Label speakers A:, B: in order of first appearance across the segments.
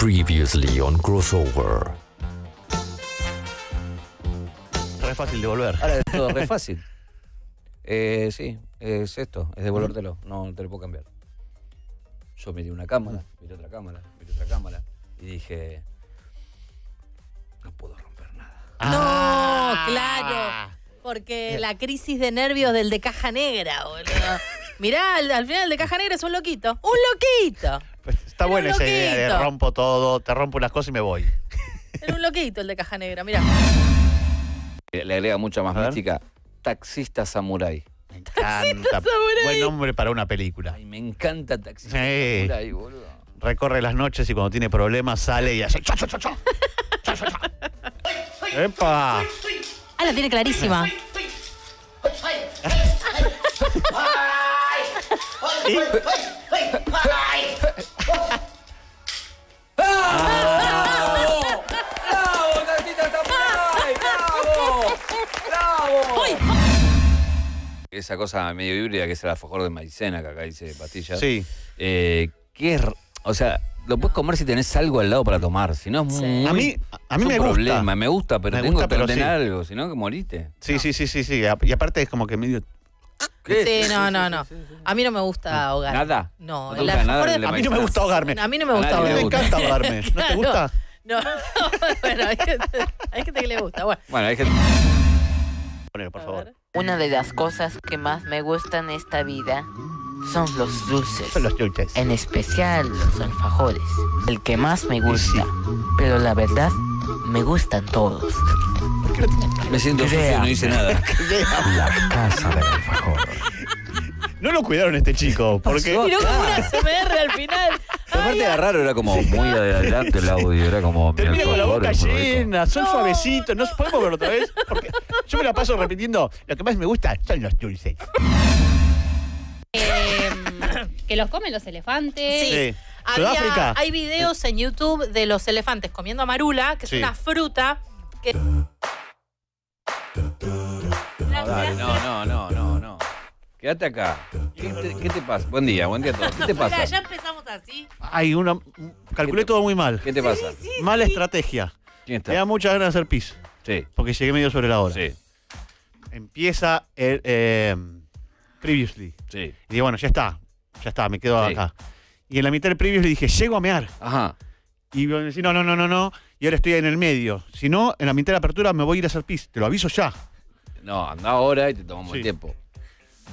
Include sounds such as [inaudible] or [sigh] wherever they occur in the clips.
A: Previously on Crossover.
B: Re fácil de volver.
C: Ahora es todo re [laughs] fácil. Eh, sí, es esto, es devolvértelo. No te lo puedo cambiar. Yo miré una cámara, miré otra cámara, miré otra cámara y dije, no puedo romper nada.
D: No, claro. Porque la crisis de nervios del de caja negra, boludo. Mirá, al, al final el de caja negra es un loquito. ¡Un loquito!
B: Pues está
D: Era
B: buena esa idea de rompo todo, te rompo unas cosas y me voy.
D: Era un loquito el de caja negra, mirá.
C: Le agrega mucha más mística. Taxista samurái.
B: Me encanta.
D: Samurai.
B: Buen nombre para una película.
C: Ay, me encanta Taxista
B: Sí.
C: samurái, boludo.
B: Recorre las noches y cuando tiene problemas sale y hace. Cha, cha, cha. ¡Epa!
D: Ah, la tiene clarísima.
B: Y-
C: ¡Bravo! ¡Bravo, Taxista samurái! ¡Bravo! ¡Bravo! Esa cosa medio híbrida que es el alfajor de maicena, que acá dice pastillas.
B: Sí.
C: Eh, ¿qué es? O sea, lo puedes comer si tenés algo al lado para tomar. Si no es
D: Sí.
C: muy.
B: A mí, a mí
C: es un
B: me gusta.
C: problema. Me gusta, pero
B: Me
C: tengo
B: gusta,
C: que
B: pero
C: ordenar
B: sí.
C: algo. Si no, que moriste.
B: Sí, sí, sí, sí, sí. Y aparte es como que medio.
C: ¿Qué?
D: Sí, no, no, no. A mí no me gusta ahogar.
C: ¿Nada?
D: No,
C: ¿No te gusta nada de
B: A mí no me gusta ahogarme.
D: A mí no me
C: A
D: gusta
C: nadie
B: Me
C: le
D: ahogar.
C: gusta.
B: encanta ahogarme. [laughs] ¿No te
D: Claro.
B: gusta?
D: No, [laughs] bueno, hay gente, hay gente que le gusta. Bueno,
C: Bueno, hay gente.
B: Ponelo, por favor.
E: Una de las cosas que más me gustan en esta vida son los dulces,
B: Son los chuches.
E: en especial los alfajores. El que más me gusta, pero la verdad, me gustan todos.
C: Me siento sucio y no hice nada. [laughs]
A: La casa del alfajor.
B: No lo cuidaron a este chico. Porque.
D: Tiró como una CMR al final.
C: Pero [laughs] aparte era raro, era como muy adelante el audio. Era como. mira,
B: Termina con la boca
C: favor, es muy rico.
B: llena, son
D: No.
B: suavecitos, no podemos verlo otra vez. Porque yo me la paso repitiendo, lo que más me gusta son los dulces.
F: Eh, [coughs] que los comen los elefantes.
D: Sí.
B: Sudáfrica.
D: Había, hay videos en YouTube de los elefantes comiendo amarula, que es
B: Sí.
D: una fruta que.
C: No, dale, no, no, no, no, no. Quédate acá. ¿Qué te, qué te pasa? Buen día, buen día a todos. ¿Qué te [laughs] pasa?
D: ya empezamos así.
B: Hay una. Calculé todo muy mal.
C: ¿Qué te pasa?
B: Mala estrategia.
C: ¿Quién
B: Me da
C: está?
B: muchas ganas de hacer pis.
C: Sí,
B: Porque llegué medio sobre la hora.
C: sí,
B: Empieza el. eh, previously.
C: sí.
B: Y digo, bueno, ya está. Ya está, me quedo
C: Sí.
B: acá. Y en la mitad del previously dije, llego a mear.
C: Ajá.
B: Y me decís, no, no, no, no, no. Y ahora estoy en el medio. Si no, en la mitad de la apertura me voy a ir a hacer pis. Te lo aviso ya.
C: No, anda ahora y te tomamos
B: Sí.
C: el tiempo.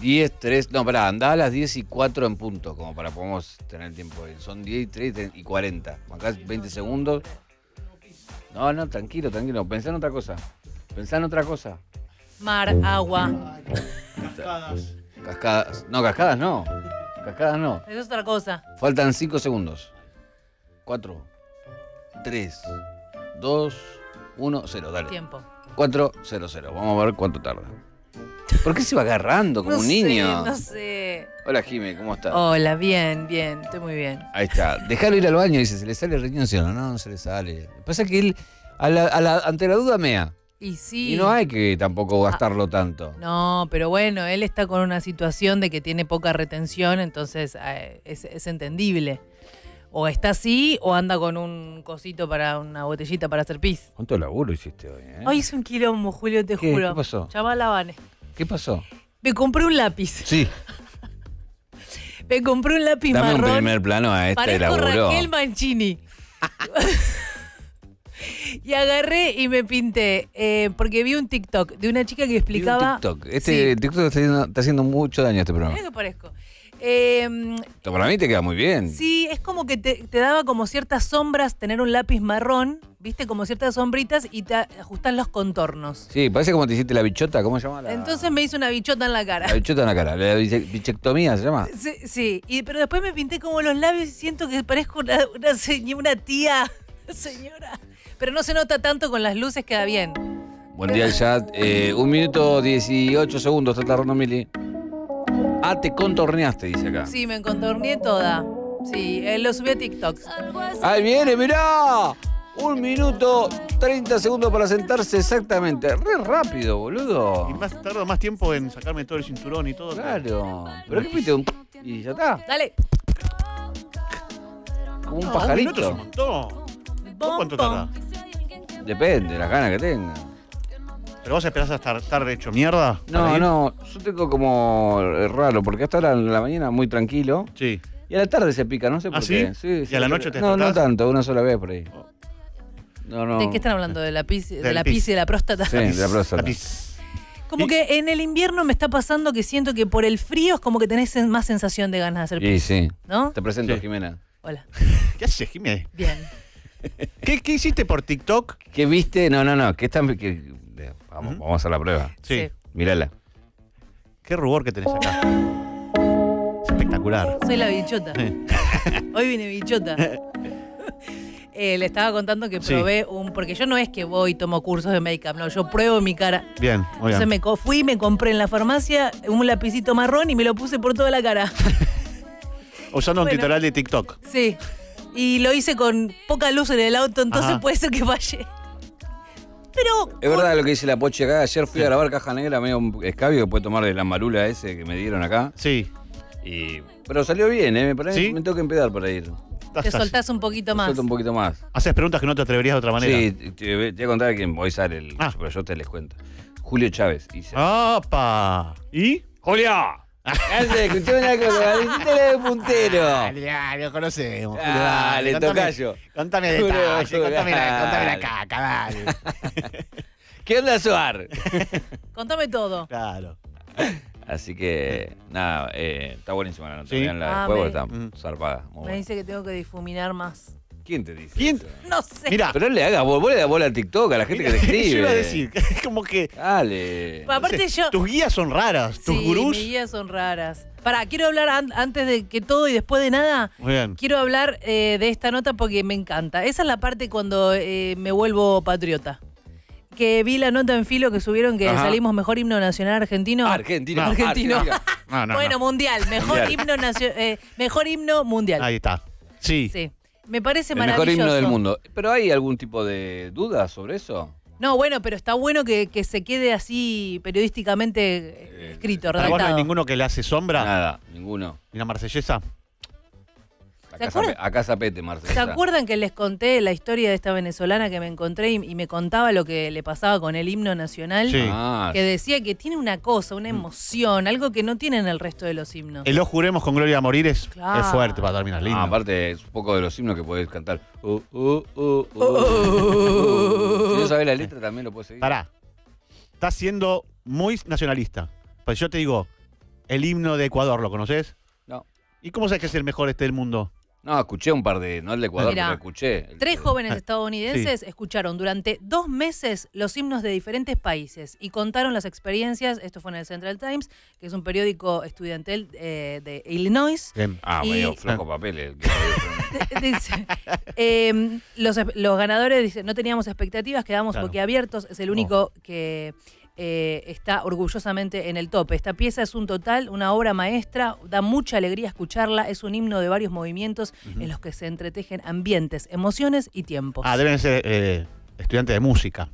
C: 10, 3, no, pará, anda a las 10 y 4 en punto, como para podamos tener tiempo. Son 10 y 3 y 40. Acá 20 segundos. No, no, tranquilo, tranquilo. Pensá en otra cosa. Pensá en otra cosa.
D: Mar, agua.
C: Cascadas. No, cascadas no. Cascadas no.
D: Eso es otra cosa.
C: Faltan 5 segundos. 4, 3, 2, 1, 0. Dale.
D: Tiempo.
C: 4, 0, 0. Vamos a ver cuánto tarda. ¿Por qué se va agarrando como [laughs]
D: no
C: un
D: sé,
C: niño?
D: no sé.
C: Hola, Jimmy, ¿cómo estás?
D: Hola, bien, bien. Estoy muy bien.
C: Ahí está. Déjalo ir al baño dice, ¿se le sale el riñón? Sí, No, no, no se le sale. Pasa que él, a la- a la- ante la duda, mea.
D: Y sí.
C: Y no hay que tampoco gastarlo tanto.
D: No, pero bueno, él está con una situación de que tiene poca retención, entonces eh, es, es entendible. O está así o anda con un cosito para una botellita para hacer pis.
C: ¿Cuánto laburo hiciste hoy? eh?
D: Hoy es un quilombo, Julio, te
C: ¿Qué?
D: juro.
C: ¿Qué pasó?
D: Llama a la Vane.
C: ¿Qué pasó?
D: Me compré un lápiz.
C: Sí, [laughs]
D: Me compré un lápiz
C: dame un primer plano a este
D: Parezco
C: laburo.
D: Raquel Mancini. [laughs] y agarré y me pinté. eh, porque vi un TikTok de una chica que
C: Vi un
D: explicaba.
C: TikTok. Este
D: Sí.
C: TikTok está haciendo, está haciendo mucho daño a este programa.
D: Que parezco. Eh,
C: Para mí te queda muy bien.
D: Sí, es como que te, te daba como ciertas sombras tener un lápiz marrón, viste, como ciertas sombritas y te ajustan los contornos.
C: Sí, parece como te hiciste la bichota. ¿Cómo se llama? La,
D: Entonces me hice una bichota en la cara.
C: La bichota en la cara. La biche- bichectomía se llama.
D: Sí, sí, y, pero después me pinté como los labios y siento que parezco una, una, una tía, [laughs] señora. Pero no se nota tanto con las luces, queda bien.
C: Buen día el chat. Eh, un minuto 18 segundos está tardando Mili. Ah, te contorneaste, dice acá.
D: Sí, me contorneé toda. Sí, eh, lo subí a TikTok.
C: ¡Ahí viene, mirá! Un minuto 30 segundos para sentarse exactamente. Re rápido, boludo.
B: Y más tardo más tiempo en sacarme todo el cinturón y todo.
C: Claro. Pero repite un... Y ya está.
D: Dale.
C: como un
B: No,
C: pajarito.
B: minuto es un montón. ¿Vos ¿Cuánto
D: Bom,
C: Depende, las ganas que tenga.
B: ¿Pero vos esperás a estar, hecho mierda?
C: No, no, yo tengo como eh, raro, porque hasta ahora en la mañana muy tranquilo.
B: Sí.
C: Y a la tarde se pica, no sé por
B: ¿Ah,
C: qué.
B: sí? ¿Y a la noche te
C: No, no tanto, una sola vez por ahí. No, no.
D: ¿De qué están hablando? ¿De la pis, de la
B: pis.
D: pis y de la próstata?
C: Sí, de la próstata.
B: La pis-
D: Como
B: Y-
D: que en el invierno me está pasando que siento que por el frío es como que tenés más sensación de ganas de hacer
C: Sí,
D: pis.
C: sí.
D: ¿No?
C: Te presento,
B: Sí.
C: Jimena.
D: Hola. [laughs]
B: ¿Qué haces, Jiménez?
D: Bien.
B: ¿Qué, ¿Qué hiciste por TikTok?
C: ¿Qué viste? No, no, no. ¿Qué están.? vamos, a hacer la prueba.
B: Sí.
D: Sí.
C: Mírala.
B: ¿Qué rubor que tenés acá? Es espectacular.
D: Soy la bichota.
B: Sí.
D: Hoy vine bichota. [laughs] Eh, le estaba contando que
B: Sí.
D: probé un. Porque yo no es que voy y tomo cursos de make-up, no, yo pruebo mi cara.
B: Bien, muy
D: Entonces
B: bien.
D: me co- fui, me compré en la farmacia un lapicito marrón y me lo puse por toda la cara. [laughs]
B: Usando un titular de TikTok.
D: Sí. Y lo hice con poca luz en el auto, entonces
B: Ajá.
D: puede ser que falle. Pero.
C: Es verdad lo que dice la poche acá. Ayer fui a grabar Caja Negra medio un escabio que puede tomar de la marula ese que me dieron acá.
B: Sí.
C: Y... Pero salió bien, ¿eh? Por ahí
B: ¿Sí?
C: me tengo que empedar para ir.
D: Te soltás un poquito más.
C: Suelto un poquito más.
B: Haces preguntas que no te atreverías de otra manera.
C: Sí, te, te voy a contar quién hoy sale el.
B: Ah.
C: Pero yo te les cuento. Julio Chávez. Dice.
B: ¡Opa! ¿Y?
C: ¡Julio! Hace, escuché una cosa, de puntero.
B: Dale, lo conocemos.
C: Dale,
B: contame-
C: tocayo.
B: Contame detalles, contame la,
C: dale.
B: contame la caca, dale. [laughs]
C: ¿Qué onda, Suar? [laughs]
D: Contame todo.
B: Claro.
C: Así que, nada, eh, está buenísima la nota.
B: Sí.
C: La
D: Ah,
C: del juego,
D: me-
C: está
B: Mm.
C: zarpada. muy
D: Me
C: buena.
D: dice que tengo que difuminar más.
C: ¿Quién te dice?
B: ¿Quién?
C: eso?
D: No sé.
B: Mira,
C: Pero no le hagas, vos, vos le das bola a TikTok, a la gente que te [laughs] escribe.
B: yo iba a decir, [laughs] es como que
C: Dale.
D: Pa- Aparte
B: no sé,
D: yo-
B: tus guías son raras, tus
D: sí,
B: gurús.
D: mis guías son raras. Pará, quiero hablar an- antes de que todo y después de nada.
B: Muy bien.
D: Quiero hablar eh, de esta nota porque me encanta. Esa es la parte cuando eh, me vuelvo patriota. Que vi la nota en filo que subieron que
C: Ajá.
D: salimos mejor himno nacional argentino.
C: Argentino.
D: Argentino.
C: Argentina. [laughs]
B: No, no,
D: bueno,
B: no.
D: mundial. Mejor
C: Mundial.
D: himno eh, mejor himno mundial.
B: Ahí está. Sí.
D: Sí. Me parece
C: El mejor
D: maravilloso.
C: himno del mundo. ¿Pero hay algún tipo de duda sobre eso?
D: No, bueno, pero está bueno que, que se quede así periodísticamente eh, escrito,
B: Para vos no hay
D: redactado.
B: ninguno que le hace sombra.
C: Nada, ninguno.
B: ¿Y la marsellesa?
C: A
D: ¿Se
C: casa,
D: acuerdan?
C: Pe- a casa Pete, Marcela.
D: ¿Se acuerdan que les conté la historia de esta venezolana que me encontré y, y me contaba lo que le pasaba con el himno nacional?
B: Sí.
C: Ah,
D: Que decía que tiene una cosa, una emoción, algo que no tienen el resto de los himnos.
B: El Lo juremos con Gloria a morir es,
D: Claro.
B: es fuerte para terminar. Lindo.
C: Ah, aparte, es un poco de los himnos que podés cantar. Uh, uh, uh, uh,
D: uh,
C: Si no sabés la letra, también lo puedes seguir.
B: Pará. Estás siendo muy nacionalista. Pues yo te digo, el himno de Ecuador, ¿lo conoces?
C: No.
B: ¿Y cómo sabes que es el mejor este del mundo?
C: No, escuché un par de. No el de Ecuador,
D: Mirá,
C: pero escuché. el
D: Tres jóvenes
B: Ah,
D: estadounidenses escucharon durante dos meses los himnos de diferentes países y contaron las experiencias. Esto fue en el Central Times, que es un periódico estudiantil eh, de Illinois.
B: Bien.
C: Ah,
D: Y-
C: medio flojo papel. el que- [laughs]
D: Dice, eh, los, los ganadores dicen, no teníamos expectativas, quedamos
B: Claro.
D: boquiabiertos, es el único que eh, está orgullosamente en el tope. Esta pieza es un total, una obra maestra, da mucha alegría escucharla, es un himno de varios movimientos en los que se entretejen ambientes, emociones y tiempos.
B: Ah, deben ser eh, estudiantes de música.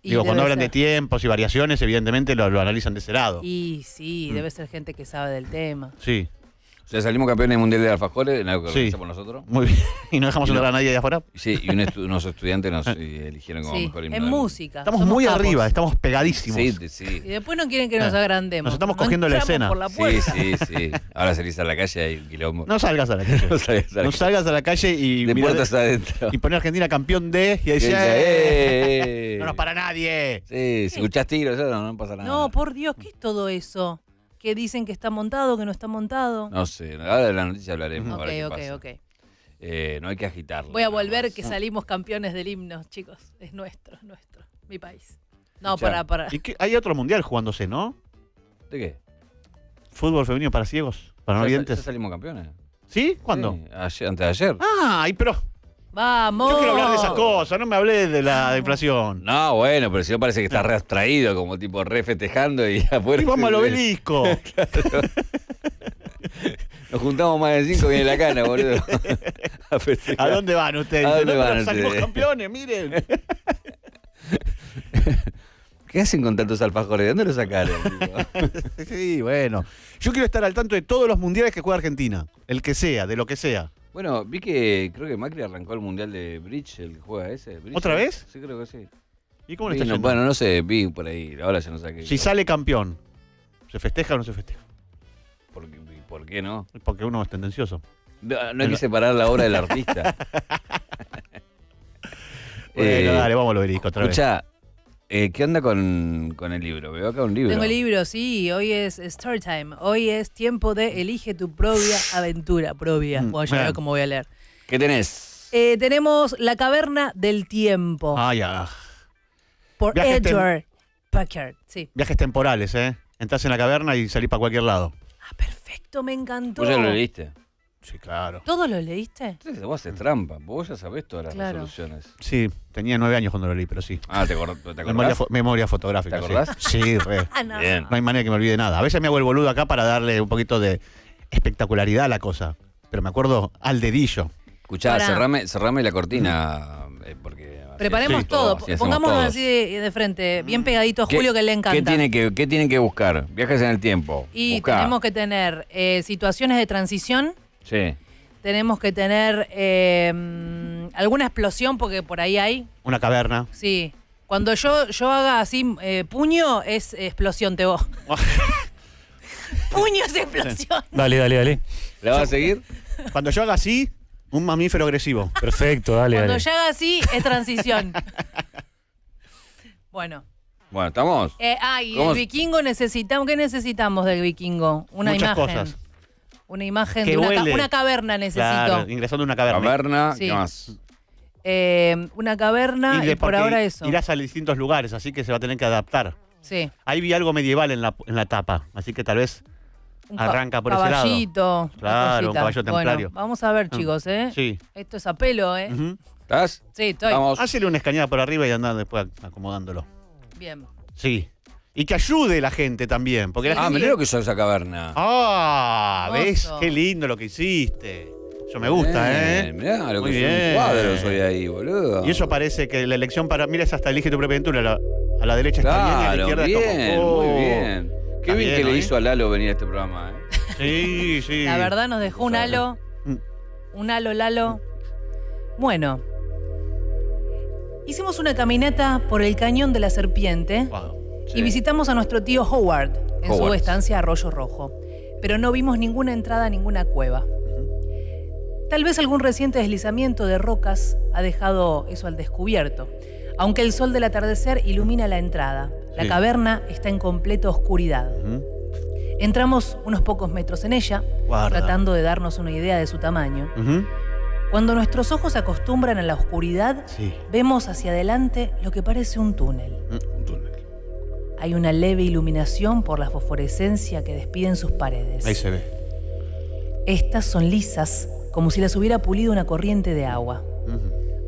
D: Y
B: Digo, cuando hablan de tiempos y variaciones, evidentemente lo, lo analizan de ese lado.
D: Y sí,
B: Mm.
D: debe ser gente que sabe del tema.
B: Sí,
C: O sea, salimos campeones mundial de alfajores, en algo que
B: Sí.
C: nosotros.
B: muy bien. [laughs] Y no dejamos
C: Y no-
B: a nadie de afuera.
C: Sí, y un estu- unos [laughs] estudiantes nos eligieron como
D: Sí,
C: mejor himno
D: en música.
B: Estamos
D: somos
B: muy
D: capos.
B: arriba, estamos pegadísimos.
C: Sí, sí.
D: Y después no quieren que nos
B: Ah,
D: agrandemos.
B: nos estamos
D: No
B: cogiendo la escena.
D: Por la
C: Sí,
D: puerta.
C: sí, sí. Ahora salís a la calle y hay un quilombo.
B: No salgas a la calle. [laughs]
C: No a la
B: salgas a la calle y,
C: De
B: mirá-
C: puertas adentro.
B: y poner a Argentina campeón de y
C: dice,
B: "Eh,
C: "Eh".
B: no nos para nadie.
C: Sí, si escuchás tiros, eso no, no pasa nada.
D: No, por Dios, ¿qué es todo eso? Que dicen que está montado, que no está montado.
C: No sé, ahora de la noticia hablaremos.
D: ok, ok,
C: pasa.
D: ok.
C: Eh, no hay que agitarlo.
D: Voy a volver
C: más.
D: que salimos campeones del himno, chicos. Es nuestro, es nuestro. Mi país. No, para, para.
B: ¿Y qué- hay otro mundial jugándose, ¿no?
C: ¿De qué?
B: Fútbol femenino para ciegos, para no
C: ¿Ya, ya
B: videntes.
C: salimos campeones?
B: ¿Sí? ¿Cuándo?
C: Sí, ayer, antes de ayer.
B: Ah, ay, pero
D: Vamos.
B: yo quiero hablar de esas cosas, no me hablé de la inflación.
C: No, bueno, pero si no parece que está re abstraído, como tipo re festejando y [laughs] afuera.
B: Y vamos al obelisco. [laughs]
C: Nos juntamos más de cinco y viene la cana, boludo. [laughs] A.
B: ¿A dónde van ustedes?
C: ¿A dónde
B: "No, pero
C: van
B: salimos
C: ustedes?"
B: campeones, miren.
C: ¿Qué hacen con tantos alfajores? ¿De dónde los sacaron?
B: sí, bueno. Yo quiero estar al tanto de todos los mundiales que juega Argentina. El que sea, de lo que sea.
C: Bueno, vi que creo que Macri arrancó el mundial de Bridge, el que juega ese. Bridge,
B: ¿Otra vez?
C: Sí, creo que sí.
B: ¿Y cómo le está
C: no, bueno, no sé, vi por ahí. Ahora ya no sé qué.
B: Si sale campeón, ¿se festeja o no se festeja?
C: ¿Por qué, por qué no?
B: Porque uno es tendencioso.
C: No, no hay que separar la obra del artista. [laughs]
B: Bueno,
C: Eh,
B: dale, vamos a obelisco otra vez.
C: Eh, ¿qué onda con, con el libro? Veo acá un libro.
D: Tengo el libro, sí. Hoy es Story Time. Hoy es tiempo de elige tu propia aventura. Propia.
B: Mm,
D: Bueno, ya veo cómo voy a leer.
C: ¿Qué tenés?
D: Eh, tenemos La Caverna del Tiempo
B: Ah, ya.
D: por
B: viajes tem-
D: Edward Packard. Sí.
B: Viajes temporales, ¿eh? Entrás en la caverna y salís para cualquier lado.
D: Ah, perfecto, me encantó.
C: ¿Vos ya lo leíste?
B: Sí, claro.
D: ¿Todos lo leíste?
C: Entonces vos haces trampa. Vos ya sabés todas las
D: Claro.
C: resoluciones.
B: Sí, tenía nueve años cuando lo leí, pero sí.
C: Ah, ¿te, acordás? ¿te
B: Memoria,
C: acordás?
B: fo- memoria fotográfica.
C: ¿Te
B: sí.
C: acordás?
B: Sí, re. [laughs]
D: Ah, no.
C: Bien.
B: No hay manera que me olvide nada. A veces me hago el boludo acá para darle un poquito de espectacularidad a la cosa. Pero me acuerdo al dedillo.
C: Escuchá,
D: Pará.
C: cerrame, cerrame la cortina. eh, porque así
D: Preparemos
C: hacemos
D: todo.
C: así hacemos
D: así de, de frente, bien pegadito a
C: ¿Qué-
D: Julio que le encanta.
C: ¿Qué tiene que, qué tienen que buscar? Viajes en el tiempo.
D: y
C: Buscá.
D: tenemos que tener eh, situaciones de transición.
C: Sí.
D: Tenemos que tener eh, alguna explosión, porque por ahí hay.
B: Una caverna.
D: Sí. Cuando yo, yo haga así eh, puño, es explosión, te vos. [laughs] puño es explosión.
G: Dale, dale, dale.
C: ¿La vas a seguir?
B: Cuando yo haga así, un mamífero agresivo.
G: Perfecto, dale,
D: Cuando
G: dale.
D: yo haga así, es transición. [laughs] bueno.
C: Bueno, ¿estamos?
D: Eh, ah, y
C: ¿Cómo?
D: el vikingo necesitamos. ¿Qué necesitamos del vikingo? Una
B: Muchas
D: imagen.
B: cosas.
D: Una imagen
B: Que
D: de una, ca- una caverna necesito.
B: Claro, ingresando a una caverna.
C: Caverna,
D: Sí.
C: ¿qué más?
D: Eh, una caverna y,
B: de-
D: por ahora eso.
B: Irás a distintos lugares, así que se va a tener que adaptar.
D: Sí.
B: Ahí vi algo medieval en la, en la tapa, así que tal vez
D: Un
B: Arranca por ese lado. Claro, un caballo templario.
D: Bueno, vamos a ver, chicos, ¿eh?
B: Sí.
D: Esto es a pelo, ¿eh?
C: ¿Estás?
D: Sí, estoy.
C: Vamos.
B: Hacele una escaneada por arriba y andar después acomodándolo.
D: Bien.
B: Sí. Y que ayude la gente también. Porque la
C: Ah,
B: gente-
C: mirá lo que sos esa caverna.
B: Ah, ¿ves? Qué lindo lo que hiciste. Eso me gusta,
C: Bien,
B: ¿eh?
C: Mirá lo
B: Muy
C: que soy
B: bien.
C: un cuadro soy ahí, boludo.
B: Y eso parece que la elección para. Mira, es hasta elige tu propia aventura. A la, a la derecha está bien y a la izquierda
C: bien,
B: es como.
C: muy
B: oh.
C: bien. Qué
B: Está
C: bien, que le
B: ¿eh?
C: hizo a Lalo venir a este programa, ¿eh?
B: Sí, sí.
D: La verdad nos dejó un halo.
B: Mm.
D: Un halo, Lalo. Bueno. Hicimos una caminata por el cañón de la serpiente
B: Wow.
C: Sí.
D: y visitamos a nuestro tío Howard en su estancia Arroyo Rojo. Pero no vimos ninguna entrada a ninguna cueva. Tal vez algún reciente deslizamiento de rocas ha dejado eso al descubierto. Aunque el sol del atardecer ilumina la entrada, la
B: Sí.
D: caverna está en completa oscuridad. Entramos unos pocos metros en ella,
B: Guarda.
D: tratando de darnos una idea de su tamaño. Cuando nuestros ojos se acostumbran a la oscuridad,
B: Sí.
D: vemos hacia adelante lo que parece un túnel.
B: Mm, Un túnel.
D: Hay una leve iluminación por la fosforescencia que despiden sus paredes.
B: Ahí se ve.
D: Estas son lisas, como si las hubiera pulido una corriente de agua.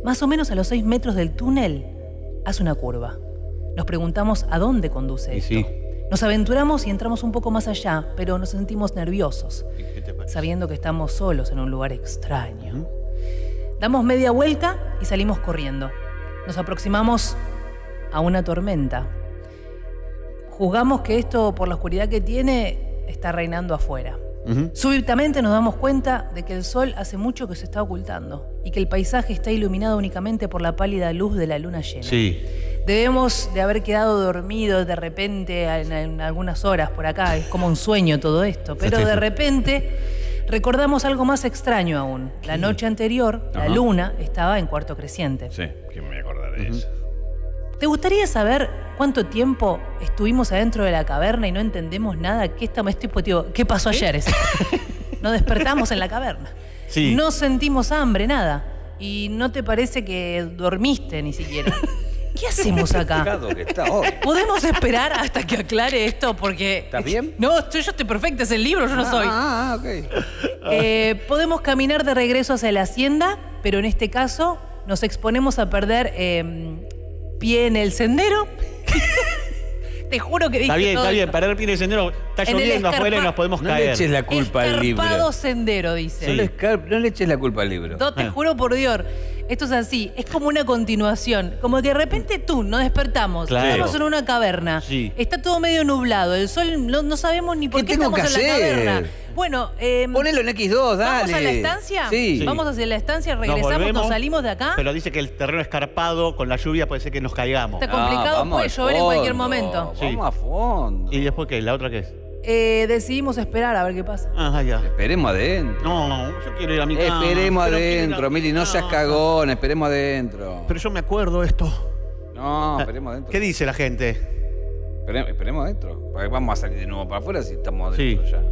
D: Más o menos a los 6 metros del túnel, hace una curva. Nos preguntamos a dónde conduce
B: Y
D: esto.
B: sí.
D: Nos aventuramos y entramos un poco más allá, pero nos sentimos nerviosos, sabiendo que estamos solos en un lugar extraño. Damos media vuelta y salimos corriendo. Nos aproximamos a una tormenta. Juzgamos que esto, por la oscuridad que tiene, está reinando afuera. Súbitamente nos damos cuenta de que el sol hace mucho que se está ocultando y que el paisaje está iluminado únicamente por la pálida luz de la luna llena.
B: Sí.
D: Debemos de haber quedado dormidos de repente en, en algunas horas por acá, es como un sueño todo esto, pero de repente recordamos algo más extraño aún. La noche anterior, la luna estaba en cuarto creciente.
C: Sí, que me voy a acordar de eso.
D: ¿Te gustaría saber cuánto tiempo estuvimos adentro de la caverna y no entendemos nada? ¿Qué, estamos, tipo, tío, ¿qué pasó ayer? ese? Nos despertamos en la caverna. [laughs]
B: Sí.
D: No sentimos hambre, nada. Y no te parece que dormiste ni siquiera. ¿Qué hacemos acá? [laughs]
C: Que está hoy.
D: ¿Podemos esperar hasta que aclare esto? Porque.
C: ¿Estás bien?
D: No, estoy, yo estoy perfecta, es el libro, yo no soy.
C: Ah, ah, ok.
D: Eh, podemos caminar de regreso hacia la hacienda, pero en este caso nos exponemos a perder eh, pie en el sendero. [laughs] Te juro que dije
B: Está bien,
D: todo
B: está bien.
D: esto.
B: Para el pie en el sendero está
D: En el
B: lloviendo afuera y nos podemos
C: No le
B: caer.
C: eches la culpa al libro.
D: Escarpado sendero, dice.
C: No, le escar- no le eches la culpa al libro.
D: No, te
B: Ah.
D: juro por Dios. Esto es así, es como una continuación. Como que de repente tú nos despertamos,
B: Claro.
D: estamos en una caverna,
B: Sí.
D: está todo medio nublado, el sol no, no sabemos ni por
C: ¿Qué
D: qué,
C: tengo
D: estamos
C: que
D: en la
C: hacer?
D: caverna. Bueno, eh,
C: Ponelo en X2, dale.
D: ¿vamos a la estancia?
C: Sí.
D: Vamos hacia la estancia, regresamos, nos,
B: volvemos,
D: salimos de acá.
B: Pero dice que el terreno escarpado, con la lluvia puede ser que nos caigamos.
D: Está complicado,
C: vamos
D: puede llover en cualquier momento.
B: Sí.
C: Vamos a fondo.
B: ¿Y después qué? ¿La otra qué es?
D: Eh, decidimos esperar a ver qué pasa.
B: Ah, ya.
C: Esperemos adentro.
B: No, yo quiero ir a mi casa.
C: Esperemos
B: a
C: adentro,
B: mi
C: Mili, no seas cagón, esperemos adentro.
B: Pero yo me acuerdo esto.
C: No, esperemos adentro.
B: ¿Qué dice la gente?
C: Espere- esperemos adentro. Porque vamos a salir de nuevo para afuera si estamos adentro
B: Sí.
C: ya.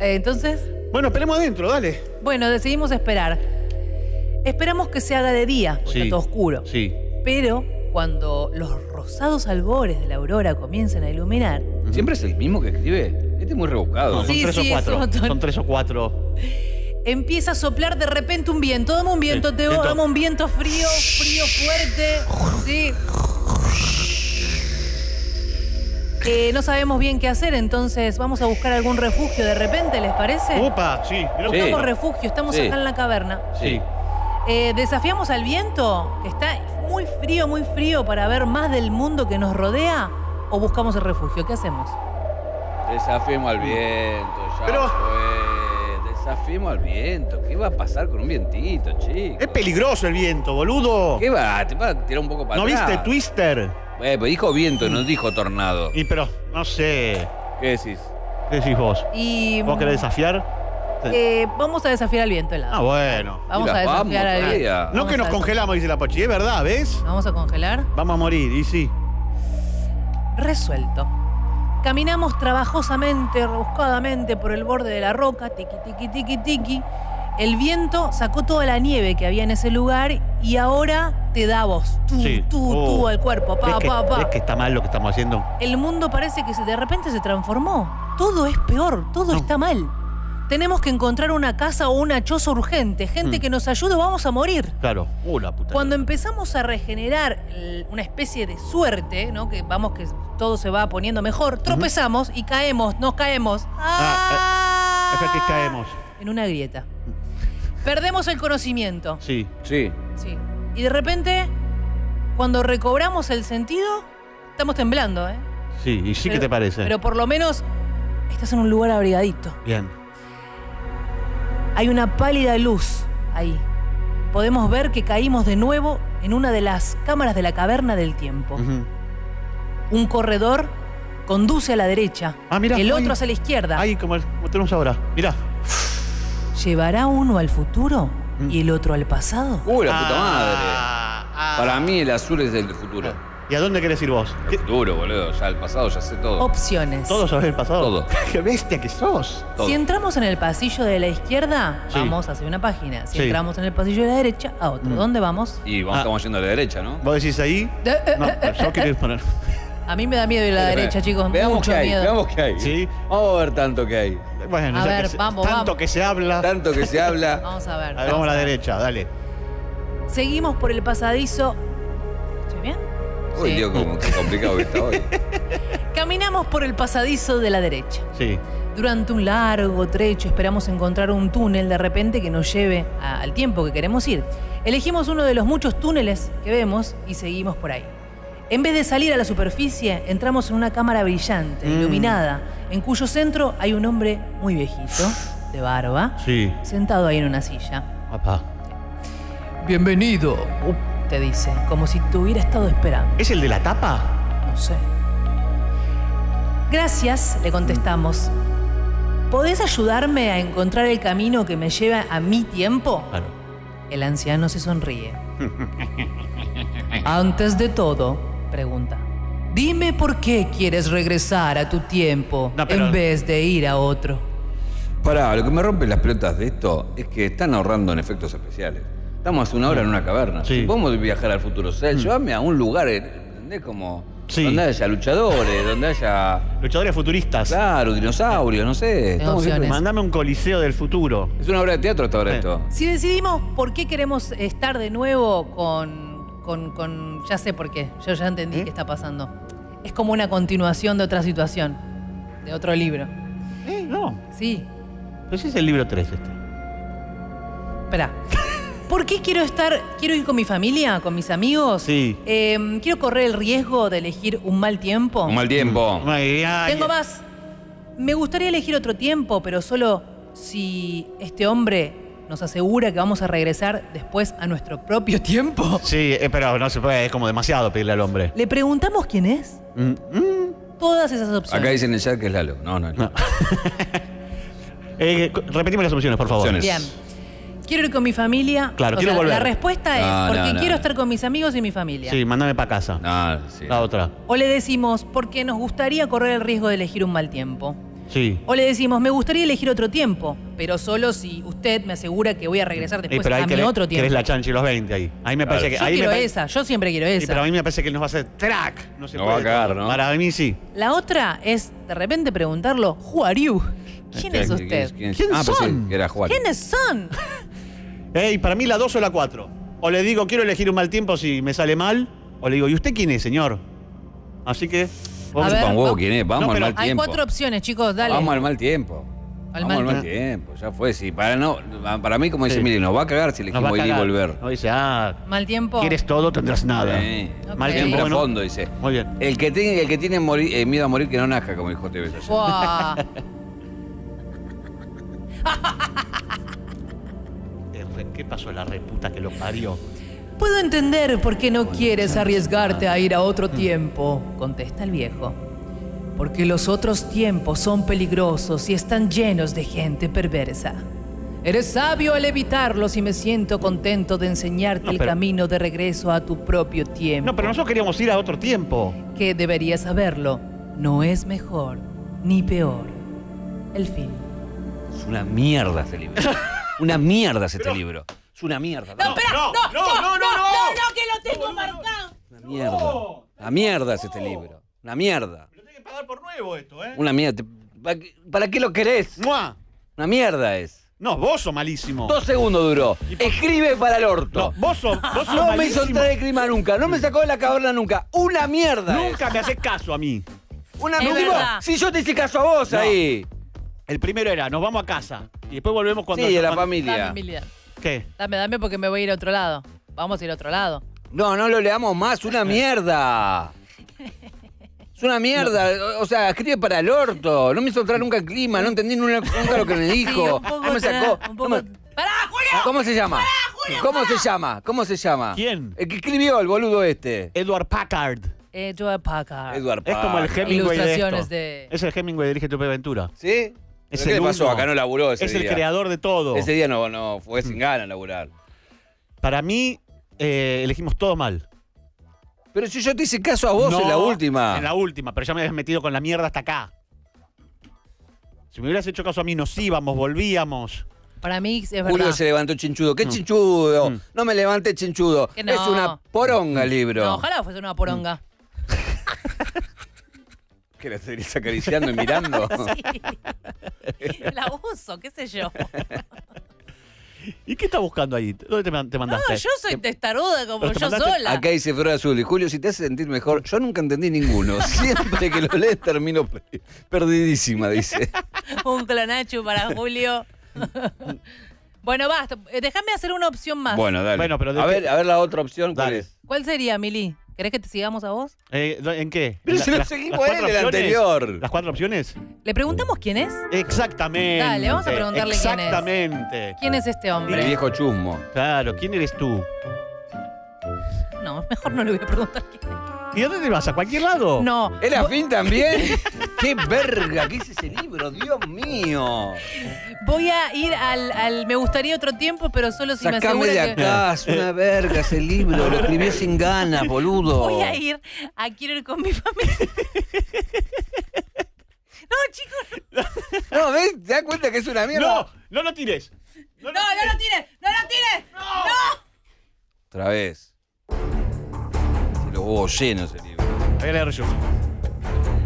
D: Eh, entonces,
B: Bueno, esperemos adentro, dale.
D: bueno, decidimos esperar. Esperamos que se haga de día, porque
B: Sí.
D: está todo oscuro.
B: Sí.
D: Pero cuando los rosados albores de la aurora comiencen a iluminar,
C: ¿Siempre es el mismo que escribe? Este es muy rebuscado.
B: No, son
D: Sí,
B: tres
D: sí,
B: o cuatro. Son tres o cuatro.
D: empieza a soplar de repente un viento. Dame un viento,
B: Sí,
D: Teo, dame un viento frío, frío fuerte. Sí. Eh, no sabemos bien qué hacer, entonces vamos a buscar algún refugio de repente, ¿les parece?
B: Upa, sí.
D: Buscamos refugio, estamos
C: Sí.
D: acá en la caverna.
B: Sí.
D: Eh, desafiamos al viento, que está muy frío, muy frío, para ver más del mundo que nos rodea, o buscamos el refugio. ¿Qué hacemos?
C: Desafiemos al viento, ya
B: Pero-
C: fue. Desafiemos al viento. ¿Qué va a pasar con un vientito, chico?
B: Es peligroso el viento, boludo.
C: ¿Qué va? Te va a tirar un poco para
B: ¿No
C: atrás.
B: viste Twister?
C: Eh, pero dijo viento, no dijo tornado.
B: Y pero, no sé.
C: ¿Qué decís?
B: ¿Qué decís vos?
D: Y
B: ¿Vos querés desafiar?
D: eh, vamos a desafiar al viento helado.
B: Ah, bueno.
D: Vamos
C: Mira,
D: a desafiar
C: vamos
D: al viento.
B: No
D: Vamos
B: que nos congelamos, dice la Pochi. Es verdad, ¿ves?
D: ¿Nos vamos a congelar?
B: Vamos a morir, y sí.
D: Resuelto. Caminamos trabajosamente, rebuscadamente por el borde de la roca, tiqui, tiqui, tiqui, tiqui. El viento sacó toda la nieve que había en ese lugar y ahora te da voz. Tú,
B: Sí.
D: tú,
B: Oh.
D: tú al cuerpo, pa,
B: ¿Ves que,
D: pa, pa.
B: ves que está mal lo que estamos haciendo?
D: El mundo parece que de repente se transformó. Todo es peor, todo
B: No.
D: está mal. Tenemos que encontrar una casa o una choza urgente, gente
B: Mm.
D: que nos ayude vamos a morir.
B: Claro. La puta.
D: Cuando empezamos a regenerar una especie de suerte, ¿no? Que vamos que todo se va poniendo mejor, tropezamos y caemos, nos caemos.
B: Ah,
D: ¡Ah!
B: Es que caemos.
D: En una grieta. Perdemos el conocimiento.
B: Sí.
C: Sí.
D: Sí. Y de repente, cuando recobramos el sentido, estamos temblando, ¿eh?
B: Sí, y sí
D: Pero-
B: que te parece.
D: Pero por lo menos estás en un lugar abrigadito.
B: Bien.
D: Hay una pálida luz ahí. Podemos ver que caímos de nuevo en una de las cámaras de la caverna del tiempo. Un corredor conduce a la derecha,
B: Ah, mira,
D: el
B: ahí.
D: otro hacia la izquierda.
B: Ahí, como, el- como tenemos ahora. Mirá.
D: ¿Llevará uno al futuro
B: Mm.
D: y el otro al pasado?
C: Uy, la puta madre.
B: Ah, ah.
C: Para mí el azul es el futuro.
B: ¿Y a dónde querés ir vos?
C: El
B: ¿Qué-
C: futuro, boludo. Ya el pasado ya sé todo.
D: Opciones.
B: ¿Todos sabés el pasado?
C: Todo. [laughs]
B: ¡Qué bestia que sos!
C: todo.
D: Si entramos en el pasillo de la izquierda,
B: Sí.
D: vamos hacia una página. Si
B: Sí.
D: entramos en el pasillo de la derecha, a otro.
B: Mm.
D: ¿Dónde vamos?
C: Y vamos,
B: Ah.
C: estamos yendo a la derecha, ¿no?
B: ¿Vos decís ahí?
D: De- eh,
B: No,
D: eh,
B: yo quiero poner.
D: A mí me da miedo ir a la derecha, chicos.
C: Veamos
D: Mucho
C: qué hay,
D: miedo.
C: veamos qué hay.
B: Sí.
C: Vamos a ver tanto que hay.
B: Bueno,
D: A
B: ya
D: ver,
B: que se-
D: vamos,
B: tanto
D: vamos.
B: que se habla.
C: Tanto que se habla. [laughs]
D: Vamos a ver.
B: A ver, vamos a la
D: ver.
B: derecha, dale.
D: Seguimos por el pasadizo. ¿Estoy bien?
C: Uy,
D: Sí.
C: Dios, como qué complicado que está hoy. [laughs]
D: Caminamos por el pasadizo de la derecha.
B: Sí.
D: Durante un largo trecho esperamos encontrar un túnel de repente que nos lleve a- al tiempo que queremos ir. Elegimos uno de los muchos túneles que vemos y seguimos por ahí. En vez de salir a la superficie, entramos en una cámara brillante,
B: Mm.
D: iluminada, en cuyo centro hay un hombre muy viejito, de barba,
B: Sí.
D: sentado ahí en una silla.
B: Papá.
D: Bienvenido, te dice, como si te hubiera estado esperando.
B: ¿Es el de la tapa?
D: No sé. Gracias, le contestamos. ¿Podés ayudarme a encontrar el camino que me lleva a mi tiempo?
B: Claro.
D: El anciano se sonríe. [laughs] Antes de todo, pregunta. Dime por qué quieres regresar a tu tiempo
B: No, pero-
D: en vez de ir a otro.
C: Pará, lo que me rompe las pelotas de esto es que están ahorrando en efectos especiales. Estamos hace una hora en una caverna.
B: Sí.
C: Si podemos viajar al futuro. O sea, llévame a un lugar, eh, ¿entendés? Como
B: Sí.
C: donde haya luchadores, donde haya,
B: Luchadores futuristas.
C: claro, dinosaurios, no sé. Siempre-
B: Mandame un coliseo del futuro.
C: Es una obra de teatro hasta ahora
B: Sí.
C: esto.
D: Si decidimos por qué queremos estar de nuevo con. Con, con- ya sé por qué. Yo ya entendí
B: ¿Eh?
D: qué está pasando. Es como una continuación de otra situación. De otro libro.
B: Eh, no.
D: Sí.
B: Pero ese es el libro 3 este.
D: Espera. ¿Por qué quiero estar, quiero ir con mi familia, con mis amigos?
B: Sí.
D: Eh, quiero correr el riesgo de elegir un mal tiempo.
C: Un mal tiempo.
B: Ay,
D: Tengo más. Me gustaría elegir otro tiempo, pero solo si este hombre nos asegura que vamos a regresar después a nuestro propio [laughs] tiempo?
B: Sí, eh, pero no se puede, es como demasiado pedirle al hombre.
D: ¿Le preguntamos quién es?
B: Mm, mm.
D: Todas esas opciones.
C: Acá dicen en el chat que es Lalo. No, no Lalo. [laughs]
B: Eh, repetimos las opciones, por favor.
C: Opciones.
D: Bien. Quiero ir con mi familia.
B: Claro,
D: O
B: quiero
D: sea,
B: volver.
D: La respuesta es
C: No,
D: porque
C: no, no.
D: quiero estar con mis amigos y mi familia.
B: Sí, mándame para casa.
C: No, sí.
B: La otra.
D: O le decimos porque nos gustaría correr el riesgo de elegir un mal tiempo.
B: Sí.
D: O le decimos, me gustaría elegir otro tiempo, pero solo si usted me asegura que voy a regresar después
B: pero ahí
D: a mi
B: querés,
D: otro tiempo.
B: querés la chanchi y los 20 ahí. Ahí me parece que.
D: Yo
B: ahí
D: quiero
B: me pare-
D: esa, yo siempre quiero
B: Sí,
D: esa.
B: pero a mí me parece que nos va a hacer track. No se
C: No
B: puede
C: va a cagar. ¿no?
B: Para mí sí.
D: La otra es de repente preguntarlo, Who are you? ¿Quién es
C: Este,
D: usted?
C: ¿Quién,
B: ¿Quién
C: ah, pues sí,
B: son?
C: que era Juan.
D: ¿Quiénes son? [laughs]
B: Ey, para mí la 2 o la 4. O le digo, quiero elegir un mal tiempo si me sale mal. O le digo, ¿y usted quién es, señor? Así que.
D: A ver,
C: huevo
D: vamos-
C: quién es. Vamos
B: No,
C: al mal
D: Hay
C: tiempo.
D: cuatro opciones, chicos, dale.
C: Vamos al mal tiempo.
D: Al
C: Vamos
D: mal-
C: al mal tiempo. Ya fue. Sí, para, no, para mí, como dice
B: Sí.
C: Mili, nos va a cagar si elegimos ir y volver.
B: No dice, ah,
D: Mal tiempo.
B: quieres todo, tendrás nada.
C: Sí.
D: Ok.
B: Mal tiempo, bueno.
C: profundo, dice.
B: Muy bien.
C: El que tiene, el que tiene morir- eh, miedo a morir que no nazca, como dijo TV.
D: Buah.
B: Re- [laughs] ¿Qué pasó la reputa que lo parió?
D: Puedo entender por qué no quieres arriesgarte a ir a otro tiempo, contesta el viejo. Porque los otros tiempos son peligrosos y están llenos de gente perversa. Eres sabio al evitarlos y me siento contento de enseñarte
B: No,
D: el
B: pero-
D: camino de regreso a tu propio tiempo.
B: No, pero nosotros queríamos ir a otro tiempo.
D: Que deberías saberlo. No es mejor ni peor. El fin.
C: Es una mierda este libro. una mierda es este libro. Es una mierda.
B: No,
D: espera,
B: no, no, no, no, no.
D: que lo tengo marcado.
C: Una mierda. Una mierda es este libro. Una mierda.
B: Pero tenés que pagar por nuevo esto, ¿eh?
C: Una mierda. ¿Para qué- ¿Para qué lo querés?
B: ¡Mua!
C: Una mierda es.
B: No, vos sos malísimo.
C: Dos segundos duró.
B: ¿Y por-
C: Escribe para el
B: No,
C: orto.
B: vos sos, [laughs] vos sos
C: No me hizo entrar en clima nunca. No me sacó de la caverna nunca. Una mierda.
B: Nunca
C: es.
B: me haces caso a mí.
C: Una mierda. Si yo te hice caso a vos
B: No.
C: ahí.
B: El primero era, nos vamos a casa. Y después volvemos cuando...
C: Sí, de la familia.
B: ¿Qué?
D: Dame, dame porque me voy a ir a otro lado. Vamos a ir a otro lado.
C: No, no lo leamos más. Una mierda. Es una mierda. O sea, escribe para el orto. No me hizo entrar nunca en clima. No entendí nunca, nunca lo que me [laughs] dijo.
D: Sí,
C: no me sacó.
D: un
C: no
D: poco-
C: me-
D: ¡Pará, Julio!
C: ¿Cómo se llama? ¿Cómo se llama? ¿Cómo se llama?
B: ¿Quién?
C: El que escribió el boludo este.
B: Edward Packard.
D: Joe Packard.
C: Edward
B: Es como el
C: Packard.
B: Hemingway de
D: Ilustraciones
B: esto.
D: de-
B: Es el Hemingway de Dirige tu Aventura.
C: ¿Sí?
B: Es
C: ¿Pero ¿Qué
B: el
C: le pasó?
B: uno.
C: Acá no laburó ese
B: Es
C: día.
B: el creador de todo.
C: Ese día no, no fue sin ganas laburar.
B: Para mí, eh, elegimos todo mal.
C: Pero si yo te hice caso a vos
B: No,
C: en la última.
B: En la última, pero ya me habías metido con la mierda hasta acá. Si me hubieras hecho caso a mí, nos íbamos, volvíamos.
D: Para mí es
C: Julio
D: verdad.
C: se levantó chinchudo. ¿Qué chinchudo?
B: Mm.
C: No me levanté chinchudo.
D: Que no.
C: Es una poronga el libro.
D: No, ojalá fuese una poronga.
C: ¿Que la seguís acariciando y mirando? [laughs]
D: Sí. La uso, qué sé yo.
B: ¿Y qué estás buscando ahí? ¿Dónde te, man- te
D: No,
B: mandaste?
D: yo soy testaruda como
B: Pero te
D: yo
B: mandaste-
D: sola.
C: Acá dice Flor Azul. Y Julio, si te hace sentir mejor, yo nunca entendí ninguno. [laughs] Siempre que lo lees termino pe- perdidísima, dice. [laughs]
D: Un clonachu para Julio. bueno, basta. Eh, Déjame hacer una opción más.
C: Bueno, dale.
B: Bueno, pero de
C: a
B: qué-
C: ver, a ver la otra opción. ¿Cuál
B: Dale.
C: es?
D: ¿Cuál sería, Mili? ¿Querés que te sigamos a vos?
B: Eh, ¿En qué?
C: Pero
B: ¿La-
C: si lo
B: las-
C: seguimos
B: las
C: a él,
B: cuatro
C: el
B: opciones?
C: anterior.
B: ¿Las cuatro opciones?
D: ¿Le preguntamos quién es?
B: Exactamente.
D: Dale, vamos a preguntarle quién es.
B: Exactamente.
D: ¿Quién es este
C: El
D: hombre?
C: viejo chusmo.
B: Claro, ¿quién eres tú?
D: No, mejor no le voy a preguntar quién es.
B: ¿Y a dónde vas? ¿A cualquier lado?
D: No.
C: ¿Era fin también? [laughs] ¡Qué verga! ¿Qué es ese libro? ¡Dios mío!
D: Voy a ir al, al- Me gustaría otro tiempo, pero solo si me
C: Sacame
D: asegura
C: de
D: que.
C: acá, es una [laughs] verga ese libro. Lo escribió sin ganas, boludo.
D: Voy a ir a quiero ir con mi familia. [laughs] no, chicos.
C: No, ¿ves? ¿Te das cuenta que es una mierda?
B: No, no lo tires.
D: No, no lo tires. No lo tires.
C: Otra vez. Huevos llenos ese libro.
B: Voy a leer yo.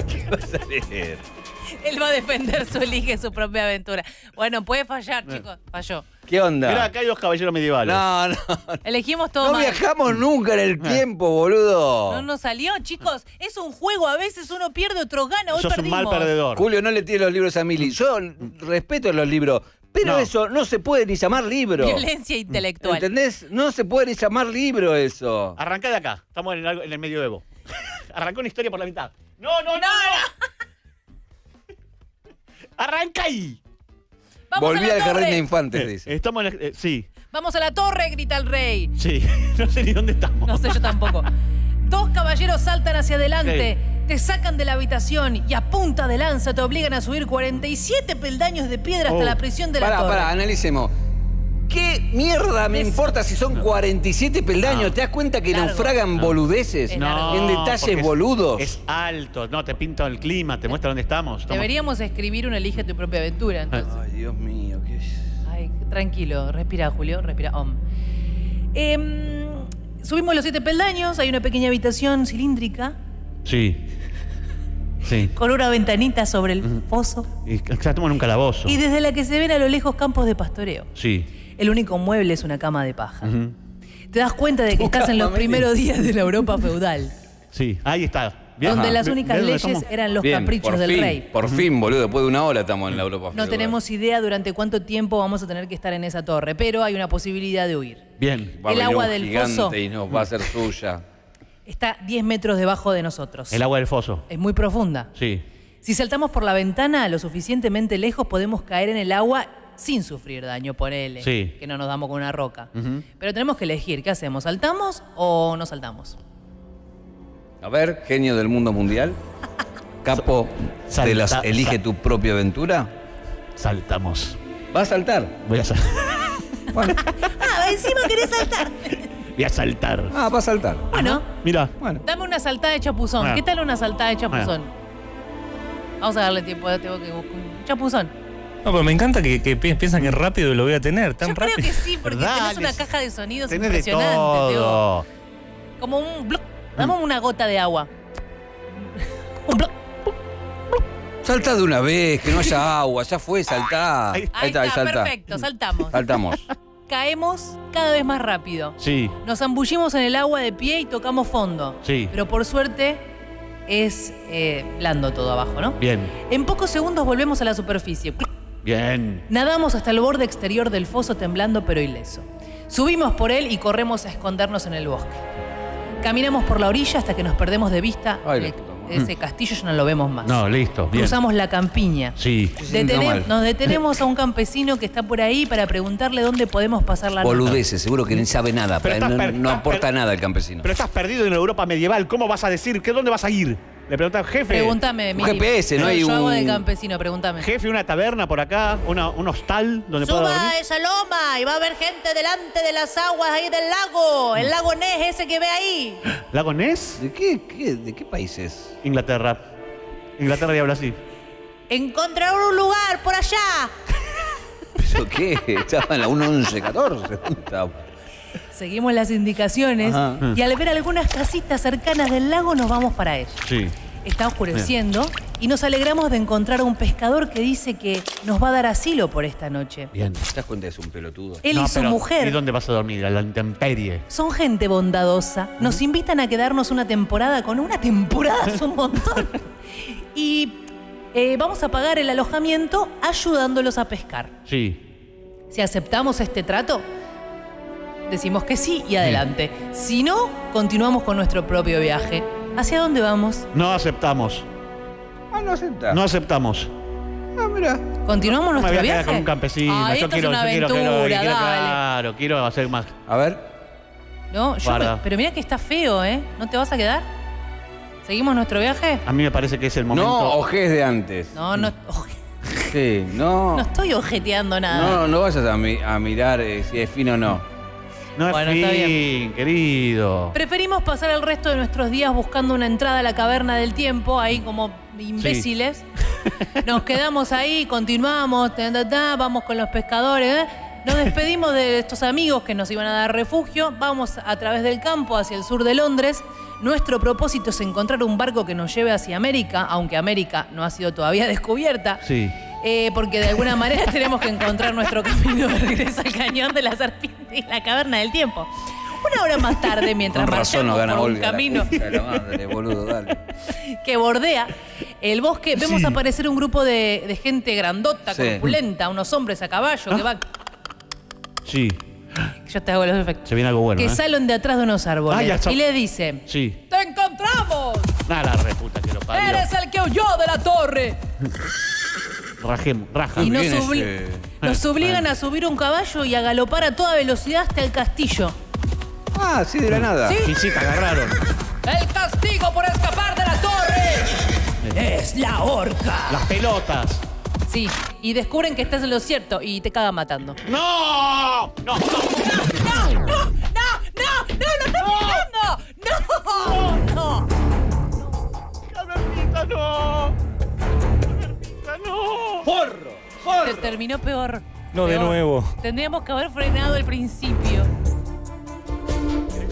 C: ¿Qué [laughs] vas a leer?
D: Él va a defender su elige su propia aventura. Bueno, puede fallar, chicos. Falló.
C: ¿Qué onda?
B: Mira, acá hay dos caballeros medievales.
C: no, no.
D: Elegimos todo
C: No
D: mal.
C: viajamos nunca en el tiempo, boludo.
D: No nos salió, chicos. Es un juego. A veces uno pierde, otro gana. Hoy
B: Sos un
D: perdimos.
B: mal perdedor.
C: Julio, no le tires los libros a Mili. Yo respeto los libros, pero
B: No.
C: eso no se puede ni llamar libro.
D: Violencia intelectual.
C: ¿Entendés? No se puede ni llamar libro eso.
B: Arrancá de acá. Estamos en, algo- en el medioevo. [laughs] Arrancó una historia por la mitad. No, no, no. no. [laughs] Arranca ahí.
D: Vamos
C: Volví
D: a la
C: al jardín de infantes,
B: Eh,
C: dice.
B: estamos en la- eh, sí,
D: Vamos a la torre, grita el rey.
B: sí. [laughs] no sé ni dónde estamos.
D: No sé yo tampoco. Dos caballeros saltan hacia adelante, te sacan de la habitación y a punta de lanza te obligan a subir 47 peldaños de piedra hasta
B: Oh.
D: la prisión de la
C: Pará,
D: torre.
C: pará, analicemos. ¿Qué mierda me
D: Es-
C: importa si son 47 peldaños?
B: No.
C: ¿Te das cuenta que
D: Largo.
C: naufragan boludeces?
D: Es
B: No,
D: largo.
C: En
B: porque
C: detalles
B: es-
C: boludos.
B: Es alto, no, te pinta el clima, te muestra dónde estamos. Estamos-
D: Deberíamos escribir un elige tu propia aventura. Entonces.
C: Ay, Dios mío, qué...
D: Ay, tranquilo, respira, Julio, respira. Om. Em, subimos los siete peldaños, hay una pequeña habitación cilíndrica
B: Sí. Sí.
D: con una ventanita sobre el foso
B: Y estamos en un calabozo.
D: y desde la que se ven a lo lejos campos de pastoreo.
B: Sí.
D: El único mueble es una cama de paja. Te das cuenta de que estás en los primeros días de la Europa feudal,
B: Sí, ahí está. Bien.
D: donde
B: Ajá.
D: las
B: ¿Ve-
D: únicas leyes eran los
C: Bien,
D: caprichos del
C: fin,
D: rey.
C: Por fin, boludo, después de una hora estamos en la Europa
D: No
C: feudal.
D: tenemos idea durante cuánto tiempo vamos a tener que estar en esa torre, pero hay una posibilidad de huir.
B: Bien.
C: Va a
D: el
C: venir
D: agua
C: un
D: del
C: gigante
D: foso.
C: y nos va a hacer suya.
D: Está 10 metros debajo de nosotros.
B: El agua del foso.
D: Es muy profunda.
B: Sí.
D: Si saltamos por la ventana lo suficientemente lejos, podemos caer en el agua sin sufrir daño, ponele.
B: Sí.
D: Que no nos damos con una roca. Pero tenemos que elegir, ¿qué hacemos? ¿Saltamos o no saltamos?
C: A ver, genio del mundo mundial. Capo de
B: Salta-
C: las Elige tu propia aventura.
B: Saltamos.
C: ¿Va a saltar?
B: Voy a, sal-
D: Ah, encima querés saltar.
B: Voy a saltar.
C: Ah, va a saltar.
D: bueno,
B: Mira.
C: Bueno.
D: dame una saltada de chapuzón.
B: Bueno.
D: ¿Qué tal una saltada de chapuzón? Vamos a darle tiempo, tengo que buscar un chapuzón.
G: No, pero me encanta que, que pi- piensan que rápido lo voy a tener, tan
D: Yo
G: rápido.
D: creo que sí, porque
B: ¿Verdad?
D: tenés una
B: Les-
D: caja de sonidos
B: Tenés de
D: impresionante, Teo.
B: todo.
D: Como un bloc. Dame una gota de agua. Un bloc.
C: Salta de una vez, que no haya agua, ya fue, saltá.
B: Ahí-
D: Ahí está,
C: ahí salta.
D: perfecto, saltamos.
C: Saltamos. [laughs]
D: Caemos cada vez más rápido.
B: Sí.
D: Nos zambullimos en el agua de pie y tocamos fondo.
B: Sí.
D: Pero por suerte es eh, blando todo abajo, ¿no?
B: Bien.
D: En pocos segundos volvemos a la superficie.
B: Bien.
D: Nadamos hasta el borde exterior del foso temblando pero ileso. Subimos por él y corremos a escondernos en el bosque. Caminamos por la orilla hasta que nos perdemos de vista.
C: Ay,
D: ese castillo ya no lo vemos más.
B: No, listo. Bien.
D: Cruzamos la campiña.
B: Sí.
D: Detene-
C: mal.
D: nos detenemos a un campesino que está por ahí para preguntarle dónde podemos pasar la noche.
C: Boludeces, seguro que ni sabe nada.
B: Pero
C: pero
B: estás
C: no,
B: per-
C: no
B: estás
C: aporta
B: per-
C: nada el campesino.
B: Pero estás perdido en Europa medieval. ¿Cómo vas a decir? ¿Qué, ¿Dónde vas a ir? Le preguntas, jefe.
D: Pregúntame,
C: Un. GPS, ¿no? Hay
D: Yo hago
C: un-
D: de campesino, pregúntame.
B: Jefe, una taberna por acá, una- un hostal donde pueda dormir.
D: Suba a esa loma y va a haber gente delante de las aguas ahí del lago. El lago Ness ese que ve ahí.
B: ¿Lago Ness?
C: ¿De qué, qué- de qué país es?
B: Inglaterra. Inglaterra y habla así.
D: Encontrar un lugar por allá. [laughs]
C: ¿Pero qué? Estaba en la 1114.
D: Seguimos las indicaciones
C: Ajá.
D: y al ver algunas casitas cercanas del lago nos vamos para ellas.
B: Sí.
D: Está oscureciendo y nos alegramos de encontrar a un pescador que dice que nos va a dar asilo por esta noche.
B: Bien.
C: ¿Te das cuenta? Es un pelotudo.
D: Él
B: No,
D: y su
B: pero,
D: mujer
B: ¿Y dónde vas a dormir? A la intemperie.
D: son gente bondadosa. Nos invitan a quedarnos una temporada con una temporada es un [laughs] montón. y eh, vamos a pagar el alojamiento ayudándolos a pescar.
B: Sí.
D: Si aceptamos este trato, decimos que sí y adelante. Si no, continuamos con nuestro propio viaje. ¿Hacia dónde vamos?
B: No aceptamos.
C: Ah, no acepta.
B: No aceptamos.
C: Ah, mira.
D: ¿Continuamos
B: No me
D: nuestro
B: voy a quedar
D: viaje?
B: con un campesino.
D: Ay,
B: yo
D: esto
B: quiero,
D: es una
B: yo quiero,
D: aventura,
B: quiero, quiero,
D: dale.
B: claro, quiero hacer más.
C: A ver.
D: No, yo,
B: Guarda.
D: pero mira que está feo, ¿eh? ¿No te vas a quedar? ¿Seguimos nuestro viaje?
B: A mí me parece que es el momento.
C: No ojés de antes.
D: No, no, oje-
C: Sí, no.
D: no estoy ojeteando nada.
C: No, no vayas a, mi- a mirar eh, si es fino o no.
B: No es
D: Bueno, está
B: fin, querido.
D: Preferimos pasar el resto de nuestros días buscando una entrada a la caverna del tiempo, ahí como imbéciles. [laughs] Nos quedamos ahí, continuamos, ta, ta, ta, vamos con los pescadores. ¿eh? Nos despedimos de estos amigos que nos iban a dar refugio. Vamos a través del campo hacia el sur de Londres. Nuestro propósito es encontrar un barco que nos lleve hacia América, aunque América no ha sido todavía [laughs] descubierta.
B: Sí.
D: Eh, porque de alguna manera [laughs] tenemos que encontrar nuestro camino de regreso al cañón de la serpiente y la caverna del tiempo. Una hora más tarde, mientras
C: no
D: marchamos por un
C: Olga.
D: camino [laughs]
C: la madre, boludo, dale.
D: que bordea el bosque, vemos
B: Sí.
D: aparecer un grupo de, de gente grandota,
C: Sí.
D: corpulenta, unos hombres a caballo que
B: Ah.
D: van.
B: Sí.
D: Yo te hago los efectos.
B: Se viene algo bueno.
D: que
B: ¿eh?
D: salen de atrás de unos árboles
B: Ah, ya
D: y le dicen:
B: Sí.
D: ¡Te encontramos!
B: Nada, la reputa que lo parió.
D: ¡Eres el que huyó de la torre! [laughs]
B: Rajemos, raja.
D: Y nos
C: ¿Quién es,
D: obli-
C: eh?
D: Obligan a subir un caballo y a galopar a toda velocidad hasta el castillo.
C: Ah, sí, de la nada.
D: Sí.
B: Sí, te agarraron.
D: El castigo por escapar de la torre es la horca.
B: Las pelotas.
D: Sí, y descubren que estás en lo cierto y te cagan matando.
B: ¡No! ¡No! ¡No!
D: ¡No! ¡No! ¡No! ¡No! ¡No! ¡Lo estás picando! ¡No! ¡No!
B: ¡Albertita, no! ¡Albertita, no!
C: ¡Porro!
D: Te terminó peor.
G: No, de nuevo.
D: Tendríamos que haber frenado al principio.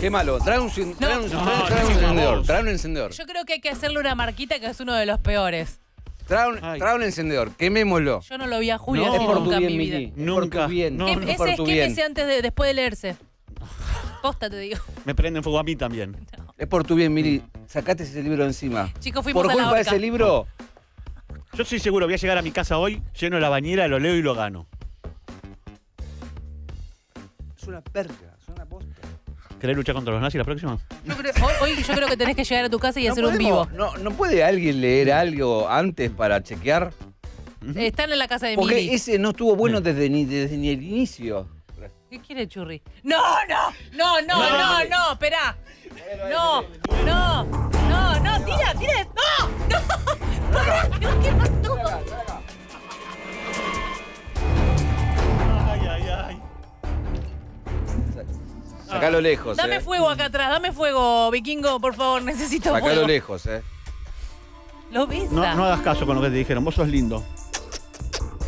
C: Qué malo. Trae un, trae un,
B: No,
C: trae- trae un encendedor. Trae un encendedor.
D: Yo creo que hay que hacerle una marquita que es uno de los peores.
C: Trae un, trae un encendedor. Quemémoslo.
D: Yo no lo vi a Julio
B: No. Es por
D: nunca
C: tu
D: en
C: bien,
D: mi vida.
C: Por
B: Nunca.
C: tu bien.
B: No,
D: ¿Qué-
B: no.
C: Es por
D: ese
C: tu
D: es
C: bien.
D: quémese antes de, después de leerse. Posta te digo.
B: Me prenden fuego a mí también.
C: Es por tu bien, Miri. Sacate ese libro encima.
D: Chicos, fuimos
C: Por
D: a la
C: culpa de ese libro.
B: Yo estoy seguro, voy a llegar a mi casa hoy, lleno la bañera, lo leo y lo gano.
C: Es una perca. Es una posta.
B: ¿Querés luchar contra los nazis la próxima?
D: Yo creo- hoy, hoy yo creo que tenés que llegar a tu casa y hacer un
C: podemos-
D: vivo.
C: No, ¿No puede alguien leer algo antes para chequear?
D: Están en la casa de
C: Porque
D: Mili.
C: ese no estuvo bueno desde ni, desde ni el inicio.
D: ¿Qué quiere Churri? No, no, no, no, no, no, esperá. No, no, no, no, tira, tira. No, no. Pará, no quemas todo.
B: Ay, ay, ay.
C: Sacalo lejos,
D: Dame
C: eh.
D: fuego acá atrás, dame fuego, vikingo, por favor, necesito
C: Sacalo
D: fuego.
C: lejos, eh.
D: Lo besa.
B: No, no hagas caso con lo que te dijeron, vos sos lindo.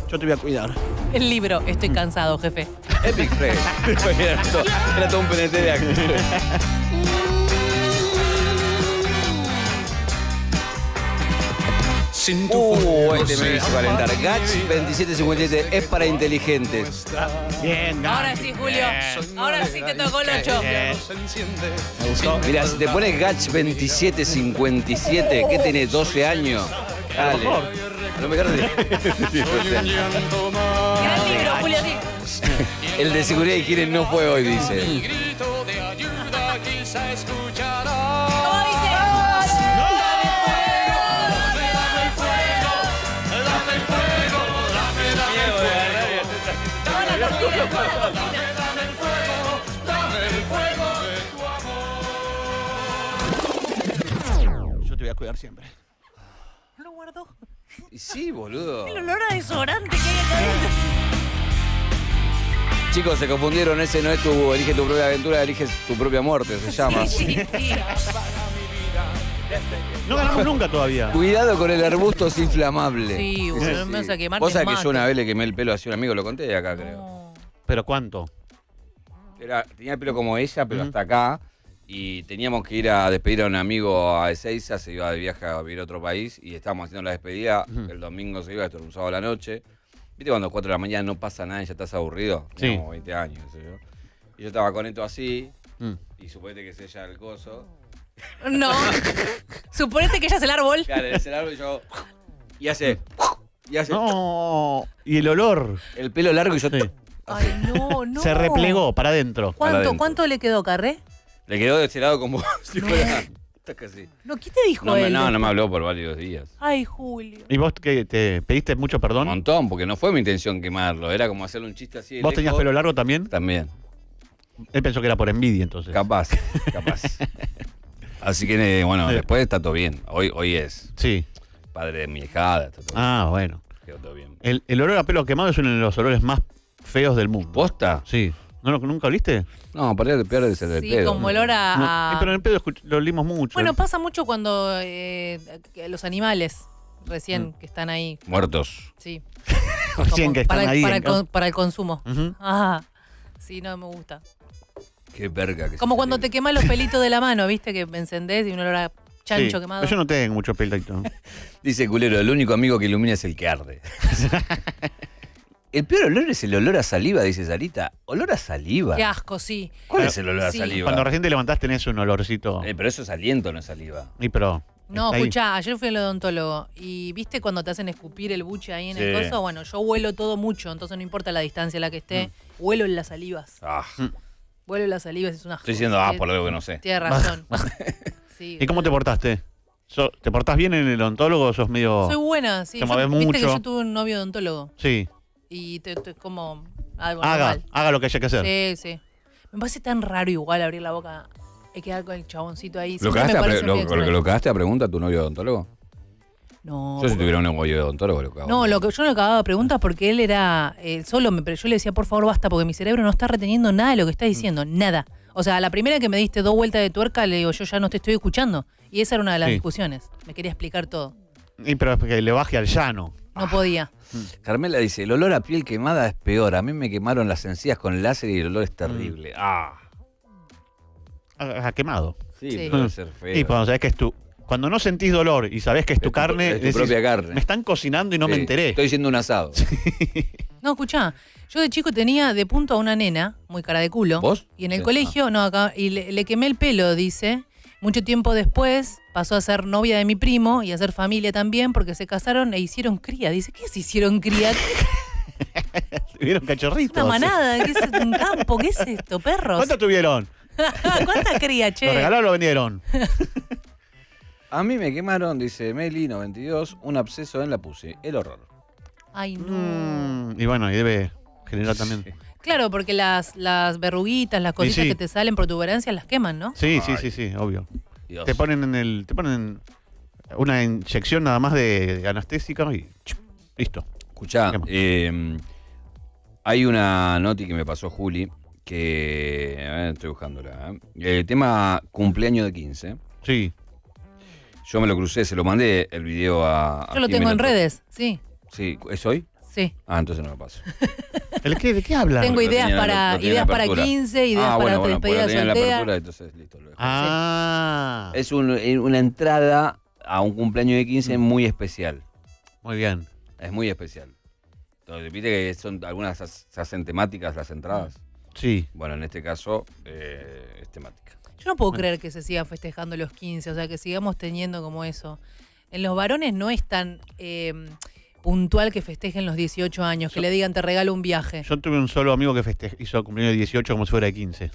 B: Yo te voy a cuidar.
D: El libro, estoy cansado, jefe.
C: Epic Fail. [laughs] era, todo, era todo un PNT de actores. Uh, este me hizo calentar. Gach 2757 es para inteligentes.
B: Bien, Gaby.
D: Ahora sí, Julio. Ahora sí te tocó el 8.
B: Bien. Me gustó.
C: Mira, si te pones Gach 2757, ¿qué tenés? ¿12 años? Dale. No me cargues.
D: Gran libro, Julio, sí.
C: El de seguridad y higiene no fue hoy, dice.
B: Siempre.
D: Lo guardó.
C: Y sí, boludo.
D: El olor a desodorante que hay acá.
C: Chicos, se confundieron. Ese no es tu Elige tu propia aventura, eliges tu propia muerte, se llama.
D: Sí, sí.
B: No ganamos nunca todavía.
C: Cuidado con el arbusto es inflamable.
D: Sí, boludo, me vas a quemar,
C: Vos
D: te
C: sabés que yo una vez le quemé el pelo así a un amigo, lo conté acá, creo.
D: No.
B: ¿Pero cuánto?
C: Era, tenía el pelo como ella, pero hasta acá. Y teníamos que ir a despedir a un amigo a Ezeiza, se iba de viaje a vivir a otro país y estábamos haciendo la despedida. El domingo se iba, esto era un sábado a la noche. ¿Viste cuando a 4 de la mañana no pasa nada y ya estás aburrido?
B: Sí.
C: Teníamos 20 años, yo. Y yo estaba con esto así,
B: Mm.
C: y suponete que es ella el coso.
D: No. [laughs] Suponete que ella es el árbol.
C: Claro, es el árbol y yo. Y hace. Y hace.
B: No. Y el olor.
C: El pelo largo y yo.
B: Sí.
D: Ay, no, no.
B: Se replegó para adentro.
C: Para
D: ¿Cuánto,
C: adentro.
D: ¿Cuánto le quedó, Carré?
C: Le quedó de ese lado como si fuera. Casi.
D: No, ¿qué te dijo
C: No, me,
D: él?
C: no, no me habló por varios días.
D: Ay, Julio.
B: ¿Y vos que te pediste mucho
C: Un
B: perdón?
C: montón, porque no fue mi intención quemarlo. Era como hacerle un chiste así. de
B: ¿Vos tenías pelo largo también?
C: También.
B: Él pensó que era por envidia entonces.
C: Capaz, [laughs] capaz. Así que, eh, bueno, después está todo bien. Hoy, hoy es
B: Sí.
C: padre de mi hijada. Está todo,
B: Ah, bueno.
C: quedó todo bien.
B: El, el olor a pelo quemado es uno de los olores más feos del mundo.
C: ¿Posta?
B: Sí. ¿No lo, ¿Nunca oliste?
C: No, para el peor es el del
D: Sí,
C: pedo.
D: como olor a...
B: No, sí, pero en el pedo lo olimos mucho.
D: Bueno, pasa mucho cuando eh, que los animales recién que están ahí.
C: Muertos.
D: Sí. [laughs]
B: Recién
D: Como
B: que están
D: para, el,
B: ahí.
D: para,
B: en
D: el, con- para el consumo. Ah, sí, no me gusta.
C: Qué verga que
D: Como
C: se
D: cuando te quemas los pelitos de la mano, ¿viste? Que me encendés y un olor a chancho
B: Sí,
D: quemado.
B: pero Yo no tengo mucho pelito. [laughs]
C: Dice culero, el único amigo que ilumina es el que arde. [laughs] el peor olor es el olor a saliva, dice Sarita. ¿Olor a saliva?
D: Qué asco, sí.
C: ¿Cuál es el olor
D: Sí.
C: a saliva?
B: Cuando recién te levantás tenés un olorcito.
C: Eh, pero eso es aliento, no es saliva.
B: Y pero.
D: No, escuchá, ayer fui al odontólogo y viste cuando te hacen escupir el buche ahí en el coso. Bueno, yo huelo todo mucho, entonces no importa la distancia a la que esté, huelo en las salivas.
C: Ah,
D: Huelo en las salivas, es una
C: estoy diciendo ah por algo que no sé.
D: Tienes razón. [laughs] sí.
B: ¿Y cómo te portaste? ¿Te portás bien en el odontólogo o sos medio.?
D: Soy buena, sí.
B: Te
D: Yo-
B: mueves
D: Viste que
B: mucho.
D: yo tuve un novio odontólogo.
B: Sí.
D: Y te, te- como algo
B: Haga,
D: normal.
B: haga lo que haya que hacer.
D: Sí, sí. Me parece tan raro igual abrir la boca y quedar con el chaboncito ahí.
C: ¿Lo
D: Siempre me
C: cagaste, a, pre-
D: parece
C: lo,
D: muy
C: lo-
D: extraño.
C: lo cagaste a pregunta a tu novio odontólogo?
D: No,
C: Yo si tuviera un novio odontólogo lo cagaba.
D: No, lo que yo no le acababa de preguntas porque él era eh, solo, me, pero yo le decía, por favor, basta, porque mi cerebro no está reteniendo nada de lo que está diciendo, nada. O sea, la primera que me diste dos vueltas de tuerca, le digo, yo ya no te estoy escuchando. Y esa era una de las
B: Sí.
D: discusiones. Me quería explicar todo.
B: Y pero es que le baje al llano.
D: No podía.
C: Carmela dice, el olor a piel quemada es peor. A mí me quemaron las encías con láser y el olor es terrible. Ah,
B: Ha, ha quemado.
C: sí,
D: Sí.
C: debe ser feo.
B: Y cuando sabés que es tu. Cuando no sentís dolor y sabés que es tu
C: Es tu-
B: carne,
C: es tu
B: decís,
C: propia carne.
B: me están cocinando y no me
C: Sí,
B: enteré.
C: Estoy haciendo un asado.
D: No, escuchá, yo de chico tenía de punto a una nena, muy cara de culo.
C: ¿Vos?
D: Y en el
C: Sí.
D: colegio, no, acá, y le, le quemé el pelo, dice. Mucho tiempo después pasó a ser novia de mi primo y a ser familia también porque se casaron e hicieron cría. Dice, ¿qué se hicieron cría? [laughs]
B: ¿Vieron cachorritos?
D: Una manada, ¿qué es un campo? ¿Qué es esto, perros?
B: ¿Cuántos tuvieron? [laughs]
D: ¿Cuánta cría, che?
B: ¿Lo regalaron o lo vendieron?
C: A mí me quemaron, dice Meli92, un absceso en la pussy. El horror.
D: Ay, no.
B: Mm, y bueno, y debe generar también.
C: Sí.
D: Claro, porque las, las verruguitas, las cositas
B: sí.
D: que te salen protuberancias las queman, ¿no?
B: Sí, sí,
C: Ay.
B: sí, sí, obvio.
C: Dios.
B: Te ponen en el. Te ponen una inyección nada más de, de anestésica y. chup, listo.
C: Escuchá, eh, hay una noti que me pasó Juli, que... a ver, estoy buscándola. ¿eh? El tema cumpleaños de 15.
B: Sí.
C: Yo me lo crucé, se lo mandé el video a...
D: Yo lo tengo en redes, sí,
C: Sí, ¿es hoy?
D: Sí.
C: Ah, entonces no lo paso. [laughs]
B: ¿El qué, ¿De qué hablan?
D: Tengo ideas
C: tenía-
D: para ideas para
C: apertura.
D: 15, ideas
C: ah,
D: para
C: bueno, bueno, la apertura, entonces listo. Lo dejo.
B: Ah,
C: Es un- una entrada a un cumpleaños de 15 muy especial.
B: muy bien.
C: Es muy especial. Entonces, viste que son algunas se hacen temáticas las entradas.
B: Sí.
C: Bueno, en este caso eh, es temática.
D: Yo no puedo creer que se sigan festejando los 15, o sea, que sigamos teniendo como eso. En los varones no es tan eh, puntual que festejen los 18 años, que
B: Yo-
D: le digan te regalo un viaje.
B: Yo tuve un solo amigo que feste- hizo cumpleaños de 18 como si fuera de 15.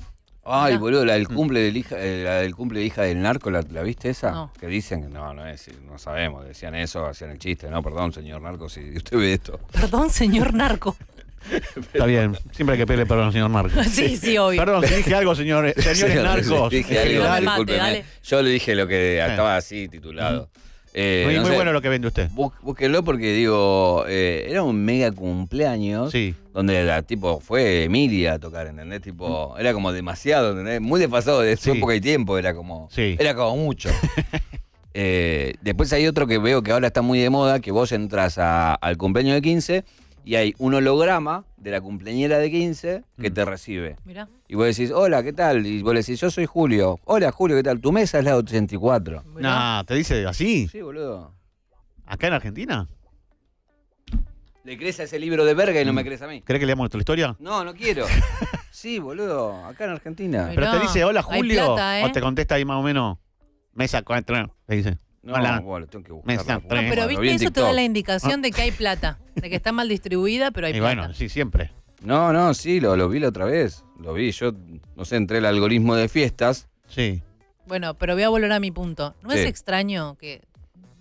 C: Ay,
D: Mirá.
C: boludo, la del cumple del hija, eh, la del cumple de hija del narco, ¿la, la viste esa?
D: No.
C: Que dicen que no, no es, no sabemos, decían eso, hacían el chiste, no, perdón, señor narco, si usted ve esto. [laughs]
D: Perdón, señor narco.
B: Está bien. Siempre hay que pedirle perdón al señor Marcos. [laughs]
D: sí, sí, obvio.
B: Perdón, si dije algo, señor, señores [laughs]
C: Señor,
B: narcos.
C: dije algo,
D: No mate.
C: Yo le dije lo que estaba así titulado. Eh,
B: muy
C: no
B: muy
C: sé,
B: bueno lo que vende usted.
C: bú- Búsquenlo porque digo, eh, era un mega cumpleaños
B: Sí.
C: donde la, tipo fue Emilia a tocar, ¿entendés? Tipo, era como demasiado, ¿entendés? Muy desfasado de su
B: Sí.
C: época y tiempo, era como,
B: Sí.
C: era como mucho. [laughs] Eh, después hay otro que veo que ahora está muy de moda, que vos entras a- al cumpleaños de 15 y hay un holograma de la cumpleañera de 15 que
B: Mm.
C: te recibe.
D: Mirá.
C: Y vos decís, hola, ¿qué tal? Y vos le decís, yo soy Julio. Hola, Julio, ¿qué tal? Tu mesa es la 84.
D: mirá.
B: Nah, ¿te dice así?
C: Sí, boludo.
B: ¿Acá en Argentina?
C: ¿Le crees a ese libro de verga y no
B: Mm.
C: me crees a mí?
B: ¿Querés que leamos nuestra historia?
C: No, no quiero. [laughs] sí, boludo, acá en Argentina.
B: Pero te dice, hola
D: hay
B: Julio,
D: plata, ¿eh?
B: o te contesta ahí más o menos, mesa 4, te dice.
C: No,
B: Hola.
C: bueno, tengo que
B: Me
C: buscar.
B: está- No,
D: Pero viste, eso te da
C: TikTok.
D: la indicación de que hay plata, de que está mal distribuida, pero hay
B: Y
D: plata.
B: bueno, sí, siempre.
C: No, no, sí, lo, lo vi la otra vez. Lo vi, yo, no sé, entré al algoritmo de fiestas.
B: Sí.
D: Bueno, pero voy a volver a mi punto. ¿No es extraño que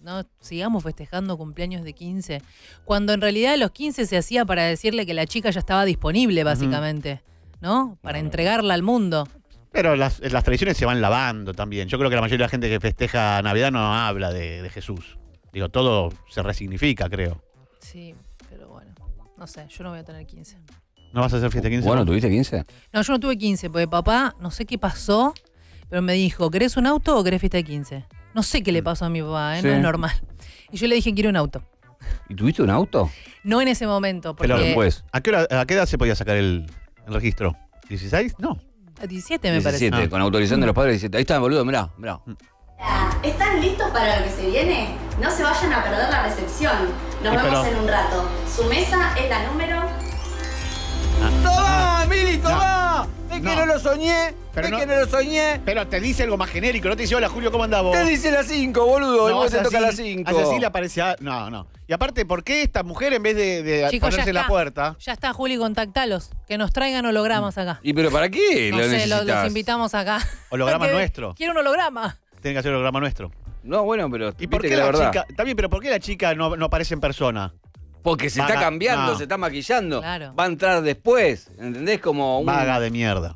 D: no sigamos festejando cumpleaños de 15? Cuando en realidad los 15 se hacía para decirle que la chica ya estaba disponible, básicamente, ¿no? Para entregarla al mundo.
B: Pero las, las tradiciones se van lavando también. Yo creo que la mayoría de la gente que festeja Navidad no habla de, de Jesús. Digo, todo se resignifica, creo.
D: Sí, pero bueno, no sé, yo no voy a tener 15.
B: ¿No vas a hacer fiesta 15?
C: Bueno,
B: no?
C: ¿tuviste 15?
D: No, yo no tuve 15, porque papá, no sé qué pasó, pero me dijo, ¿querés un auto o querés fiesta de 15? No sé qué le pasó a mi papá, ¿eh? no
C: Sí.
D: es normal. Y yo le dije, quiero un auto.
C: ¿Y tuviste un auto?
D: No en ese momento, porque
B: Pero
C: después.
B: ¿A qué, hora- a qué edad se podía sacar el, el registro? ¿16? No.
D: a 17 me parece.
C: 17,
B: Ah.
C: con autorización de los padres 17. Ahí está, boludo, mirá, mirá.
H: ¿Están listos para lo que se viene? No se vayan a perder la recepción. Nos
B: Sí,
H: vemos
B: pero-
H: en un rato. Su mesa es la número.
C: ¡Tomá, Mili, tomá! ¡Es que no lo soñé!
B: Pero
C: ¡Es
B: no-
C: que no lo soñé!
B: Pero te dice algo más genérico, no te dice, hola Julio, ¿cómo andás vos?
C: Te dice las 5, boludo, y vos te toca
B: así,
C: las 5.
B: hace así le aparece a- No, no. Y aparte, ¿por qué esta mujer en vez de, de
D: Chicos, ya
B: ponerse en la
D: está.
B: puerta?
D: Ya está, Juli, contactalos. Que nos traigan hologramas acá.
C: ¿Y pero para qué
D: No
C: lo
D: sé, lo-
C: necesitas?
D: los invitamos acá.
B: Holograma nuestro.
D: Quiero un holograma.
B: Tiene que hacer holograma nuestro.
C: No, bueno, pero
B: ¿Y por
C: viste
B: qué
C: que
B: la,
C: la verdad.
B: chica? También, pero ¿por qué la chica no, no aparece en persona?
C: Porque se
B: Vaga-
C: está cambiando,
B: no.
C: se está maquillando.
D: Claro.
C: Va a entrar después. ¿Entendés? Como un.
B: Vaga de mierda.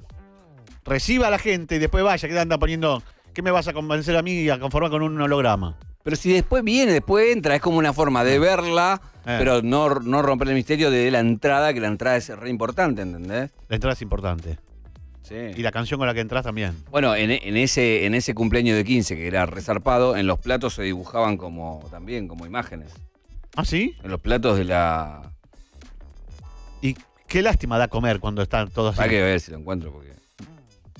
B: Reciba a la gente y después vaya, que anda poniendo. ¿Qué me vas a convencer a mí a conformar con un holograma?
C: Pero si después viene, después entra, es como una forma de verla,
B: Eh.
C: pero no, no romper el misterio de la entrada, que la entrada es re importante, ¿entendés?
B: La entrada es importante.
C: Sí.
B: Y la canción con la que entras también.
C: Bueno, en, en ese, en ese cumpleaños de 15, que era resarpado, en los platos se dibujaban como también, como imágenes.
B: ¿Ah, sí?
C: En los platos de la.
B: Y qué lástima da comer cuando están todos
C: Hay
B: así.
C: que ver si lo encuentro, porque.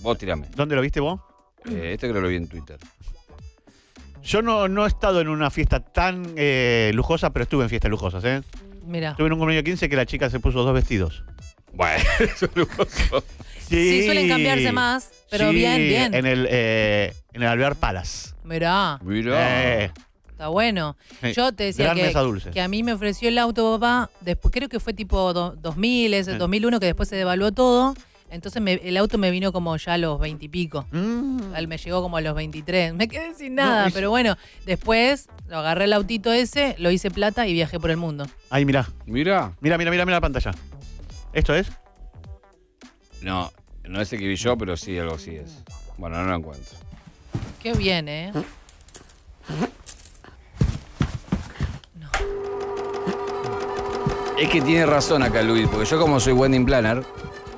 C: Vos tirame.
B: ¿Dónde lo viste vos?
C: Eh, este creo que lo vi en Twitter.
B: Yo no, no he estado en una fiesta tan eh, lujosa, pero estuve en fiestas lujosas, ¿eh?
D: Mira.
B: Estuve en un cumpleaños de 15 que la chica se puso dos vestidos.
C: Bueno, [laughs] eso es lujoso.
D: Sí, suelen cambiarse más, pero
B: Sí,
D: bien, bien.
B: En el, eh, en el Alvear Palace.
D: Mirá,
C: Mirá.
B: Eh,
D: está bueno.
B: Sí.
D: Yo te decía que, que a mí me ofreció el auto papá, después creo que fue tipo do- 2000, ese
B: Sí.
D: 2001, que después se devaluó todo. Entonces me- el auto me vino como ya a los 20 y pico.
B: mm,
D: Al- Me llegó como a los 23. Me quedé sin nada,
B: No, es-
D: pero bueno, después lo agarré el autito ese, lo hice plata y viajé por el mundo.
B: ahí, mirá.
C: Mirá.
B: Mira, mira, mira, mira la pantalla. ¿Esto es?
C: No, no es el que vi yo, pero sí, algo así es. Bueno, no lo encuentro.
D: Qué bien, ¿eh?
C: Es que tiene razón acá Luis, porque yo como soy wedding planner,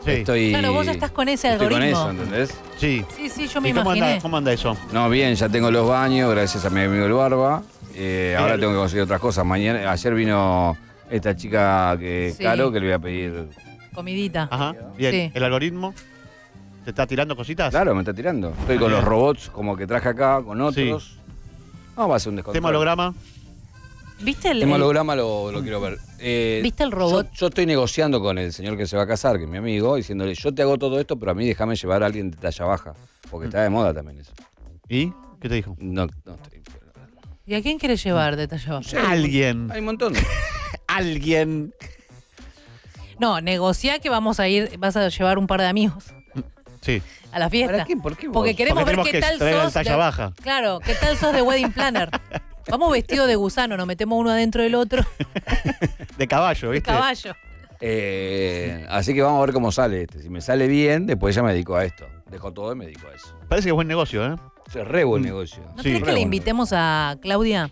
B: Sí.
C: estoy.
D: Claro, vos ya estás con ese
C: estoy con
D: algoritmo.
C: eso, ¿entendés?
B: Sí.
D: Sí, sí, yo me
B: ¿Y cómo
D: imaginé.
B: anda, cómo anda eso?
C: No, bien, ya tengo los baños, gracias a mi amigo el Barba. Eh, ahora tengo que conseguir otras cosas. Mañana, ayer vino esta chica que
D: Sí.
C: Caro, que le voy a pedir.
D: Comidita.
B: Ajá. Bien.
D: Sí.
B: ¿El algoritmo? ¿Te está tirando cositas?
C: Claro, me está tirando. Estoy con
B: Bien.
C: los robots, como que traje acá, con otros. No, va a ser un descontrol.
B: Tema holograma.
D: ¿Viste el, el-
C: holograma lo, lo quiero ver. Eh,
D: ¿Viste el robot?
C: Yo, yo estoy negociando con el señor que se va a casar, que es mi amigo, diciéndole, yo te hago todo esto, pero a mí déjame llevar a alguien de talla baja. Porque está de moda también eso.
B: ¿Y? ¿Qué te dijo?
C: No, no estoy.
D: ¿Y a quién quieres llevar de talla baja?
B: Alguien.
C: Hay un montón. [laughs]
B: Alguien.
D: No, negocia que vamos a ir, vas a llevar un par de amigos
B: Sí.
D: a la fiesta.
C: ¿Para qué? ¿Por qué vos?
D: Porque queremos
B: Porque
D: ver qué
B: que
D: tal sos.
B: talla
D: de-
B: baja.
D: Claro, qué tal sos de wedding planner. [laughs] Vamos vestidos de gusano, nos metemos uno adentro del otro, [laughs]
B: De caballo,
D: de
B: ¿viste?
D: caballo.
C: Eh, así que vamos a ver cómo sale este. Si me sale bien, después ya me dedico a esto. Dejo todo y me dedico a eso.
B: Parece que es buen negocio, ¿eh?
C: Es re buen
B: Mm.
C: negocio.
D: ¿No
B: Sí.
D: crees
C: Re
D: que le invitemos a Claudia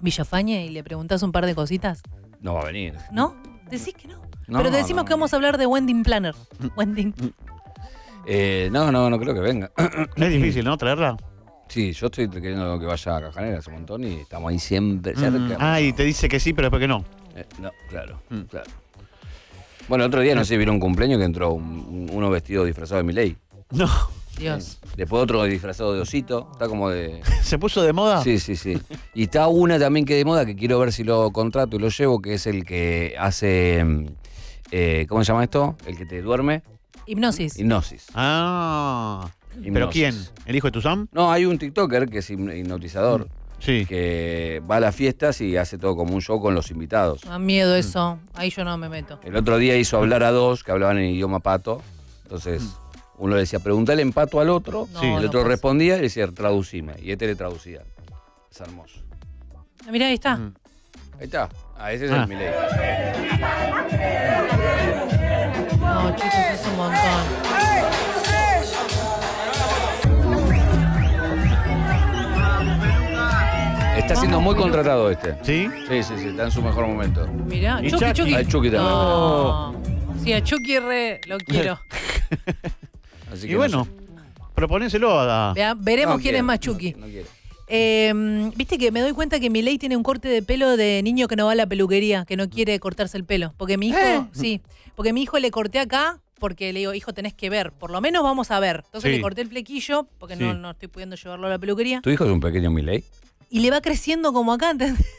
D: Villafañe y le preguntás un par de cositas?
C: No va a venir.
D: ¿No? Decís que no.
C: No,
D: Pero decimos
C: no.
D: que vamos a hablar de wedding planner. [laughs] Wedding.
C: Eh, no, no, no creo que venga.
B: Es difícil, ¿no? Traerla.
C: Sí, yo estoy queriendo que vaya a Cajanera hace un montón y estamos ahí siempre.
B: Mm.
C: cerca.
B: Ah, y te dice que sí, pero después que no.
C: Eh, no, claro,
B: Mm.
C: claro. Bueno, otro día, no sé, vieron un cumpleaños que entró un- un- uno vestido disfrazado de Miley.
B: No.
D: Dios.
C: Después otro disfrazado de osito. Está como de. [laughs]
B: ¿Se puso de moda?
C: Sí, sí, sí. Y está una también que de moda que quiero ver si lo contrato y lo llevo, que es el que hace. eh, ¿Cómo se llama esto? El que te duerme.
D: Hipnosis.
C: Hipnosis.
B: Ah. ¿Pero quién? ¿El hijo de Tuzam?
C: No, hay un TikToker que es hipn- hipnotizador,
B: Sí.
C: que va a las fiestas y hace todo como un show con los invitados.
D: Da miedo eso. Ahí yo no me meto.
C: El otro día hizo hablar a dos que hablaban en idioma pato. Entonces, uno le decía, pregúntale en pato al otro.
D: No,
C: el otro respondía y le decía, traducime. Y este le traducía. Es hermoso.
D: Mirá, ahí está.
B: Mm.
C: Ahí está. Ah, ese es
B: Ah.
C: el Milei.
D: No, chicos, es un montón.
C: Está siendo muy contratado este.
B: ¿Sí?
C: Sí, sí, sí, está en su mejor momento.
D: Mirá,
B: Y
D: Chucky,
B: Chucky.
D: Chucky.
C: Ah, Chucky también.
D: No. Sí, a Chucky re lo quiero. [laughs]
C: Así
B: Y
C: que
B: bueno,
C: no sé.
B: proponéselo a...
D: Vea- veremos
C: No
D: quién es más Chucky.
C: no quiere.
D: Eh, Viste que me doy cuenta que mi ley tiene un corte de pelo de niño que no va a la peluquería, que no quiere cortarse el pelo. Porque mi hijo,
B: ¿Eh?
D: sí, porque mi hijo le corté acá porque le digo, hijo, tenés que ver, por lo menos vamos a ver. Entonces
B: Sí.
D: le corté el flequillo porque no,
B: Sí.
D: no estoy pudiendo llevarlo a la peluquería.
C: ¿Tu hijo es un pequeño Milei?
D: Y le va creciendo como acá, ¿entendés? [laughs]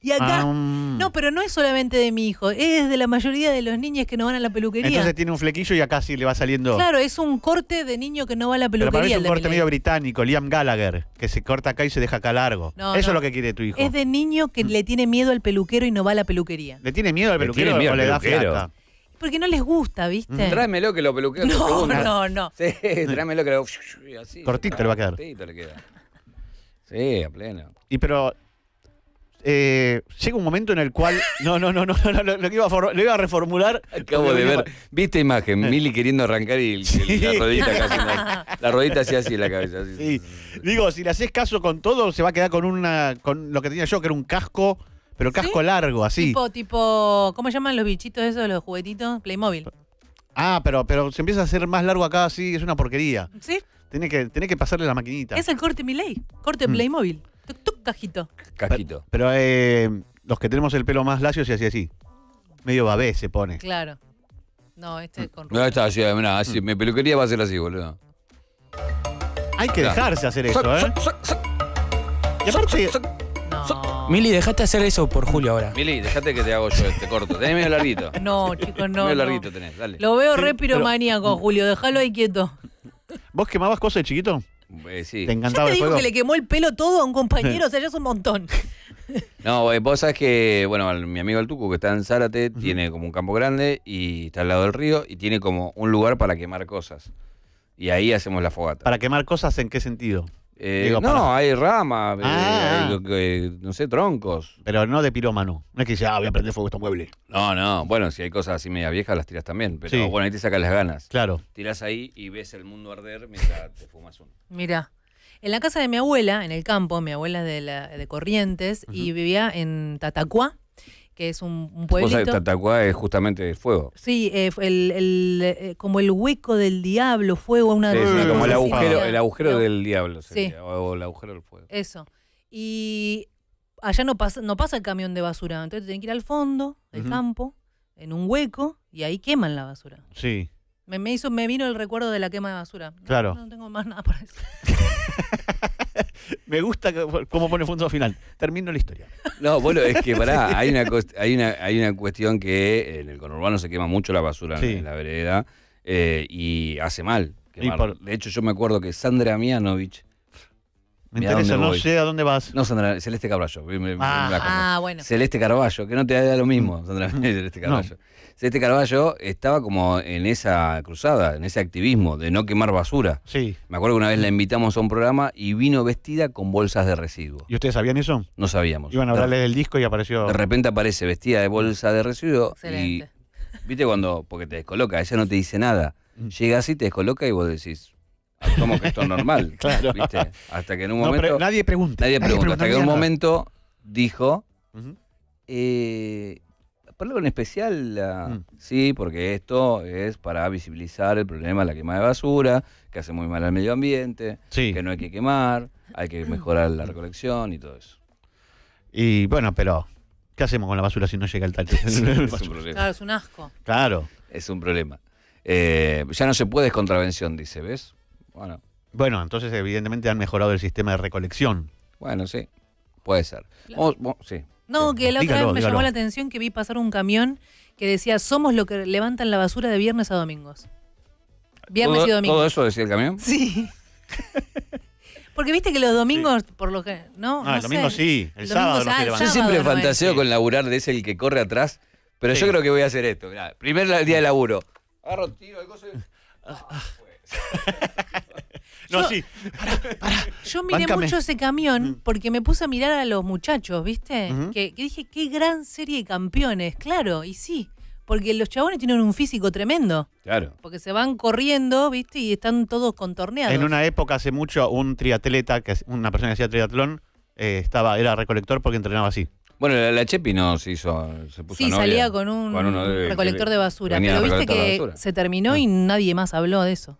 D: Y acá.
B: Ah, mm.
D: No, pero no es solamente de mi hijo, es de la mayoría de los niños que no van a la peluquería.
B: Entonces tiene un flequillo y acá sí le va saliendo...
D: Claro, es un corte de niño que no va a la
B: Pero para mí
D: peluquería.
B: es
D: el
B: un corte medio británico, Liam Gallagher, que se corta acá y se deja acá largo.
D: No,
B: Eso
D: no.
B: es lo que quiere tu hijo.
D: Es de niño que le tiene miedo al peluquero y no va a la peluquería.
B: ¿Le tiene miedo al
C: Le
B: peluquero
C: tiene miedo
B: o
C: al
B: le da fiaca?
D: Porque no les gusta, ¿viste?
C: Tráemelo que lo peluqueo.
D: No, no, no.
C: Sí, tráemelo que lo. Así.
B: Cortito le va a quedar.
C: Cortito le queda. Sí, a pleno.
B: Y pero eh, llega un momento en el cual. No, no, no, no, no, lo, lo que iba a, for- lo iba a reformular.
C: Acabo de ver, viste imagen, Mili queriendo arrancar y el- la rodita [laughs] casi no- La rodita hacía así en la cabeza. así.
B: Sí. Digo, si le haces caso con todo, se va a quedar con una con lo que tenía yo, que era un casco, pero casco largo, así.
D: Tipo, tipo, ¿cómo llaman los bichitos esos, los juguetitos? Playmobil.
B: Ah, pero, pero se empieza a hacer más largo acá, así, es una porquería.
D: ¿Sí?
B: Tenés que, tenés que pasarle la maquinita.
D: Es el corte Miley. Corte
B: Mm.
D: Playmobil. Tuc, tuc, cajito.
C: Casquito.
B: Pero eh, los que tenemos el pelo más lacio se hacía así. Medio babé se pone.
D: Claro. No, este con
C: No, está así, mirá, así, mi peluquería va a ser así, boludo.
B: Hay que
C: Claro.
B: dejarse hacer eso, ¿eh? Y aparte,
D: No.
I: Mili, dejate hacer eso por Julio ahora.
C: Mili, dejate que te hago yo este corto. Tenés medio larguito.
D: No, chicos, no.
C: medio
D: no.
C: larguito tenés, dale.
D: Lo veo
B: Sí,
D: re
B: pero-
D: piromaníaco, Julio. Déjalo ahí quieto.
B: ¿Vos quemabas cosas de chiquito?
C: Eh, sí.
B: ¿Te
D: Ya
B: encantaba
D: te
B: el
D: dijo
B: fuego?
D: que le quemó el pelo todo a un compañero, [laughs] o sea, ya es un montón.
C: No, eh, vos sabés que, bueno, el- mi amigo el Tucu, que está en Zárate, tiene como un campo grande y está al lado del río y tiene como un lugar para quemar cosas. Y ahí hacemos la fogata.
B: ¿Para quemar cosas en qué sentido?
C: Eh,
B: digo,
C: no,
B: para-
C: hay ramas, eh,
B: Ah.
C: eh, no sé, troncos.
B: Pero no de pirómano. No es que dice, ah, voy a prender fuego a este mueble.
C: No, no, bueno, si hay cosas así media viejas las tiras también, pero
B: Sí.
C: bueno, ahí te sacas las ganas.
B: Claro.
C: Tirás ahí y ves el mundo arder mientras te fumas uno.
D: Mira, en la casa de mi abuela, en el campo, mi abuela es de, la, de Corrientes y vivía en Tatacuá, que es un, un
C: Vos sabés,
D: pueblito.
C: Tatacuá es justamente el fuego.
D: Sí, eh, el, el, eh, como el hueco del diablo, fuego, una
C: Sí, sí,
D: una
C: como el agujero, el agujero del diablo
D: Sí.
C: sería, o el agujero del fuego.
D: Eso. Y allá no pasa, no pasa el camión de basura, entonces tienen que ir al fondo del campo, en un hueco, y ahí queman la basura.
B: Sí.
D: Me, me hizo, me vino el recuerdo de la quema de basura. No,
B: Claro.
D: No, tengo más nada para decir. [laughs] [laughs]
B: Me gusta cómo pone punto final. Termino la historia.
C: No, bueno, es que pará, hay una, hay una, hay una cuestión que en el conurbano se quema mucho la basura en-
B: Sí.
C: en la vereda eh, y hace mal. quemar.
B: por-
C: De hecho, yo me acuerdo que Sandra Mianovich,
B: Me interesa,
C: dónde
B: no
C: voy.
B: sé a dónde vas.
C: no Sandra, Celeste Carballo, me- me conozco.
D: Ah, bueno.
C: Celeste Carballo, que no te da lo mismo, Sandra [laughs] Celeste Carballo. Celeste Carballo estaba como en esa cruzada, en ese activismo de no quemar basura.
B: Sí.
C: Me acuerdo que una vez la invitamos a un programa y vino vestida con bolsas de residuos.
B: ¿Y ustedes sabían eso?
C: No sabíamos.
B: Iban a hablarle del disco y apareció.
C: De repente aparece vestida de bolsa de residuos
D: Excelente.
C: y viste cuando, porque te descoloca, ella no te dice nada.
B: Mm.
C: Llega así, te descoloca y vos decís, "Ah, ¿cómo que esto es normal? [laughs]
B: Claro.
C: ¿Viste? Hasta que en un
B: No,
C: momento,
B: nadie pregunta.
C: nadie pregunta, hasta que en un momento dijo, eh, ¿por algo en especial?
B: Mm.
C: Sí, porque esto es para visibilizar el problema de la quema de basura, que hace muy mal al medio ambiente,
B: Sí.
C: que no hay que quemar, hay que mejorar la recolección y todo eso.
B: Y bueno, pero ¿qué hacemos con la basura si no llega el tal? [laughs]
C: es un [laughs] problema.
D: Claro, es un asco.
B: claro.
C: Es un problema. Eh, ya no se puede es contravención, dice, ¿ves? Bueno,
B: Bueno, entonces evidentemente han mejorado el sistema de recolección.
C: bueno, sí, puede ser. Vamos- vamos- sí.
D: No, que la otra
B: Dígalo,
D: vez me
B: dígalo.
D: llamó la atención que vi pasar un camión que decía, somos lo que levantan la basura de viernes a domingos. Viernes
C: ¿Todo,
D: y domingos.
C: ¿Todo eso decía el camión?
D: Sí. [laughs] Porque viste que los domingos, por lo que. No,
B: Ah, el
D: no
B: domingo
D: sé.
B: sí, el
D: El
B: sábado
D: domingo
B: no
D: sí,
B: se
D: ah,
C: Yo
D: el
B: levanta.
D: sábado
C: siempre
D: no es.
C: fantaseo
B: Sí.
C: con laburar de ese el que corre atrás, pero
B: Sí.
C: yo creo que voy a hacer esto. Mirá, primer la- día de laburo. Agarro, tiro el coso y- [laughs]
B: No,
D: Yo-
B: sí.
D: Yo miré
B: Báncame.
D: mucho ese camión porque me puse a mirar a los muchachos, ¿viste? Que, que dije, qué gran serie de campeones, claro, y sí. Porque los chabones tienen un físico tremendo.
C: Claro.
D: Porque se van corriendo, ¿viste? Y están todos contorneados.
B: En una época hace mucho un triatleta, que una persona que hacía triatlón, eh, estaba, era recolector porque entrenaba así.
C: Bueno, la, la Chepi no se hizo, se puso
D: Sí,
C: novia
D: salía con un
C: con uno de-
D: recolector
C: que-
D: de basura. Pero viste que se terminó y nadie más habló de eso.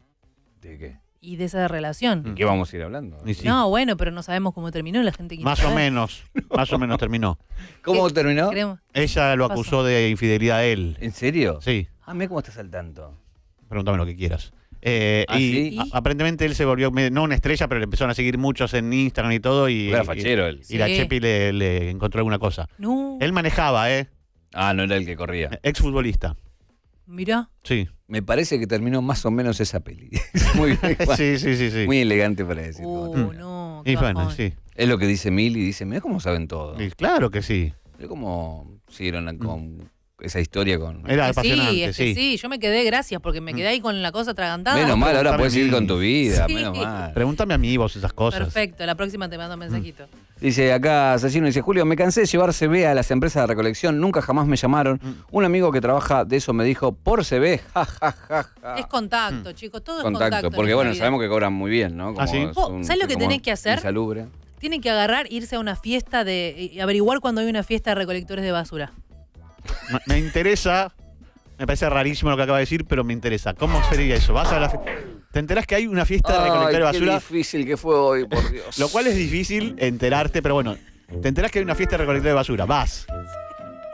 C: ¿De qué?
D: Y de esa relación.
C: ¿De qué vamos a ir hablando?
B: Y sí.
D: No, bueno, pero no sabemos cómo terminó la gente
B: Más o
D: saber.
B: menos, más o menos terminó. [laughs]
C: ¿Cómo
D: ¿Qué-
C: terminó?
D: Queremos-
B: Ella lo acusó de infidelidad a él.
C: ¿En serio?
B: Sí,
C: Ah, mira cómo estás al tanto.
B: pregúntame lo que quieras. Eh,
C: ¿Ah,
B: y
C: sí?
B: a- aparentemente él se volvió, no una estrella, pero le empezaron a seguir muchos en Instagram y todo. Y,
C: Era
B: y-
C: fachero él.
B: Y, la
D: Sí.
B: Chepi le, le encontró alguna cosa.
D: No,
B: Él manejaba, ¿eh?
C: Ah, no era el que corría.
B: Exfutbolista.
D: mirá.
B: Sí.
C: Me parece que terminó más o menos esa peli. [laughs] muy, [laughs]
B: sí, sí, sí, sí.
C: muy elegante para decirlo.
D: Uh, no.
B: y bueno, sí.
C: Es lo que dice Mil y dice, mira cómo saben todo.
B: Y claro que sí.
C: Mira cómo siguieron con esa historia con.
B: Era
D: Es que sí,
B: apasionante,
D: es que
B: sí.
D: sí, yo me quedé, gracias, porque me quedé ahí con la cosa atragantada.
C: Menos mal, ahora puedes
B: mí.
C: con tu vida,
D: Sí.
C: menos mal.
B: Pregúntame a mí vos esas cosas.
D: Perfecto, la próxima te mando un mensajito.
C: Dice acá Asesino, dice Julio, me cansé de llevar CB a las empresas de recolección, nunca jamás me llamaron.
B: Mm.
C: Un amigo que trabaja de eso me dijo, por CB, [laughs] ja, ja, ja, ja.
D: Es contacto, chicos, todo es
C: Ah. Contacto,
D: contacto. en
C: porque bueno, sabemos que cobran muy bien, ¿no?
B: ¿Ah, sí?
C: es
D: Vos,
C: un-
D: ¿sabés lo que
C: como
D: tenés que hacer?
C: Insalubre.
D: Tienen que agarrar, irse a una fiesta de. y averiguar cuando hay una fiesta de recolectores de basura.
B: Me- interesa, me parece rarísimo lo que acaba de decir, pero me interesa. ¿Cómo sería eso? Vas a la ¿Te enterás que hay una fiesta de recolectores de
C: Ay, qué
B: basura?
C: difícil que fue hoy, por [laughs] Dios.
B: Lo cual es difícil enterarte, pero bueno, te enterás que hay una fiesta de recolectores de basura. Vas.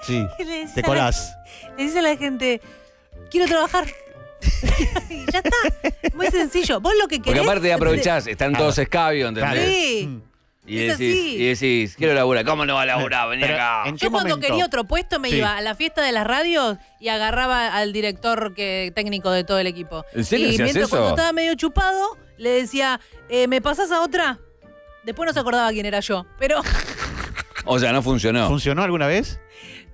B: Sí.
D: ¿Qué le decís
B: Te colás.
D: Le dice a la gente, quiero trabajar. [laughs] y ya está. Muy sencillo. Vos lo que querés.
C: Porque aparte aprovechás, están todos escabios, ¿entendés?
D: Sí.
B: Mm.
C: Y
D: es
C: decís,
D: así.
C: y decís, quiero laburar. ¿Cómo no va a laburar? Vení
B: Pero,
C: acá.
B: ¿en qué
D: Yo cuando
B: momento?
D: quería otro puesto me
B: Sí.
D: iba a la fiesta de las radios y agarraba al director que, técnico de todo el equipo.
C: ¿En serio
D: Y
C: hacías
D: mientras
C: eso?
D: cuando estaba medio chupado, le decía, eh, ¿me pasás a otra? Después no se acordaba quién era yo. Pero
C: O sea, no funcionó.
B: ¿Funcionó alguna vez?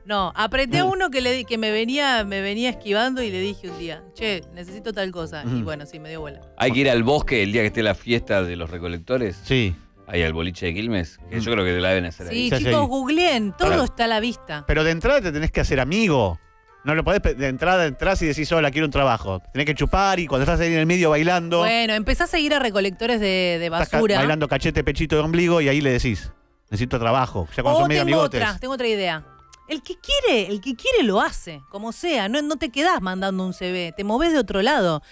D: no, apreté a
B: Mm.
D: uno que, le, di- que me, venía, me venía esquivando y le dije un día, che, necesito tal cosa. Y
B: Ujú.
D: bueno, sí, me dio bola.
C: Hay que ir al bosque el día que esté la fiesta de los recolectores.
B: Sí.
C: Ahí al boliche de Quilmes. Que
B: Mm.
C: yo creo que la deben hacer ahí.
D: Sí,
B: sé.
D: chicos, googleen, todo
B: Pará.
D: está a la vista.
B: Pero de entrada te tenés que hacer amigo. No lo podés, pe- de entrada entras y decís, hola, quiero un trabajo. Tenés que chupar y cuando estás ahí en el medio bailando,
D: Bueno, empezás a ir a recolectores de, de
B: estás ca-
D: basura.
B: bailando cachete, pechito de ombligo y ahí le decís, necesito trabajo. Ya cuando
D: O
B: son medio
D: tengo
B: amigotes.
D: otra, tengo otra idea. El que quiere, el que quiere lo hace, como sea. No, no te quedás mandando un CV, te movés de otro lado.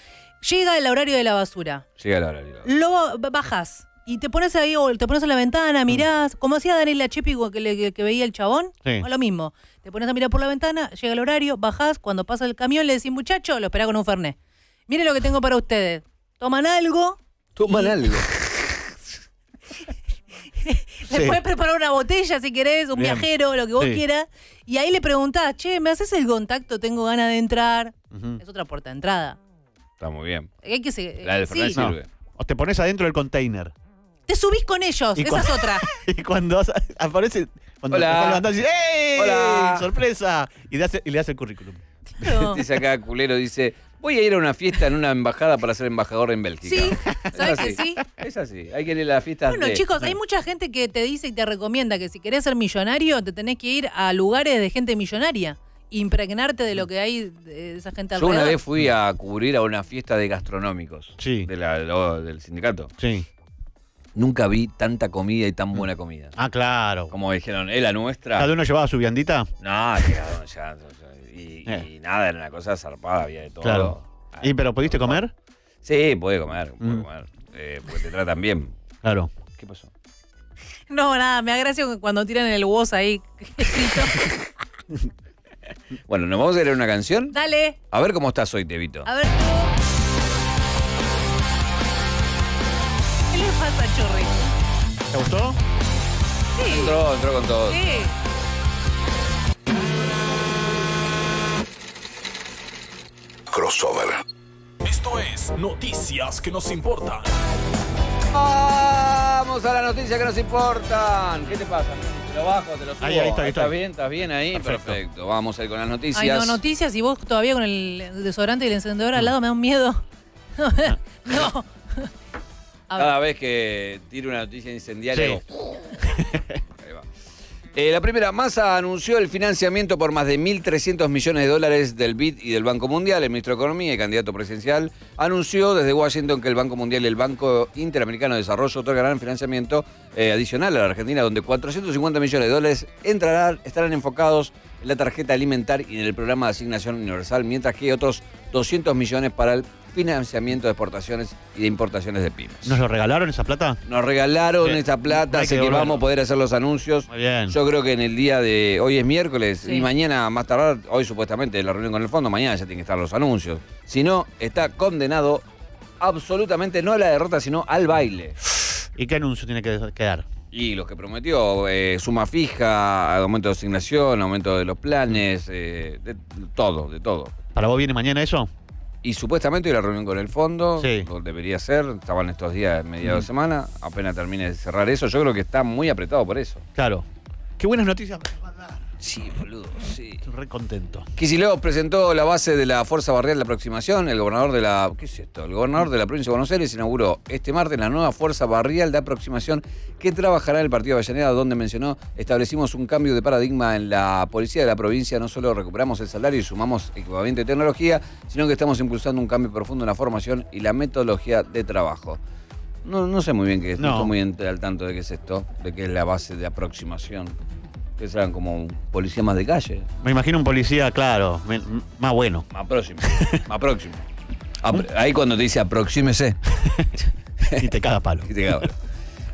D: Llega el horario de la basura,
C: Llega la hora. digo.
D: lo ba- bajas y te pones ahí, o te pones en la
B: Mm.
D: ventana, mirás, como hacía Daniela Chepi que, le- que- que veía el chabón,
B: Sí.
D: o lo mismo. Te pones a mirar por la ventana, llega el horario, bajás, cuando pasa el camión le decís, muchacho, lo esperá con un fernet. Mire lo que tengo para ustedes. Toman algo,
C: Toman algo. [laughs]
D: Le
B: Sí.
D: puedes preparar una botella si querés, un
B: Bien.
D: viajero, lo que vos
B: Sí.
D: quieras. Y ahí le preguntás, che, ¿me haces el contacto? Tengo ganas de entrar.
B: Ujú.
D: Es otra puerta de entrada.
C: Está muy bien.
D: Hay que se-
C: La del
D: sí.
C: Fernet
B: No.
C: sirve.
B: O te pones adentro del container.
D: Te subís con ellos, esa es otra. [laughs]
B: Y cuando aparece, cuando
C: Hola.
B: levantando, dices, ¡Ey!
C: Hola.
B: ¡Sorpresa! Y le, hace, y le hace el currículum.
D: Claro. [laughs]
C: Dice acá, culero, dice, voy a ir a una fiesta en una embajada para ser embajador en Bélgica.
D: Sí,
C: Es
D: ¿sabes
C: así.
D: que sí?
C: Es así. Hay que ir a las fiestas
D: Bueno,
C: de...
D: chicos, hay mucha gente que te dice y te recomienda que si querés ser millonario, te tenés que ir a lugares de gente millonaria. Impregnarte de lo que hay de esa gente
C: Yo
D: alrededor.
C: una vez fui a cubrir a una fiesta de gastronómicos
B: Sí.
C: de la- lo- del sindicato.
B: Sí.
C: Nunca vi tanta comida y tan buena comida.
B: Ah, claro.
C: Como dijeron, ¿es la nuestra?
B: ¿Cada uno llevaba su viandita?
C: No, [laughs] llegaron ya. Y,
B: Eh.
C: y nada, era una cosa zarpada, había de todo.
B: Claro. ¿Y pero pudiste comer?
C: Sí, puede comer, puede
B: Mm.
C: comer. Eh, porque te tratan bien.
B: Claro.
C: ¿Qué pasó?
D: No, nada, me da gracia cuando tiran el voz ahí escrito. [laughs]
C: Bueno, ¿nos vamos a a una canción?
D: Dale,
C: A ver cómo estás hoy, Tevito.
D: a ver. Chorri?
B: ¿Te gustó?
D: Sí.
C: Entró, entró con todo.
D: Sí.
J: Crossover.
K: Esto es Noticias que nos importan.
C: Vamos a las noticias que nos importan. ¿Qué te pasa? ¿Te lo bajo? ¿Te lo subo?
B: Ahí, ahí está, ahí está.
C: ¿Estás bien? ¿Estás bien ahí?
B: Perfecto.
C: Perfecto. Vamos a ir con las noticias.
D: Ay, no, noticias y vos todavía con el desodorante y el encendedor al lado me da un miedo. [laughs] no. [laughs]
C: Cada vez que tiro una noticia incendiaria,
B: Sí.
C: Ahí va. Eh, la primera, Massa anunció el financiamiento por más de 1.300 millones de dólares del BID y del Banco Mundial. El ministro de Economía y candidato presidencial anunció desde Washington que el Banco Mundial y el Banco Interamericano de Desarrollo otorgarán financiamiento eh, adicional a la Argentina, donde 450 millones de dólares entrarán, estarán enfocados en la tarjeta alimentar y en el programa de asignación universal, mientras que otros 200 millones para el financiamiento de exportaciones y de importaciones de pymes.
B: ¿Nos lo regalaron esa plata?
C: Nos regalaron
B: Bien.
C: esa plata, así
B: que
C: vamos a poder hacer los anuncios.
B: Muy bien.
C: Yo creo que en el día de hoy es miércoles
D: Sí.
C: y mañana más tardar, hoy supuestamente la reunión con el fondo, mañana ya tienen que estar los anuncios. Si no, está condenado absolutamente no a la derrota, sino al baile.
B: ¿Y qué anuncio tiene que quedar?
C: Y los que prometió, eh, suma fija, aumento de asignación, aumento de los planes, eh, de todo, de todo.
B: ¿Para vos viene mañana eso?
C: Y supuestamente hoy la reunión con el fondo,
B: Sí.
C: lo debería ser, estaban estos días mediados de
B: Mm.
C: semana, apenas termine de cerrar eso, yo creo que está muy apretado por eso.
B: Claro. Qué buenas noticias
C: Sí, boludo, sí.
B: Estoy re contento.
C: Kicillof presentó la base de la Fuerza Barrial de Aproximación. El gobernador de la. ¿Qué es esto? El gobernador de la provincia de Buenos Aires inauguró este martes la nueva Fuerza Barrial de Aproximación que trabajará en el partido de Avellaneda, donde mencionó establecimos un cambio de paradigma en la policía de la provincia. No solo recuperamos el salario y sumamos equipamiento y tecnología, sino que estamos impulsando un cambio profundo en la formación y la metodología de trabajo. No, no sé muy bien qué es, no.
B: No.
C: estoy muy al tanto de qué es esto, de qué es la base de aproximación. Que serán como un policía más de calle.
B: Me imagino un policía, claro, me- más bueno.
C: Más próximo. [laughs] más próximo. Ahí cuando te dice aproxímese. [laughs]
B: Y te caga palo. [laughs]
C: y te cago.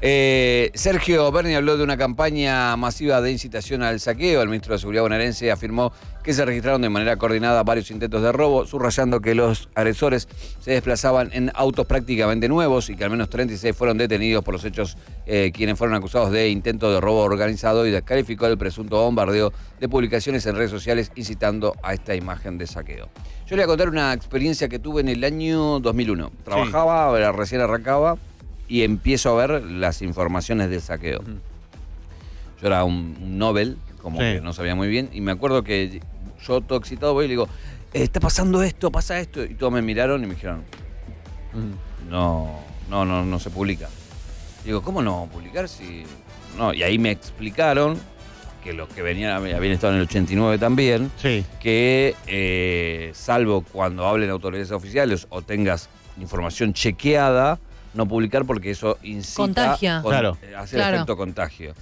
C: Eh, Sergio Berni habló de una campaña masiva de incitación al saqueo. El ministro de Seguridad bonaerense afirmó que se registraron de manera coordinada varios intentos de robo, subrayando que los agresores se desplazaban en autos prácticamente nuevos y que al menos 36 fueron detenidos por los hechos eh, quienes fueron acusados de intento de robo organizado y descalificó el presunto bombardeo de publicaciones en redes sociales incitando a esta imagen de saqueo. Yo le voy a contar una experiencia que tuve en el año 2001. Trabajaba, era- recién arrancaba y empiezo a ver las informaciones del saqueo. Yo era un, Nobel, como
B: Sí.
C: que no sabía muy bien, y me acuerdo que yo todo excitado voy y le digo, "Eh, está pasando esto, pasa esto, y todos me miraron y me dijeron, no, no, no, no se publica. Digo, ¿cómo no publicar si...? No, y ahí me explicaron que los que venían, habían estado en el 89 también,
B: Sí.
C: que eh, salvo cuando hablen autoridades oficiales o tengas información chequeada, no publicar porque eso incita
D: Contagia.
B: Claro.
C: eh, hace
D: Claro.
C: efecto contagio.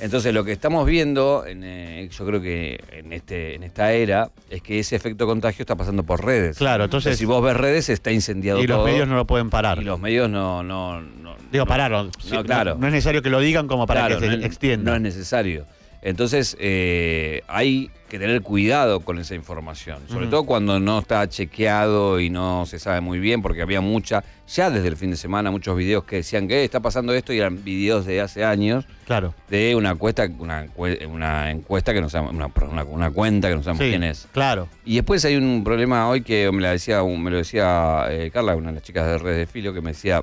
C: Entonces lo que estamos viendo, en, eh, yo creo que en, este, en esta era, es que ese efecto contagio está pasando por redes.
B: Claro, entonces.
C: si vos ves redes, está incendiado
B: y los
C: todo.
B: medios no lo pueden parar.
C: Y los medios no... no, no
B: Digo,
C: no-
B: pararon.
C: No, claro.
B: No es necesario que lo digan como para
C: Claro,
B: que se
C: no es-
B: extienda.
C: No es necesario. Entonces, eh, hay que tener cuidado con esa información, sobre todo cuando no está chequeado y no se sabe muy bien, porque había mucha, ya desde el fin de semana, muchos videos que decían que "Eh, está pasando esto y eran videos de hace años
B: Claro.
C: de una encuesta, una, encue- una encuesta que no sabemos, una, una- una cuenta que no sabemos
B: Sí,
C: quién es.
B: Claro.
C: Y después hay un problema hoy que me, la decía, me lo decía eh, Carla, una de las chicas de Redes de Filo, que me decía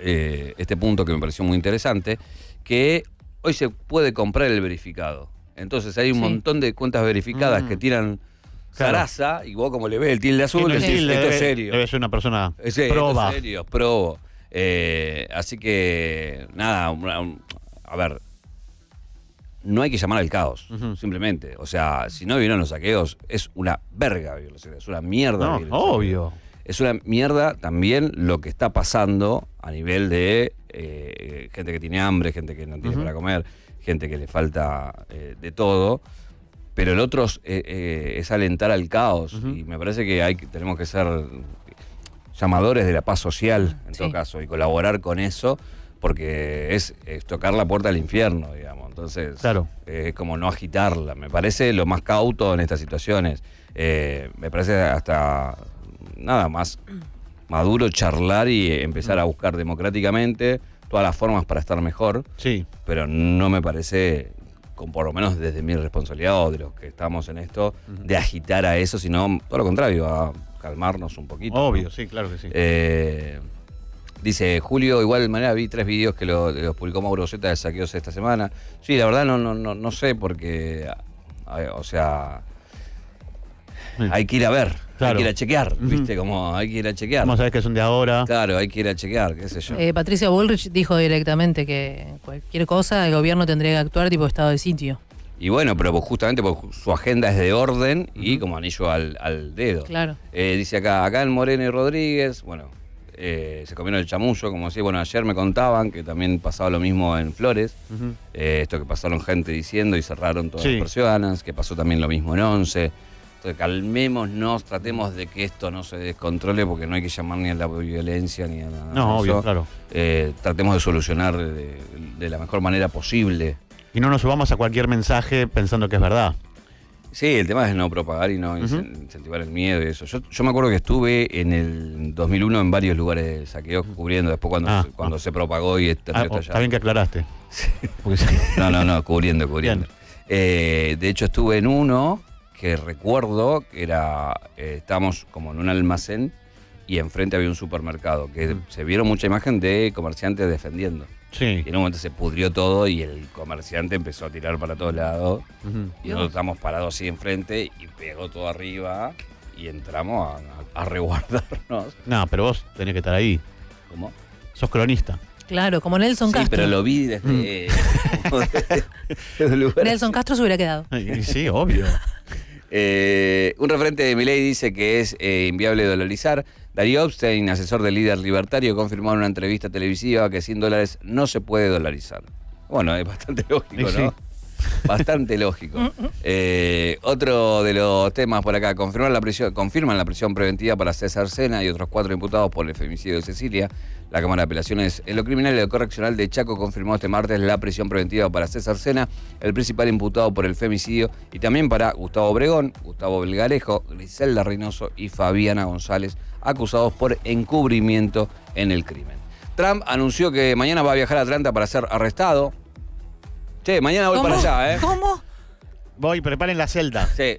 C: este punto que me pareció muy interesante, que hoy se puede comprar el verificado. Entonces hay un
D: Sí.
C: montón de cuentas verificadas
B: Mm.
C: que tiran
B: Claro.
C: zaraza y vos como le ves el tilde azul,
B: no,
C: decís,
B: sí,
C: esto
B: debe-
C: es serio.
B: Debe ser una persona
C: Eh, sí, esto es serio, probo. Eh, así que, nada, a ver, no hay que llamar al caos, simplemente. O sea, si no vieron los saqueos, es una verga es una mierda.
B: No, obvio.
C: Es una mierda también lo que está pasando a nivel de eh, gente que tiene hambre, gente que no tiene para comer, gente que le falta eh, de todo. Pero el otro es, eh, es alentar al caos. Y me parece que hay, tenemos que ser llamadores de la paz social, en
D: Sí.
C: todo caso, y colaborar con eso, porque es, es tocar la puerta al infierno, digamos. Entonces,
B: Claro.
C: es como no agitarla. Me parece lo más cauto en estas situaciones. Me parece hasta nada más maduro charlar y empezar a buscar democráticamente todas las formas para estar mejor,
B: Sí.
C: pero no me parece, con por lo menos desde mi responsabilidad o de los que estamos en esto, de agitar a eso, sino todo lo contrario, a calmarnos un poquito. ¿no?
B: Obvio, sí, claro que sí.
C: Eh, dice Julio, igual de manera vi tres videos que lo- los publicó Mauro Zeta de saqueos esta semana. Sí, la verdad no, no, no, no sé porque, a- o sea, hay que ir a ver, hay
B: Claro.
C: que ir a chequear. ¿viste? Como hay que ir a chequear.
B: Vamos a ver que son de ahora.
C: Claro, hay que ir a chequear, qué sé yo.
D: Eh, Patricia Bullrich dijo directamente que cualquier cosa el gobierno tendría que actuar tipo estado de sitio.
C: Y bueno, pero pues justamente porque su agenda es de orden y como anillo al, al dedo.
D: Claro.
C: Eh, dice acá, acá en Moreno y Rodríguez, bueno, eh, se comieron el chamullo, como decía, bueno, ayer me contaban que también pasaba lo mismo en Flores, eh, esto que pasaron gente diciendo y cerraron todas
B: Sí.
C: las persianas, que pasó también lo mismo en Once. Entonces calmémonos, tratemos de que esto no se descontrole porque no hay que llamar ni a la violencia ni a nada.
B: No, obvio, claro.
C: Eh, tratemos de solucionar de, de la mejor manera posible.
B: Y no nos subamos a cualquier mensaje pensando que es verdad.
C: Sí, el tema es no propagar y no incentivar el miedo y eso. Yo, yo me acuerdo que estuve en el 2001 en varios lugares de saqueo cubriendo, después cuando,
B: Ah,
C: se, cuando
B: ah.
C: se propagó y
B: Ah,
C: terminó
B: oh, está bien que aclaraste. [laughs] Sí.
C: No, no, no, cubriendo, cubriendo. Eh, de hecho, estuve en uno que recuerdo que era, eh, estábamos como en un almacén y enfrente había un supermercado, que
B: Mm.
C: se vieron mucha imagen de comerciantes defendiendo.
B: Sí.
C: Y en un momento se pudrió todo y el comerciante empezó a tirar para todos lados. Y nosotros estamos parados así enfrente y pegó todo arriba y entramos a, a- a resguardarnos.
B: No, pero vos tenés que estar ahí.
C: ¿Cómo?
B: Sos cronista.
D: Claro, como Nelson
C: Sí,
D: Castro.
C: pero lo vi desde, como [laughs] desde- desde
D: Nelson Castro se hubiera quedado.
B: Y Sí, obvio.
C: Eh, un referente de Milei dice que es eh, inviable dolarizar. Darío Epstein, asesor del líder libertario, confirmó en una entrevista televisiva que 100 dólares no se puede dolarizar. Bueno, es bastante [laughs] lógico,
B: Y sí.
C: Bastante lógico. Eh, otro de los temas por acá, confirman la, prisión, confirman la prisión preventiva para César Sena y otros cuatro imputados por el femicidio de Cecilia. La Cámara de Apelaciones en lo criminal y lo correccional de Chaco confirmó este martes la prisión preventiva para César Sena, el principal imputado por el femicidio, y también para Gustavo Obregón, Gustavo Belgarejo, Griselda Reynoso y Fabiana González, acusados por encubrimiento en el crimen. Trump anunció que mañana va a viajar a Atlanta para ser arrestado. Che, mañana voy
D: ¿Cómo?
C: para allá, ¿eh?
D: ¿Cómo?
B: Voy, preparen la celda.
C: Sí.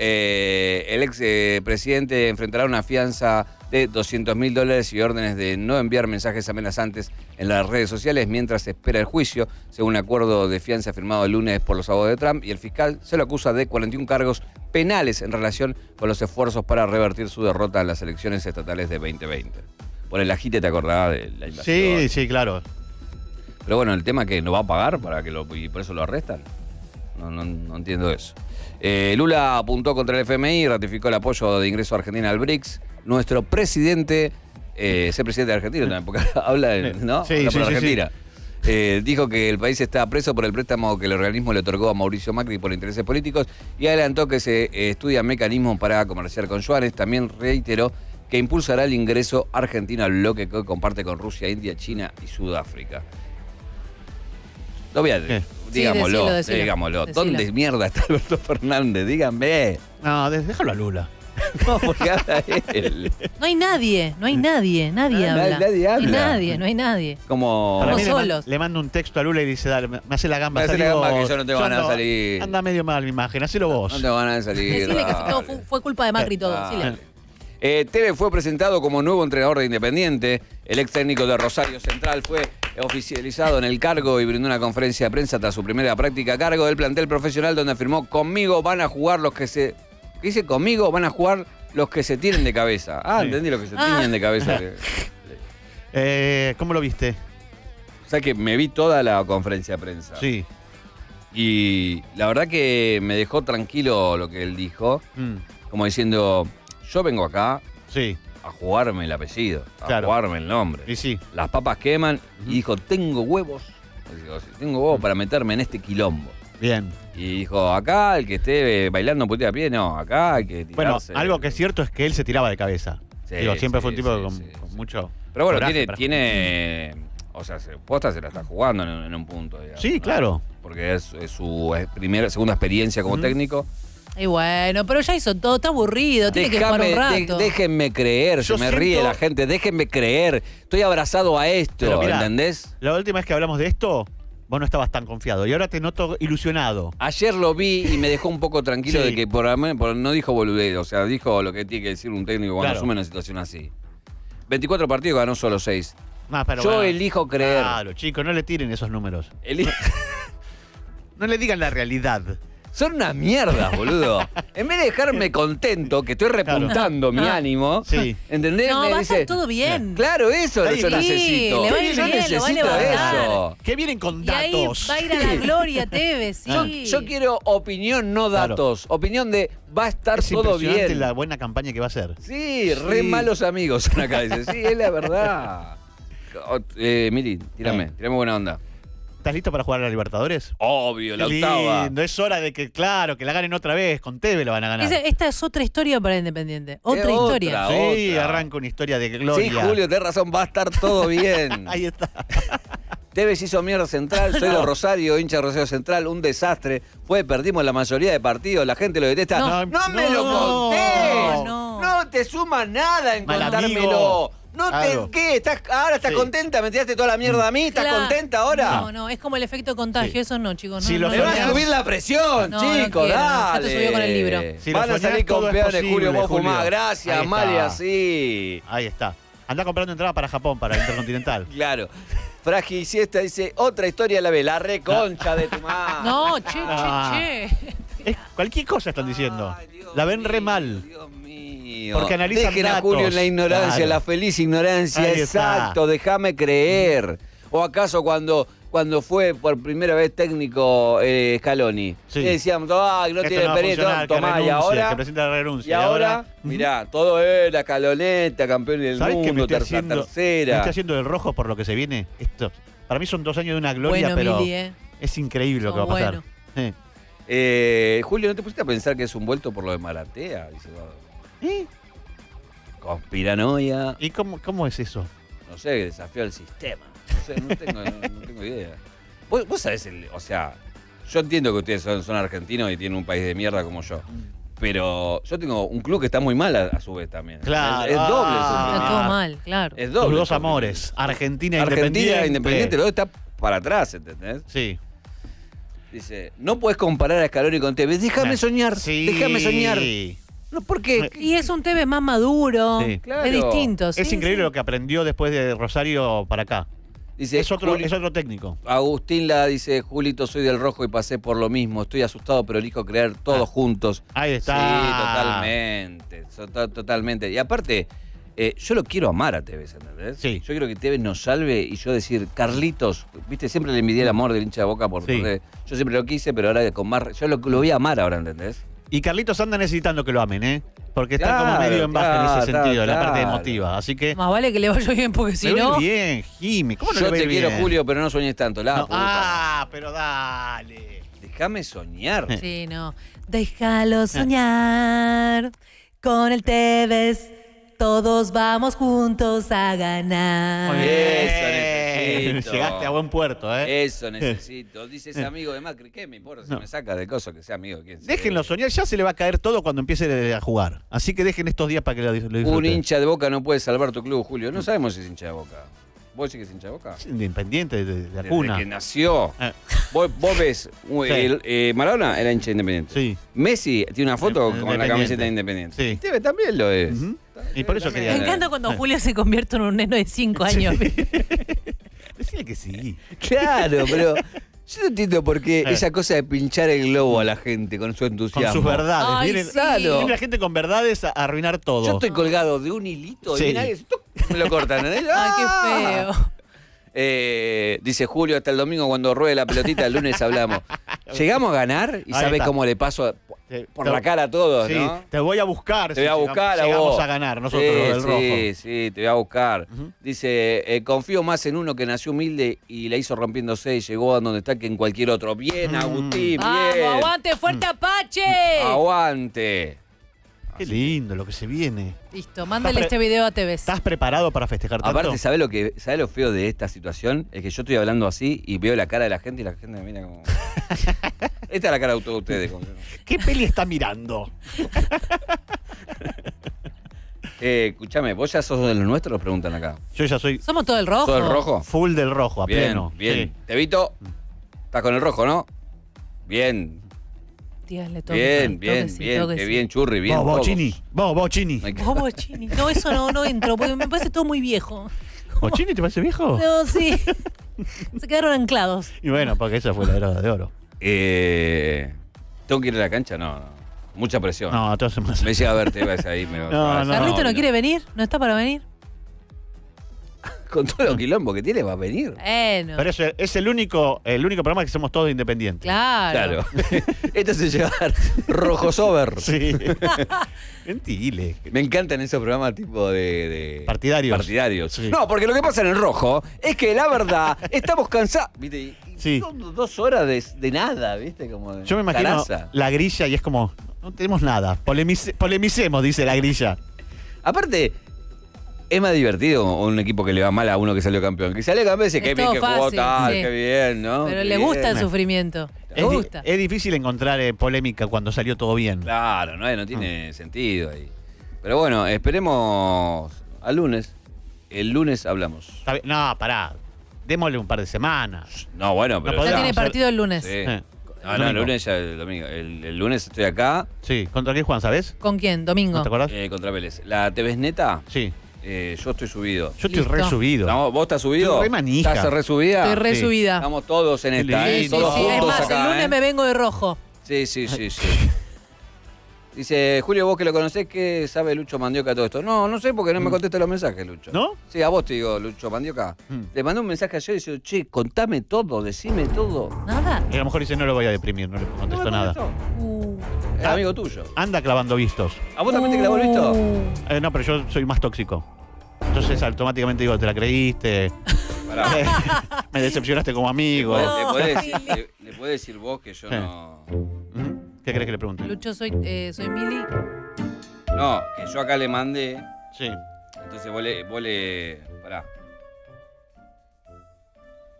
C: Eh, el ex eh, presidente enfrentará una fianza de 200 mil dólares y órdenes de no enviar mensajes amenazantes en las redes sociales mientras se espera el juicio, según un acuerdo de fianza firmado el lunes por los abogados de Trump, y el fiscal se lo acusa de 41 cargos penales en relación con los esfuerzos para revertir su derrota en las elecciones estatales de 2020. Por el agite te acordabas de la invasión.
B: Sí, sí, claro.
C: Pero bueno, el tema que no va a pagar para que lo, y por eso lo arrestan. No, no- no entiendo eso. Eh, Lula apuntó contra el FMI y ratificó el apoyo de ingreso a Argentina al BRICS. Nuestro presidente, eh, ese presidente de Argentina también, porque [laughs] habla, en- ¿no?
B: Sí,
C: Habla
B: sí,
C: por
B: sí,
C: Argentina. Eh, dijo que el país está preso por el préstamo que el organismo le otorgó a Mauricio Macri por intereses políticos y adelantó que se eh, estudia mecanismos para comerciar con yuanes. También reiteró que impulsará el ingreso argentino al bloque que comparte con Rusia, India, China y Sudáfrica. Lo voy a digámoslo,
D: decilo, decilo,
C: digámoslo.
D: decilo.
C: ¿Dónde mierda está Alberto [laughs] Fernández? Díganme.
B: No, de- déjalo a Lula. [laughs]
C: No, porque habla él.
D: No hay nadie, no hay nadie, nadie
C: Ah,
D: habla.
C: nadie- nadie
D: No hay
C: habla.
D: nadie, no hay nadie.
C: Como.
B: Para le,
D: solos.
B: le mando un texto a Lula y dice, dale, me hace la gamba.
C: Me hace la gamba
B: vos.
C: que yo no tengo ganas de salir.
B: Anda medio mal mi imagen, hacelo vos.
C: No te van a salir.
D: Decirle que no, fue, fue culpa de Macri todo.
C: Dale.
D: decile.
C: Eh, Tevez fue presentado como nuevo entrenador de Independiente. El ex técnico de Rosario Central fue oficializado en el cargo y brindó una conferencia de prensa tras su primera práctica a cargo del plantel profesional donde afirmó conmigo van a jugar los que se... ¿Qué dice? Conmigo van a jugar los que se tienen de cabeza. Ah,
B: Sí.
C: entendí los que se
D: Ah.
C: tienen de cabeza. [laughs]
B: Eh, ¿Cómo lo viste?
C: O sea que me vi toda la conferencia de prensa.
B: Sí.
C: Y la verdad que me dejó tranquilo lo que él dijo,
B: Mm,
C: como diciendo, yo vengo acá
B: sí.
C: A jugarme el apellido, a
B: Claro.
C: jugarme el nombre.
B: Y sí.
C: Las papas queman y dijo, tengo huevos, tengo huevos para meterme en este quilombo.
B: Bien.
C: Y dijo, acá el que esté eh, bailando putea a pie, no, acá hay que
B: Bueno,
C: tirarse.
B: algo que es cierto es que él se tiraba de cabeza.
C: Sí,
B: Digo, siempre
C: sí,
B: fue un tipo
C: sí,
B: con, mucho.
C: Pero bueno,
B: coraje
C: tiene, tiene, o sea, se, posta se la está jugando en, en un punto. digamos,
B: Sí,
C: ¿no?
B: claro.
C: Porque es, es su primera, segunda experiencia como técnico.
D: Y bueno, pero ya hizo todo, está aburrido, tiene que jugar un
C: de-
D: rato.
C: déjenme creer,
B: Yo
C: se me
B: siento-
C: ríe la gente, déjenme creer. Estoy abrazado a esto,
B: Pero mirá,
C: ¿entendés?
B: La última vez que hablamos de esto, vos no estabas tan confiado. Y ahora te noto ilusionado.
C: Ayer lo vi y me dejó un poco tranquilo
B: Sí.
C: de que por, por- no dijo boludez, o sea, dijo lo que tiene que decir un técnico cuando
B: Claro.
C: asume una situación así. 24 partidos ganó solo 6.
B: Ah, pero
C: Yo
B: bueno.
C: elijo creer.
B: Claro, chicos, no le tiren esos números.
C: Eli- [laughs]
B: No le digan la realidad.
C: Son unas mierdas, boludo. [laughs] En vez de dejarme contento, que estoy repuntando mi
D: Ah.
C: ánimo,
B: Sí.
C: ¿entendés?
D: No,
C: Me
D: va a estar todo bien.
C: Claro, eso
B: Sí,
C: yo
B: le
C: necesito.
D: va a ir
C: yo
D: bien, lo va a
C: necesito
D: levantar.
C: eso.
B: Que vienen con
D: Y ahí
B: datos.
D: va a ir a la gloria, Tevez, [laughs] sí.
C: Yo, yo quiero opinión, no
B: Claro.
C: datos. Opinión de va a estar
B: es
C: todo
B: impresionante
C: bien.
B: la buena campaña que va a hacer.
C: Sí, re
B: Sí.
C: malos amigos son acá. Dice, sí, es la verdad. [laughs] O- Eh, Miri, tírame,
B: Eh.
C: tírame buena onda.
B: ¿Estás listo para jugar a la Libertadores?
C: Obvio, la octava.
B: lindo, es hora de que, claro, que la ganen otra vez. Con Teve la van a ganar.
D: Esa- esta es otra historia para Independiente. Otra
C: otra.
D: historia.
B: sí,
C: otra.
B: arranca una historia de gloria.
C: Sí, Julio, tenés razón, va a estar todo bien. [laughs]
B: Ahí está. [laughs]
C: Tevez hizo mierda central, soy de Rosario, hincha de Rosario Central, un desastre. Fue, perdimos la mayoría de partidos, la gente lo detesta.
D: No.
C: No, me
B: No,
C: lo contés.
D: no.
C: No te suma nada en
B: Mal
C: contármelo.
B: amigo.
C: No
B: Claro.
C: te, ¿qué? ¿Estás, ahora estás
B: Sí.
C: contenta? ¿Me tiraste toda la mierda a mí? ¿Estás
D: Claro.
C: contenta ahora?
D: No, no, es como el efecto contagio,
B: Sí.
D: eso no, chicos. No,
B: Si
D: no,
C: Me va a subir la presión,
D: No, no
C: chicos,
D: quiero, ya
C: dale.
D: te subió con el libro.
B: Si
C: Van a salir campeones, Julio, vos
B: Julio.
C: fumás. Gracias. Amalia, sí.
B: Ahí está. Anda comprando entrada para Japón, para el Intercontinental. [laughs]
C: Claro. Fragi Siesta dice, otra historia a la vez, la reconcha de tu madre.
D: No, che, che, che. [laughs]
B: Es- cualquier cosa están diciendo. La ven re mal.
C: Dios mío.
B: Porque analizan
C: Dejen a
B: datos.
C: Julio en la ignorancia,
B: Claro.
C: la feliz ignorancia.
B: Ahí está.
C: Exacto, déjame creer. ¿O acaso cuando, cuando fue por primera vez técnico eh, Scaloni?
B: Sí.
C: Le decíamos, ay, no
B: Esto
C: tiene
B: no a
C: experiencia,
B: que
C: y ahora...
B: que presente la renuncia.
C: Y ahora, mirá, todo era Caloneta, campeón del
B: ¿Sabes que me
C: mundo,
B: estoy,
C: tercera,
B: haciendo, me estoy haciendo el rojo por lo que se viene? Esto, para mí son dos años de una gloria,
D: Bueno,
B: pero
D: Mili, ¿eh?
B: es increíble lo que va a pasar.
D: bueno.
C: Eh, Julio, ¿no te pusiste a pensar que es un vuelto por lo de Maratea? Dice,
B: ¿Eh?
C: Conspiranoia.
B: ¿Y cómo, cómo es eso?
C: No sé, desafío al sistema. No sé, no tengo, no- no tengo idea. Vos, vos sabés, el, o sea, yo entiendo que ustedes son, son argentinos y tienen un país de mierda como yo. Pero yo tengo un club que está muy mal a, a su vez también.
B: Claro.
C: Es, es doble
B: Ah.
D: Está todo mal, claro.
C: Es
B: Tus
C: doble.
B: dos
C: el
B: amores,
C: sufrimiento.
B: Argentina e
C: Argentina
B: Independiente.
C: Independiente, lo está para atrás, ¿entendés?
B: Sí.
C: Dice, no puedes comparar a Scaloni con Tevez. Déjame
B: Nah.
C: soñar,
B: Sí.
C: déjame soñar. No, ¿por qué?
D: Y es un TV más maduro.
B: Sí.
C: Claro.
D: Es distinto. sí,
B: es increíble
D: sí.
B: lo que aprendió después de Rosario para acá.
C: Dice,
B: Es otro,
C: Juli-
B: es otro técnico.
C: Agustín la dice, Julito, soy del rojo y pasé por lo mismo. Estoy asustado, pero elijo creer todos
B: Ah.
C: juntos.
B: Ahí está.
C: Sí, totalmente. totalmente. Y aparte, eh, yo lo quiero amar a Tevez, ¿entendés?
B: Sí.
C: Yo quiero que Tevez nos salve y yo decir, Carlitos, viste, siempre le envidié el amor del hincha de boca por
B: Sí.
C: porque yo siempre lo quise, pero ahora con más. Yo lo, lo voy a amar ahora, ¿entendés?
B: Y Carlitos anda necesitando que lo amen, ¿eh? Porque está
C: Claro,
B: como medio en baja en
C: claro,
B: ese sentido, la parte
C: claro.
B: emotiva. Así que.
D: Más vale que le vaya bien porque si no.
B: bien, Jimmy. ¿Cómo no
C: yo te quiero? Julio, pero no sueñes tanto. La
B: No,
C: puta.
B: ah, pero dale.
C: Déjame soñar.
D: Sí, no. Déjalo soñar. Con el Tevez, todos vamos juntos a ganar.
B: Muy
C: Eso
B: bien.
C: Necesito.
B: Llegaste a buen puerto, ¿eh?
C: Eso [laughs] necesito. Dice ese amigo de Macri, ¿qué me importa si
B: No.
C: me saca de cosas que sea amigo de quién sea?
B: Déjenlo soñar, ya se le va a caer todo cuando empiece a jugar. Así que dejen estos días para que lo, dis- lo
C: Un
B: disfruten.
C: hincha de boca no puede salvar tu club, Julio. No sabemos si es hincha de boca. ¿Vos decís que es hincha de boca?
B: Independiente de, de la
C: Desde
B: cuna.
C: que nació.
B: Eh,
C: Vos, vos ves,
B: Sí.
C: el, eh, Maradona era hincha de independiente.
B: sí.
C: Messi tiene una foto con la camiseta de independiente.
B: Sí.
C: Tevez también lo es.
B: Y por eso
D: Me
B: quería.
D: encanta cuando Julio se convierte en un neno de 5 años. [laughs]
B: Decirle que sí. [laughs]
C: Claro, pero yo no entiendo por qué
B: Eh.
C: esa cosa de pinchar el globo a la gente con su entusiasmo.
B: Con sus verdades.
D: Ay,
B: viene,
D: sí.
C: Claro.
B: viene la gente con verdades a arruinar todo.
C: Yo estoy colgado de un hilito y
B: Sí.
C: ¡tuc! me lo cortan. [laughs]
D: Ay, qué
C: ¡Ah!
D: feo.
C: Eh, dice Julio, hasta el domingo cuando ruede la pelotita, el lunes hablamos. [laughs] Llegamos a ganar y
B: Ahí está.
C: cómo le paso
B: Te-
C: por
B: te-
C: la cara a todos,
B: Sí,
C: ¿no?
B: te voy a buscar.
C: Te voy a
B: si
C: buscar a
B: llegamos
C: vos.
B: a ganar nosotros
C: sí,
B: los del rojo.
C: Sí, sí, te voy a buscar. Dice, eh, confío más en uno que nació humilde y la hizo rompiéndose y llegó a donde está que en cualquier otro. Bien,
B: Mm.
C: Agustín,
D: ¡Vamos,
C: bien.
D: aguante, fuerte Apache!
C: Aguante.
B: Qué lindo lo que se viene.
D: Listo, mándale este video a Tevez.
B: ¿Estás preparado para festejar tanto?
C: Aparte, ¿sabes lo que sabe lo feo de esta situación? Es que yo estoy hablando así y veo la cara de la gente y la gente me mira como. [laughs] Esta es la cara de todos ustedes. como-
B: ¿Qué peli está mirando? [laughs]
C: Eh, escúchame, ¿vos ya sos de los nuestros? Preguntan acá.
B: Yo ya soy
D: ¿Somos todo el rojo?
C: ¿Todo el rojo?
B: full del rojo, a
C: Bien,
B: pleno.
C: bien.
B: Sí.
C: Tevito, estás con el rojo, ¿no? Bien, Bien, bien, bien, qué bien, churri, bien.
B: Vos, vos. Chini. Vos, vos, Chini.
C: Hay que-
D: Bochini. No, eso no, no entro, porque me parece todo muy viejo.
B: ¿Vos, Chini te parece viejo?
D: No, sí. Se quedaron anclados.
B: Y bueno, porque esa fue la era de oro.
C: Eh, ¿Tengo que ir a la cancha? No, no. Mucha presión.
B: No, te hace más.
C: Me llega a ver, te ibas ahí. Me... [laughs]
B: No, no.
D: ¿Carlito no quiere venir? ¿No está para venir?
C: Con todo lo quilombo que tiene, va a venir.
D: Bueno.
B: Pero es, es el único el único programa que somos todos independientes.
D: Claro.
C: Claro. [laughs] Esto se llama Rojo Sober.
B: Sí. [laughs] Mentile.
C: Me encantan esos programas tipo de. de-
B: Partidarios.
C: Partidarios.
B: Sí.
C: No, porque lo que pasa en el rojo es que la verdad, [laughs] estamos cansados. ¿Viste?
B: Sí.
C: Son dos horas de, de nada, ¿viste? Como de
B: Yo me imagino
C: caraza.
B: la grilla y es como, no tenemos nada. Polemice- polemicemos, dice la grilla.
C: Aparte, es más divertido un equipo que le va mal a uno que salió campeón. Que sale campeón y dice,
D: Es
C: qué bien
D: todo
C: que jugó
D: fácil,
C: tal,
D: sí.
C: qué bien, ¿no?
D: Pero
C: Qué
D: le
C: bien.
D: gusta el sufrimiento. Le
B: Es, di-
D: gusta.
B: es difícil encontrar eh, polémica cuando salió todo bien.
C: Claro, no, no tiene sentido ahí. Pero bueno, esperemos al lunes. El lunes hablamos.
B: No, pará. Démosle un par de semanas.
C: No, bueno, pero.
B: No
D: Ya tiene partido el lunes.
C: Sí.
B: Eh,
C: No, no, el lunes ya el domingo. El, el lunes estoy acá
B: Sí, ¿contra qué Juan, sabes?
D: ¿Con quién? Domingo.
B: ¿No te acordás?
C: eh, contra Vélez. La TV es neta,
B: Sí.
C: Eh, yo estoy subido.
B: Yo estoy
D: Listo.
B: re subido.
C: Estamos- ¿Vos estás subido?
B: Estoy re manija.
C: ¿Estás re subida?
D: Estoy re
B: sí.
D: subida.
C: Estamos todos en esta. ¿eh?
D: Sí,
C: Todos
D: sí, es
C: juntos
D: más,
C: acá,
D: el lunes
C: ¿eh?
D: me vengo de rojo.
C: Sí, sí, sí, sí. Dice, Julio, vos que lo conocés, ¿qué sabe Lucho Mandioca todo esto? No, no sé porque no me contesta los mensajes, Lucho.
B: Mm. ¿No?
C: Sí, a vos te digo, Lucho Mandioca.
B: Mm.
C: Le mandé un mensaje ayer y dice, che, contame todo, decime todo.
D: Nada.
B: Y a lo mejor dice, no lo voy a deprimir, no le contesto
C: No
B: nada.
D: Uh.
C: Es amigo tuyo.
B: Anda clavando vistos.
C: ¿A vos también te clavó el visto?
D: Uh.
B: Eh, no, pero yo soy más tóxico. Entonces automáticamente digo, te la creíste, [laughs] me decepcionaste como
C: ¿Le
B: amigo.
D: No.
C: le podés decir, le- le podés decir vos que yo
B: Sí.
C: no...
B: ¿Qué querés que le pregunte?
D: Lucho, soy, eh, soy Mili.
C: No, que yo acá le mandé,
B: Sí.
C: entonces vos le... Vos le pará.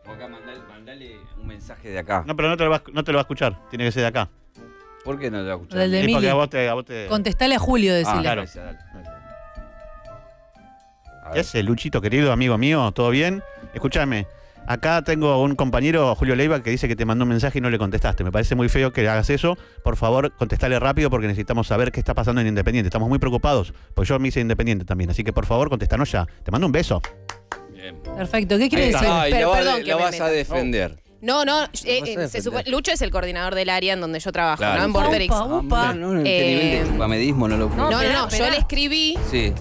C: Vos acá mandale, mandale un mensaje de acá.
B: No, pero no te, lo va, a- no te lo va a escuchar. Tiene que ser de acá.
C: ¿Por qué no te va a escuchar?
D: Del de
B: Es porque
D: Mili.
B: a vos te... A vos te...
D: Contestale a Julio,
C: Ah,
D: decile.
B: claro.
C: gracias, dale. A
B: ¿Qué
C: ver.
B: hace, Luchito, querido amigo mío? ¿Todo bien? Escúchame. Acá tengo un compañero, Julio Leiva, que dice que te mandó un mensaje y no le contestaste. Me parece muy feo que hagas eso. Por favor, contestale rápido porque necesitamos saber qué está pasando en Independiente. Estamos muy preocupados, porque yo me hice Independiente también. Así que por favor, contestanos ya. Te mando un beso.
C: Bien.
D: Perfecto. ¿Qué quiere
C: Ahí
D: decir?
C: lo, vas-
J: perdón
C: vas a defender.
J: No, no, eh, eh, se Lucho es el coordinador del área en donde yo trabajo,
C: Claro.
J: ¿no? En Borderix.
D: upa,
C: Ah,
D: upa.
C: no,
J: Eh,
C: no.
J: No, no,
D: esperá,
J: no, yo le escribí
C: Sí.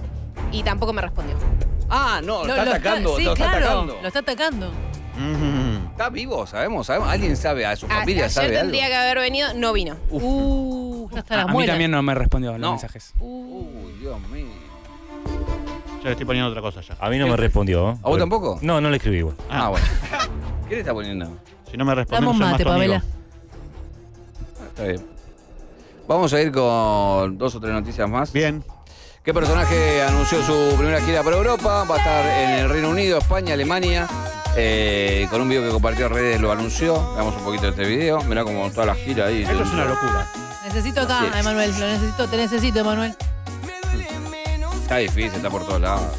J: y tampoco me respondió.
C: Ah, no,
D: Lo-
C: está
D: lo
C: atacando,
D: sí,
C: lo está
D: claro,
C: atacando.
D: Lo está atacando.
B: Mm.
C: Está vivo, sabemos, sabemos. Alguien sabe, a su
J: A-
C: familia
J: ayer
C: sabe algo.
J: tendría que haber venido, no vino.
D: Uh, ya está
I: A,
D: la
I: a mí también no me respondió los
C: No.
I: mensajes.
C: Uy, Dios mío.
B: Yo le estoy poniendo otra cosa ya.
G: A mí no me respondió.
C: ¿A vos tampoco?
G: No, no le escribí igual.
C: Ah, bueno. ¿Qué le está poniendo?
B: Si no me no soy
D: mate,
B: más tu amigo.
D: Pamela.
C: Ah, Está bien. Vamos a ir con dos o tres noticias más.
B: Bien.
C: ¿Qué personaje anunció su primera gira por Europa? Va a estar en el Reino Unido, España, Alemania. Eh, con un video que compartió en redes lo anunció. Veamos un poquito de este video. Mirá como toda la gira ahí.
B: Esto es una locura.
D: Necesito acá,
C: es.
D: Emanuel. Lo necesito, te necesito, Emanuel.
C: Está difícil, está por todos lados.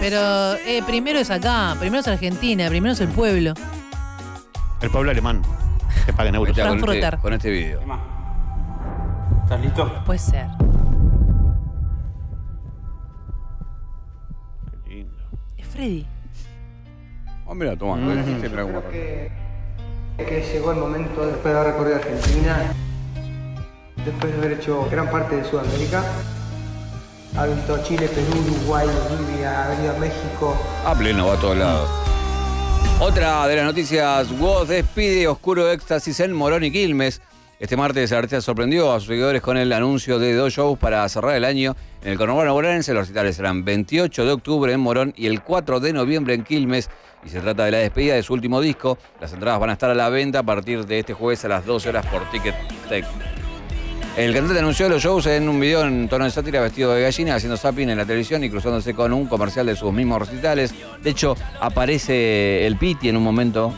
D: Pero eh, primero es acá, primero es Argentina, primero es el pueblo.
B: El pueblo alemán. Que paguen euros.
C: Con, este, con este video.
I: ¿Estás listo?
D: Puede ser. Freddy.
C: Oh, mira, toma. dijiste, mirá cómo-
L: que, que llegó el momento después de haber recorrido Argentina, después de haber hecho gran parte de Sudamérica. Ha visto Chile, Perú, Uruguay, Bolivia, ha venido a México.
C: A pleno, va a todos lados. Otra de las noticias, Woz despide Oscuro Éxtasis en Morón y Quilmes. Este martes el artista sorprendió a sus seguidores con el anuncio de dos shows para cerrar el año. En el conurbano bonaerense los recitales serán 28 de octubre en Morón y el 4 de noviembre en Quilmes. Y se trata de la despedida de su último disco. Las entradas van a estar a la venta a partir de este jueves a las 12 horas por Ticket Tech. El cantante anunció los shows en un video en tono de sátira vestido de gallina, haciendo zapping en la televisión y cruzándose con un comercial de sus mismos recitales. De hecho, aparece el Piti en un momento.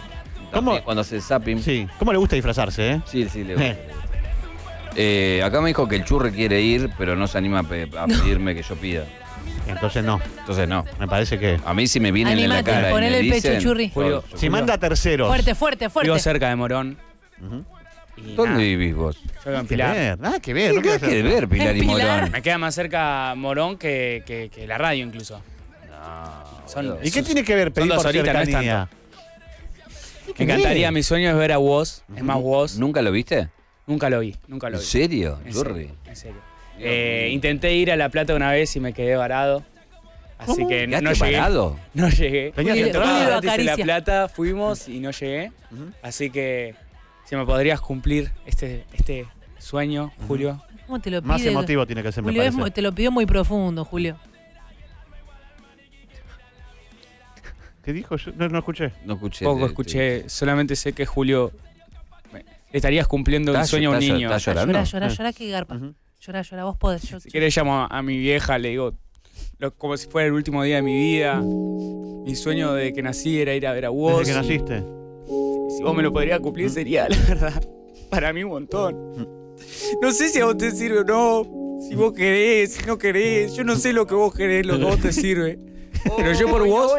B: ¿Cómo?
C: Cuando hace zapping.
B: Sí. ¿Cómo le gusta disfrazarse, eh?
C: Sí, sí, le [laughs] gusta. Eh, acá me dijo que el churri quiere ir, pero no se anima a, pe- a pedirme que yo pida.
B: Entonces no.
C: Entonces no.
B: Me parece que.
C: A mí si me vienen en la
D: Animate,
C: cara y
D: ponele
C: me
D: el pecho,
C: dicen,
D: churri.
I: Julio,
B: Si manda terceros.
D: Fuerte, fuerte,
I: Vivo
D: fuerte.
I: cerca de Morón. Y
C: ¿Dónde
I: nada,
C: vivís vos?
I: yo vivo en
B: que
I: Pilar.
B: ver, nada que ver. no
C: ¿Qué hay que ver, Pilar y
D: En Pilar.
C: Morón?
I: Me queda más cerca Morón que, que- que la radio incluso.
C: No,
I: Son-.
B: ¿Y qué tiene que ver pedir
I: dos
B: por
I: horitas, no es
B: cercanía?
I: Me encantaría, mi sueño es ver a Woz. Es más, Woz.
C: ¿Nunca lo viste?
I: Nunca lo vi, nunca lo
C: ¿En
I: vi.
C: serio,
I: En serio, en serio. Eh, intenté ir a La Plata una vez y me quedé varado. Así
B: ¿Cómo?
I: que no
C: ¿Quedaste
I: llegué.
C: parado? [laughs]
I: No llegué.
B: Tenías entrada.
I: En La. Plata fuimos y no llegué. Así que si me podrías cumplir este, este sueño, Julio.
D: ¿Cómo te lo pide?
B: Más emotivo tiene que ser, me
D: Julio,
B: parece.
D: mu- te lo pidió muy profundo, Julio.
B: ¿Qué dijo? Yo no, no escuché.
C: No escuché.
I: Poco escuché, solamente sé que Julio me- le estarías cumpliendo
C: Está-
I: el sueño a un
C: está-
I: niño.
C: está llorando.
D: Llorá, llorá,
B: Eh.
D: llorá, que garpa.
B: Ujú.
D: Llorá, llorá, vos podés. Yo,
I: Si querés llamo a, a mi vieja, le digo, lo- como si fuera el último día de mi vida. Mi sueño de que nací era ir a ver a vos.
B: Desde que naciste.
I: Si vos me lo podrías cumplir sería, la verdad, para mí un montón. No sé si a vos te sirve o no, si vos querés, si no querés. Yo no sé lo que vos querés, lo que a vos te sirve. Pero yo por vos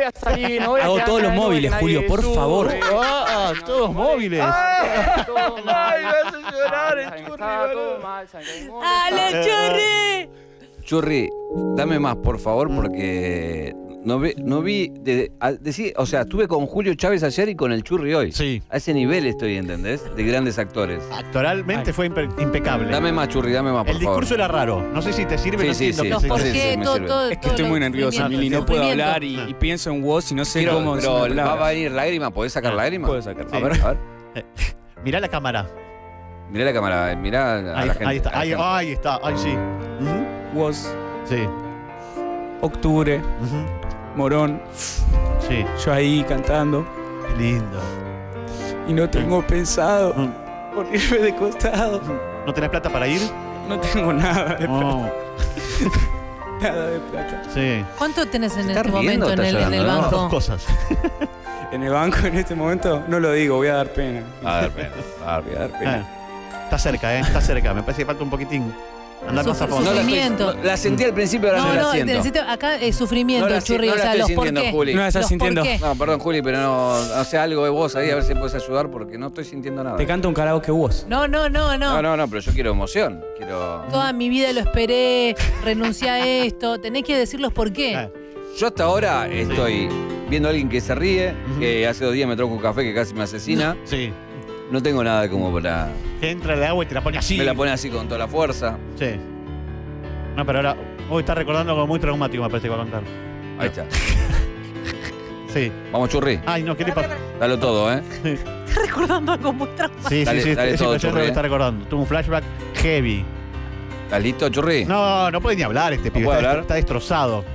I: hago todos los móviles, Julio, por favor.
B: ¡Ah! ¡Todos móviles!
D: ¡Ale, chorri!
C: Churri, dame más, por favor, porque no vi, no vi de- a- decí- o sea, estuve con Julio Chávez ayer y con el Churri hoy.
B: Sí.
C: A ese nivel estoy, ¿entendés? De grandes actores.
B: Actoralmente fue impe- impecable.
C: Dame más, Churri, dame más, por
B: El discurso
C: favor.
B: era raro. No sé si te sirve,
C: Sí,
B: no
C: sí,
B: entiendo
C: sí,
B: qué?
D: Todo-
C: sirve.
D: todo-
I: Es que estoy muy nervioso. Mili. No puedo hablar y, y pienso en vos y no sé
C: Quiero-
I: cómo
C: pero va, a venir lágrima, ¿podés sacar lágrima?
I: Puedo sacar.
C: A ver, a ver.
B: Mirá la cámara.
C: Mirá la cámara, mirá a
B: Ahí,
C: la gente.
B: ahí está. Ahí, está. Ahí sí.
I: Vos,
B: Sí.
I: octubre,
B: Ujú.
I: Morón,
B: Sí.
I: yo ahí cantando
B: Qué lindo.
I: y no tengo pensado
B: Mm.
I: ponerme de costado.
B: ¿No tenés plata para ir?
I: No tengo nada de plata.
B: No. [laughs]
I: Nada de plata.
B: Sí.
D: ¿Cuánto tenés en
C: ¿Está
D: este
C: riendo
D: momento en el, en el
C: llorando?
B: Dos
D: banco?
B: cosas. [laughs]
I: En el banco en este momento no lo digo, voy a dar pena.
C: A pena, a ver,
I: Voy a dar
B: Ah,
I: pena.
B: Está cerca, ¿eh? Está cerca. Me parece que falta un poquitín. Andar más a
D: Suf-
B: fondo.
C: No la, estoy- no, la sentí al principio, ahora no,
D: No,
C: la
D: no,
C: siento.
D: necesito acá eh, sufrimiento,
C: No
D: churri.
C: no
D: o
C: la
D: sea,
C: estoy
D: los por
C: sintiendo,
D: qué.
C: Juli.
I: No la estás
D: Los
I: sintiendo.
C: No, perdón, Juli, pero no hace algo de vos ahí, a ver si puedes ayudar, porque no estoy sintiendo nada.
I: Te canto un karaoke vos.
D: No, no, no, no.
C: No, no, no, pero yo quiero emoción. Quiero.
D: Toda mi vida lo esperé, renuncié a esto. Tenés que decir los por qué.
B: Ah,
C: Yo hasta ahora estoy viendo a alguien que se ríe, que hace dos días me trajo un café que casi me asesina.
B: Sí.
C: No tengo nada como para.
B: Que entra el agua y te la pone así.
C: Me la pone así con toda la fuerza.
B: Sí. No, pero ahora. Hoy está recordando algo muy traumático, me parece que va a contar.
C: Ahí está. [laughs]
B: Sí.
C: Vamos, churri.
B: Ay, no, ¿qué le pasa?
C: Dalo todo, ¿eh?
D: Estás recordando algo muy traumático.
B: Sí,
C: Dale-
B: sí, sí.
C: dale
B: es
C: todo, Churri,
B: que
C: eh.
B: está recordando. Tuvo un flashback heavy.
C: ¿Estás listo, churri?
B: No, no puede ni hablar este pibe.
C: puede
B: Está,
C: hablar?
B: está destrozado.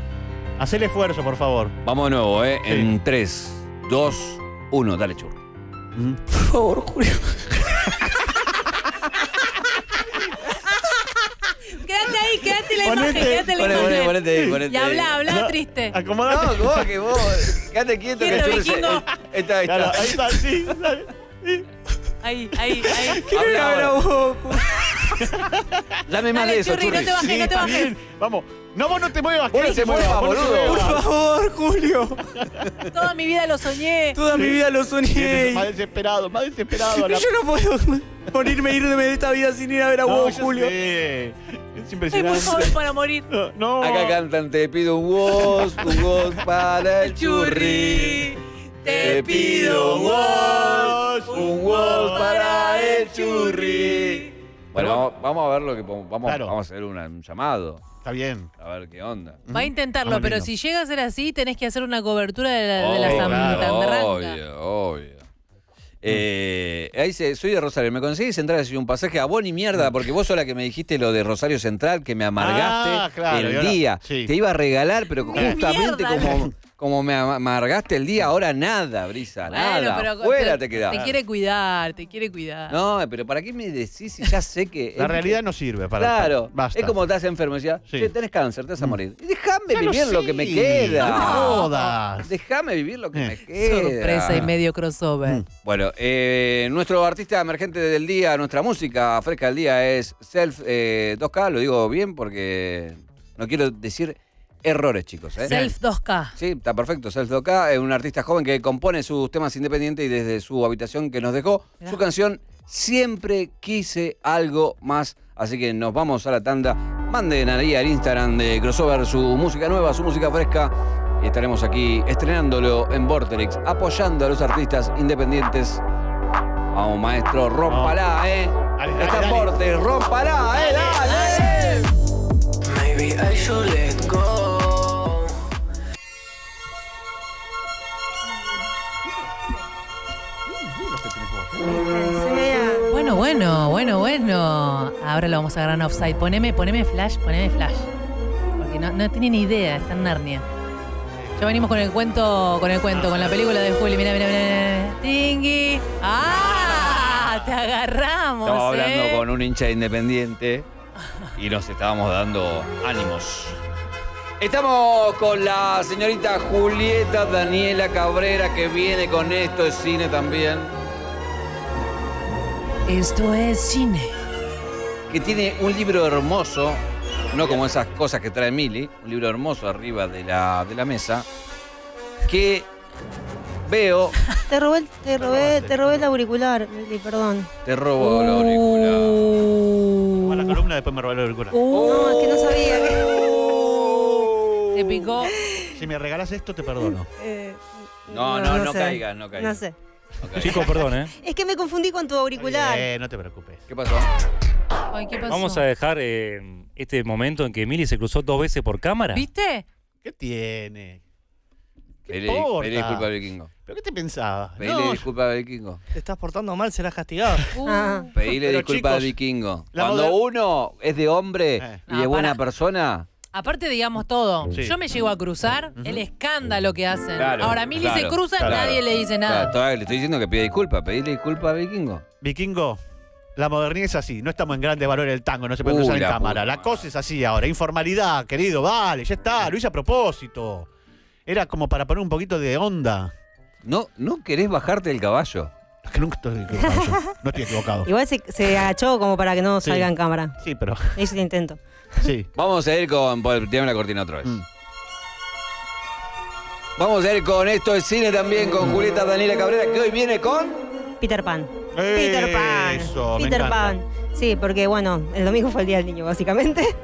B: Haz el esfuerzo, por favor.
C: Vamos de nuevo, ¿eh?
B: Sí.
C: En 3, 2, 1. Dale, churri.
I: Por favor, Julio.
D: Quédate ahí, quédate en la
B: Ponete,
D: imagen, quédate en la
C: Ponete, ponete,
D: imagen.
C: ponete ahí, ponete
D: Y habla, habla
B: No.
D: triste.
B: Acomodate.
C: No, vos, que vos. Quédate quieto que
D: Quieto,
C: se.
D: vikingo.
C: Está, ahí
B: Claro,
C: está.
B: ahí está, sí. dale.
D: Ahí, ahí, ahí.
C: Habla
I: Habla
C: Dame más
D: Dale,
C: de eso,
D: Churri, no te bajes,
B: Sí,
D: no te bajes.
B: bien. Vamos. No, vos no te muevas.
C: Vos no
B: que
C: te muevas, boludo.
I: Por favor, Julio.
D: Toda mi vida lo soñé.
I: Toda mi vida lo
B: Sí,
I: soñé.
B: Más desesperado, más desesperado.
I: Yo no puedo morirme e irme de esta vida sin ir a ver a
B: No,
I: vos, Julio.
B: sé. Es
D: Soy muy
B: impresionante.
D: joven para morir.
B: No.
C: Acá cantan, te pido un voz, un voz para el churri.
D: te pido
B: vos,
C: Un voz para el churri. Bueno, vamos, vamos a ver lo que podemos- vamos,
B: Claro.
C: vamos a hacer una- un llamado.
B: Está bien.
C: A ver qué onda.
D: Va a intentarlo,
B: Vamos
D: pero
B: lindo.
D: si llega a ser así, tenés que hacer una cobertura de la, de la
C: Obvio. Obvio, obvio. Eh, ahí dice, soy de Rosario, ¿me conseguís entrar y un pasaje a vos ni mierda? Porque vos sos la que me dijiste lo de Rosario Central, que me amargaste
B: Ah, claro, y
C: el
B: ahora-
C: día.
B: sí.
C: Te iba a regalar, pero
D: Ni
C: justamente
D: mierda.
C: como, como me am- amargaste el día, ahora nada, Brisa,
D: Bueno,
C: nada.
D: pero
C: Fuera te quedás.
D: Te quiere cuidar, te quiere cuidar.
C: No, pero ¿para qué me decís si ya sé que...
B: La realidad no sirve para.
C: Claro,
B: Basta.
C: es como estás enfermo, decía,
B: Sí.
C: "Che, tenés cáncer, te vas a morir. Y Déjame
B: lo
C: vivir lo, que me
B: No
C: queda.
B: jodas.
C: Déjame vivir lo que
B: Eh.
C: me [laughs] queda.
D: Sorpresa y medio crossover.
B: Mm.
C: Bueno, eh, nuestro artista emergente del día, nuestra música fresca del día es Self eh, 2K, lo digo bien porque no quiero decir errores, chicos. ¿eh?
D: Self 2K.
C: Sí, está perfecto. Self 2K es un artista joven que compone sus temas independientes y desde su habitación que nos dejó
D: Mirá.
C: su canción Siempre quise algo más. Así que nos vamos a la tanda. Manden ahí al Instagram de Crossover su música nueva, su música fresca. Y estaremos aquí estrenándolo en Vorterix, apoyando a los artistas independientes. Vamos, maestro, rómpala, ¿eh?
B: Dale, dale,
C: Está. Vortex, rómpala, ¿eh? Dale.
M: Maybe I should
D: Bueno, bueno, bueno, bueno. Ahora lo vamos a agarrar en offside. Poneme, poneme flash, poneme flash. Porque no, no tiene ni idea, está en Narnia. Ya venimos con el cuento, con el cuento, con la película de Juli. Mira, mira, mira. Tingui. ¡Ah! Te agarramos.
C: Estamos hablando
D: eh.
C: con un hincha independiente y nos estábamos dando ánimos. Estamos con la señorita Julieta Daniela Cabrera que viene con esto de cine también,
D: Esto es cine.
C: que tiene un libro hermoso, no como esas cosas que trae Mili, un libro hermoso arriba de la, de la mesa, que veo, [laughs]
N: Te robé, el- te robé, te robé el auricular, Lili, perdón.
C: te robo la auricular.
B: Toma la columna, después me robé el auricular.
N: No, es que no sabía que. [laughs]
D: Se picó.
B: Si me regalas esto, te perdono.
N: Eh,
C: No, no, no,
N: sé.
C: caigas, no caigas.
N: No sé.
C: No.
G: Chicos, perdón, ¿eh?
N: Es que me confundí con tu auricular.
B: Eh, no te preocupes.
C: ¿Qué pasó?
D: Ay, ¿qué pasó?
G: Vamos a dejar eh, este momento en que Mili se cruzó dos veces por cámara.
D: ¿Viste?
B: ¿Qué tiene? ¿Qué
C: Pedile, disculpa al vikingo.
B: ¿Pero qué te pensabas?
C: Pedile
B: No,
C: disculpa al vikingo.
O: Te estás portando mal, serás castigado. [laughs]
D: Uh,
N: Ah.
C: Pedile disculpa
B: chicos,
C: al vikingo. Cuando uno es de hombre
B: Eh.
C: y
D: Ah,
C: es buena
D: para.
C: persona,
D: Aparte, digamos todo.
B: Sí.
D: Yo me llego a cruzar, el escándalo que hacen.
C: Claro,
D: Ahora, Mili se
C: claro,
D: cruza,
C: claro.
D: nadie le dice
C: claro,
D: nada.
C: todavía le estoy diciendo que pida disculpa. Pedile disculpa al vikingo.
B: Vikingo, la modernidad es así. No estamos en grandes valores del tango, no se puede
C: Uy,
B: cruzar en cámara. La cosa es así ahora. Informalidad, querido, vale, ya está. Lo hice a propósito. Era como para poner un poquito de onda.
C: No, no querés bajarte del caballo.
B: Es que nunca estoy equivocado. No estoy equivocado.
N: Igual se, se agachó como para que no
B: Sí.
N: salga en cámara.
B: Sí, pero.
N: Hice el intento.
B: Sí. [laughs]
C: Vamos a ir con. Tirame la cortina otra vez.
B: Mm.
C: Vamos a ir con esto de cine también con Julieta Daniela Cabrera, que hoy viene con.
N: Peter Pan. Peter Pan.
B: Eso,
N: Peter. Pan. Sí, porque bueno, el domingo fue el Día del Niño, básicamente. [laughs]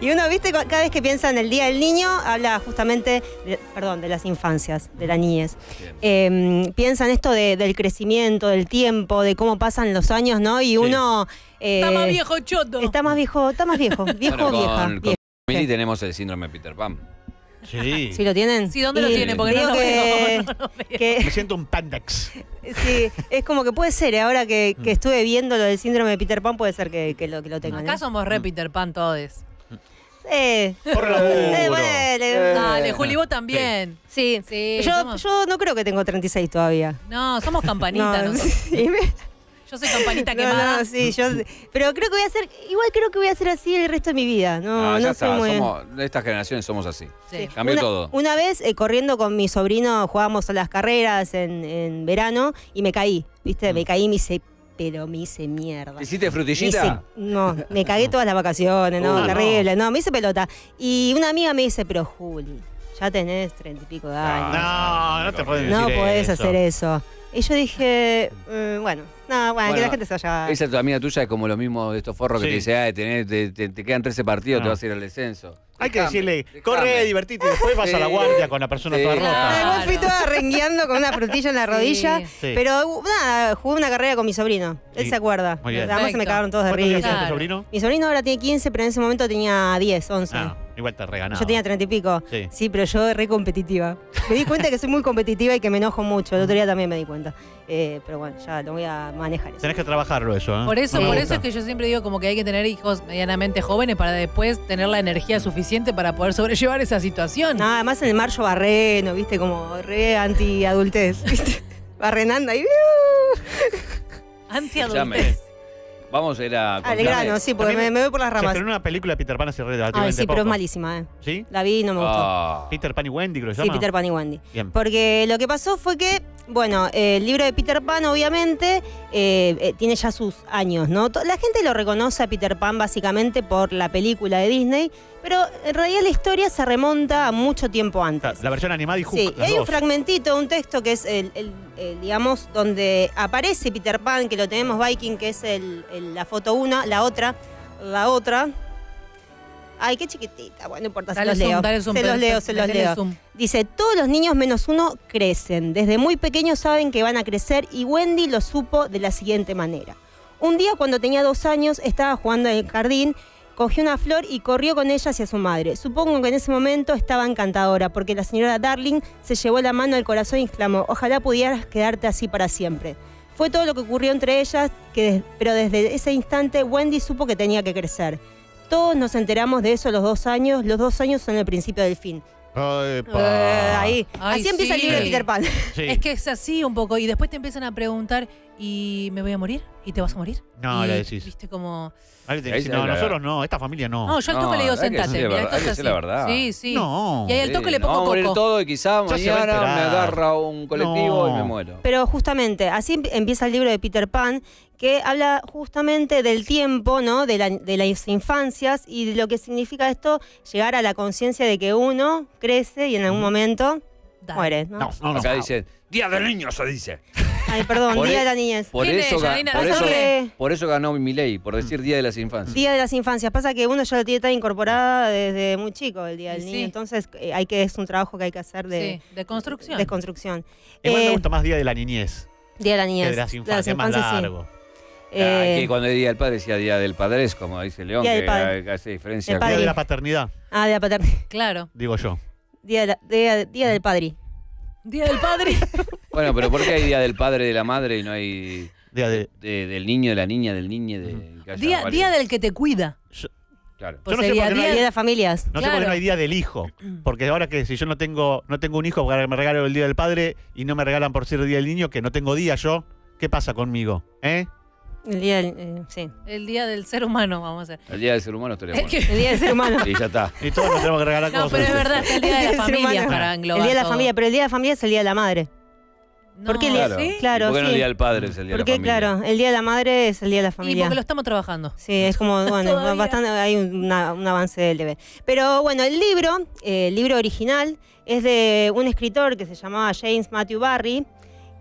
N: Y uno, viste, cada vez que piensa en el Día del Niño, habla justamente, de- perdón, de las infancias, de la niñez. Eh, piensa en esto de- del crecimiento, del tiempo, de cómo pasan los años, ¿no? Y uno... eh,
D: Está más viejo choto.
N: Está más viejo, está más viejo, viejo
C: Bueno,
N: o vieja.
C: con, con
N: vieja.
C: Mili tenemos el síndrome de Peter Pan.
B: Sí.
N: ¿Sí lo tienen?
D: Sí, ¿dónde lo tienen? Porque no lo
N: que,
D: veo, [laughs] no lo veo.
N: que-
B: Me siento un pandex.
N: sí, es como que puede ser, eh, ahora que, que estuve viendo lo del síndrome de Peter Pan, puede ser que, que lo, que lo tengan.
D: Acá
N: ¿eh?
D: somos re Peter Pan todos.
N: Eh,
B: Por laburo.
N: eh, bueno,
D: Dale, Juli, vos también.
N: Sí,
D: Sí,
N: yo,
D: somos-
N: yo no creo que tengo 36 todavía.
D: No, somos [laughs] campanita.
N: No, [laughs] sí, me-
D: Yo soy campanita [laughs]
N: no,
D: quemada.
N: no, sí, yo, pero creo que voy a hacer, igual creo que voy a hacer así el resto de mi vida. No,
C: Ah,
N: no
C: ya está,
N: muy-
C: somos, de estas generaciones somos así.
D: Sí.
C: Cambió
N: una,
C: todo.
N: Una vez eh, corriendo con mi sobrino jugábamos a las carreras en, en verano y me caí, ¿viste?
C: Mm.
N: Me caí y me hice, pero me hice mierda.
C: ¿Hiciste
N: Me
C: frutillita?
N: hice- no, me cagué [laughs] todas las vacaciones, no,
B: Uh, no.
N: terrible, no. me hice pelota. Y una amiga me dice, pero Juli, ya tenés treinta y pico de años.
B: No, no te pueden decir
N: No podés
B: eso.
N: hacer eso. Y yo dije, eh, bueno, no, bueno, que la gente se vaya.
C: Esa tu amiga tuya es como lo mismo de estos forros que
B: Sí.
C: te dice, ah, tenés- te, te- te quedan 13 partidos,
B: No.
C: te vas a ir al descenso.
B: Hay que
C: Dejame,
B: decirle,
C: dejame.
B: corre, divertite, después vas a la
C: Sí.
B: guardia con la persona
C: Sí.
B: toda
N: No,
B: rota.
N: igual fui toda rengueando con una frutilla en la rodilla.
B: Sí.
N: Pero uh, nada, jugué una carrera con mi sobrino. Él
B: Sí.
N: se acuerda.
B: Muy bien.
N: Además se me
D: Perfecto.
N: cagaron todos de
B: ¿Cuántos años
N: risa.
B: tu
D: Claro.
B: sobrino?
N: Mi sobrino ahora tiene 15, pero en ese momento tenía 10, 11.
B: Ah, igual te reganaba.
N: Yo tenía 30 y pico.
B: Sí.
N: pero yo re competitiva. Me di cuenta que soy muy competitiva y que me enojo mucho. El otro día también me di cuenta. Eh, pero bueno, ya lo voy a manejar eso.
B: Tenés que trabajarlo eso, ¿eh?
D: Por eso, por eso es que yo siempre digo como que hay que tener hijos medianamente jóvenes para después tener la energía suficiente para poder sobrellevar esa situación.
N: Nada más en el Mayo Barreno, viste, como re anti-adultez. [laughs] ¿viste? Barrenando ahí.
D: Anti-adultez.
C: Vamos a ir a.
N: Al
C: contame.
N: grano, sí, porque me, me voy por las
B: Se
N: ramas.
B: estrenó una película de Peter Pan hace relativamente
N: Ay, sí,
B: poco.
N: pero es malísima, ¿eh?
B: ¿Sí?
N: La vi y no me gustó.
C: Ah.
B: Peter Pan y Wendy, creo que se
N: Sí. Peter Pan y Wendy.
B: Bien.
N: Porque lo que pasó fue que, bueno, el libro de Peter Pan, obviamente, eh, eh, tiene ya sus años, ¿no? La gente lo reconoce a Peter Pan básicamente por la película de Disney, pero en realidad la historia se remonta a mucho tiempo antes.
B: La versión animada y Hook,
N: Sí, y hay un fragmentito, un texto que es el, el- el, digamos, donde aparece Peter Pan, que lo tenemos Viking, que es el- el- la foto una, la otra, la otra. Ay, qué chiquitita. Bueno, no importa,
D: Dale
N: se los
D: zoom,
N: leo.
D: dale zoom,
N: se los leo, se los leo.
D: zoom.
N: Dice, todos los niños menos uno crecen. Desde muy pequeños saben que van a crecer y Wendy lo supo de la siguiente manera. Un día cuando tenía dos años estaba jugando en el jardín, cogió una flor y corrió con ella hacia su madre. Supongo que en ese momento estaba encantadora porque la señora Darling se llevó la mano al corazón y exclamó, ojalá pudieras quedarte así para siempre. Fue todo lo que ocurrió entre ellas, que pero desde ese instante Wendy supo que tenía que crecer. Todos nos enteramos de eso a los dos años. Los dos años son el principio del fin.
B: Ay, pa.
N: Eh, ahí.
D: Ay,
N: Así empieza el
D: sí.
N: libro de Peter Pan.
B: Sí.
D: Es que es así un poco. Y después te empiezan a preguntar, ¿y me voy a morir? ¿Y te vas a morir?
B: No,
D: y,
B: le decís.
D: Viste como.
B: Ahí te
C: Ahí
B: no,
C: la-
B: nosotros no, esta familia no.
D: No, yo al
C: No,
D: toque le digo,
C: hay que
D: sentate.
C: decir la verdad,
D: esto
C: hay que
D: es
C: decir la
D: así.
C: verdad.
D: Sí, sí.
B: No.
D: Y ahí al toque le pongo
C: vamos a morir
D: coco.
C: todo y quizá
B: Ya se va a
C: mañana me
B: enterar.
C: agarra un colectivo
B: No.
C: y me muero.
N: Pero justamente, así em- empieza el libro de Peter Pan, que habla justamente del tiempo, ¿no? De, la- de las infancias y de lo que significa esto, llegar a la conciencia de que uno crece y en algún momento
D: Dale.
N: muere, ¿no?
B: No, no, no.
C: Acá dicen, Día del Niño se dice.
N: Ay, perdón,
C: Por
N: Día
C: e-
N: de la Niñez.
C: Por eso, ga- por, eso,
N: Nazaré.
C: por eso ganó mi ley, por decir Día de las Infancias.
N: Día de las Infancias. Pasa que uno ya lo tiene tan incorporada desde muy chico, el Día del
D: Y
N: Niño.
D: sí.
N: Entonces, eh, hay que, es un trabajo que hay que hacer de
D: Sí, de construcción.
N: desconstrucción.
B: Igual me
N: Eh,
B: gusta más Día de la Niñez.
N: Día de la
B: Que
N: Niñez.
B: de las
N: De las
B: infancias, más
N: infancias, sí.
C: Ah,
N: Eh,
C: que cuando es Día del Padre decía Día del Padres, como dice León, que
N: Padre.
C: hay- hace diferencia.
N: Del
C: con-
B: Día de la paternidad,
N: ah, de la paternidad. [laughs]
D: Claro.
B: digo yo.
N: Día, de la- día- día del Padre.
D: Día del padre. [laughs]
C: Bueno, pero ¿por qué hay Día del Padre, de la Madre y no hay
B: Día de.
C: de- del niño, de la niña, del niño? De,
D: día, día del que te cuida.
C: Claro.
D: Pues
B: Yo no sé
D: sería
B: por qué no
N: Día
B: hay-
N: de las familias.
B: No sé por qué no hay día del hijo. Porque ahora que si yo no tengo, no tengo un hijo, me regalo el día del padre y no me regalan por ser el día del niño, que no tengo día yo, ¿qué pasa conmigo? ¿Eh?
N: El día del, eh, sí.
D: El día del ser humano, vamos a hacer.
C: El Día del Ser Humano estaría
D: Es
C: bueno.
N: El día del ser humano.
C: Y ya está.
B: Y todos nos tenemos que regalar
D: No,
B: cosas.
D: pero es verdad, está el día [laughs] de
N: El
D: la
N: día del ser
D: familia
N: humano.
D: para
N: El
D: englobar
N: día de la
D: todo.
N: familia, pero el día de la familia es el día de la madre. ¿Por qué el día-
C: Claro.
D: ¿sí?
N: Claro,
C: ¿Y ¿Por qué no
N: sí.
C: el Día del Padre es el Día de la Familia?
N: claro, el día de la madre es el día de la
D: Y
N: familia.
D: porque lo estamos trabajando.
N: Sí, es como, [laughs] bueno, bastante, hay una- un avance del deber. Pero bueno, el libro, eh, el libro original, es de un escritor que se llamaba James Matthew Barry,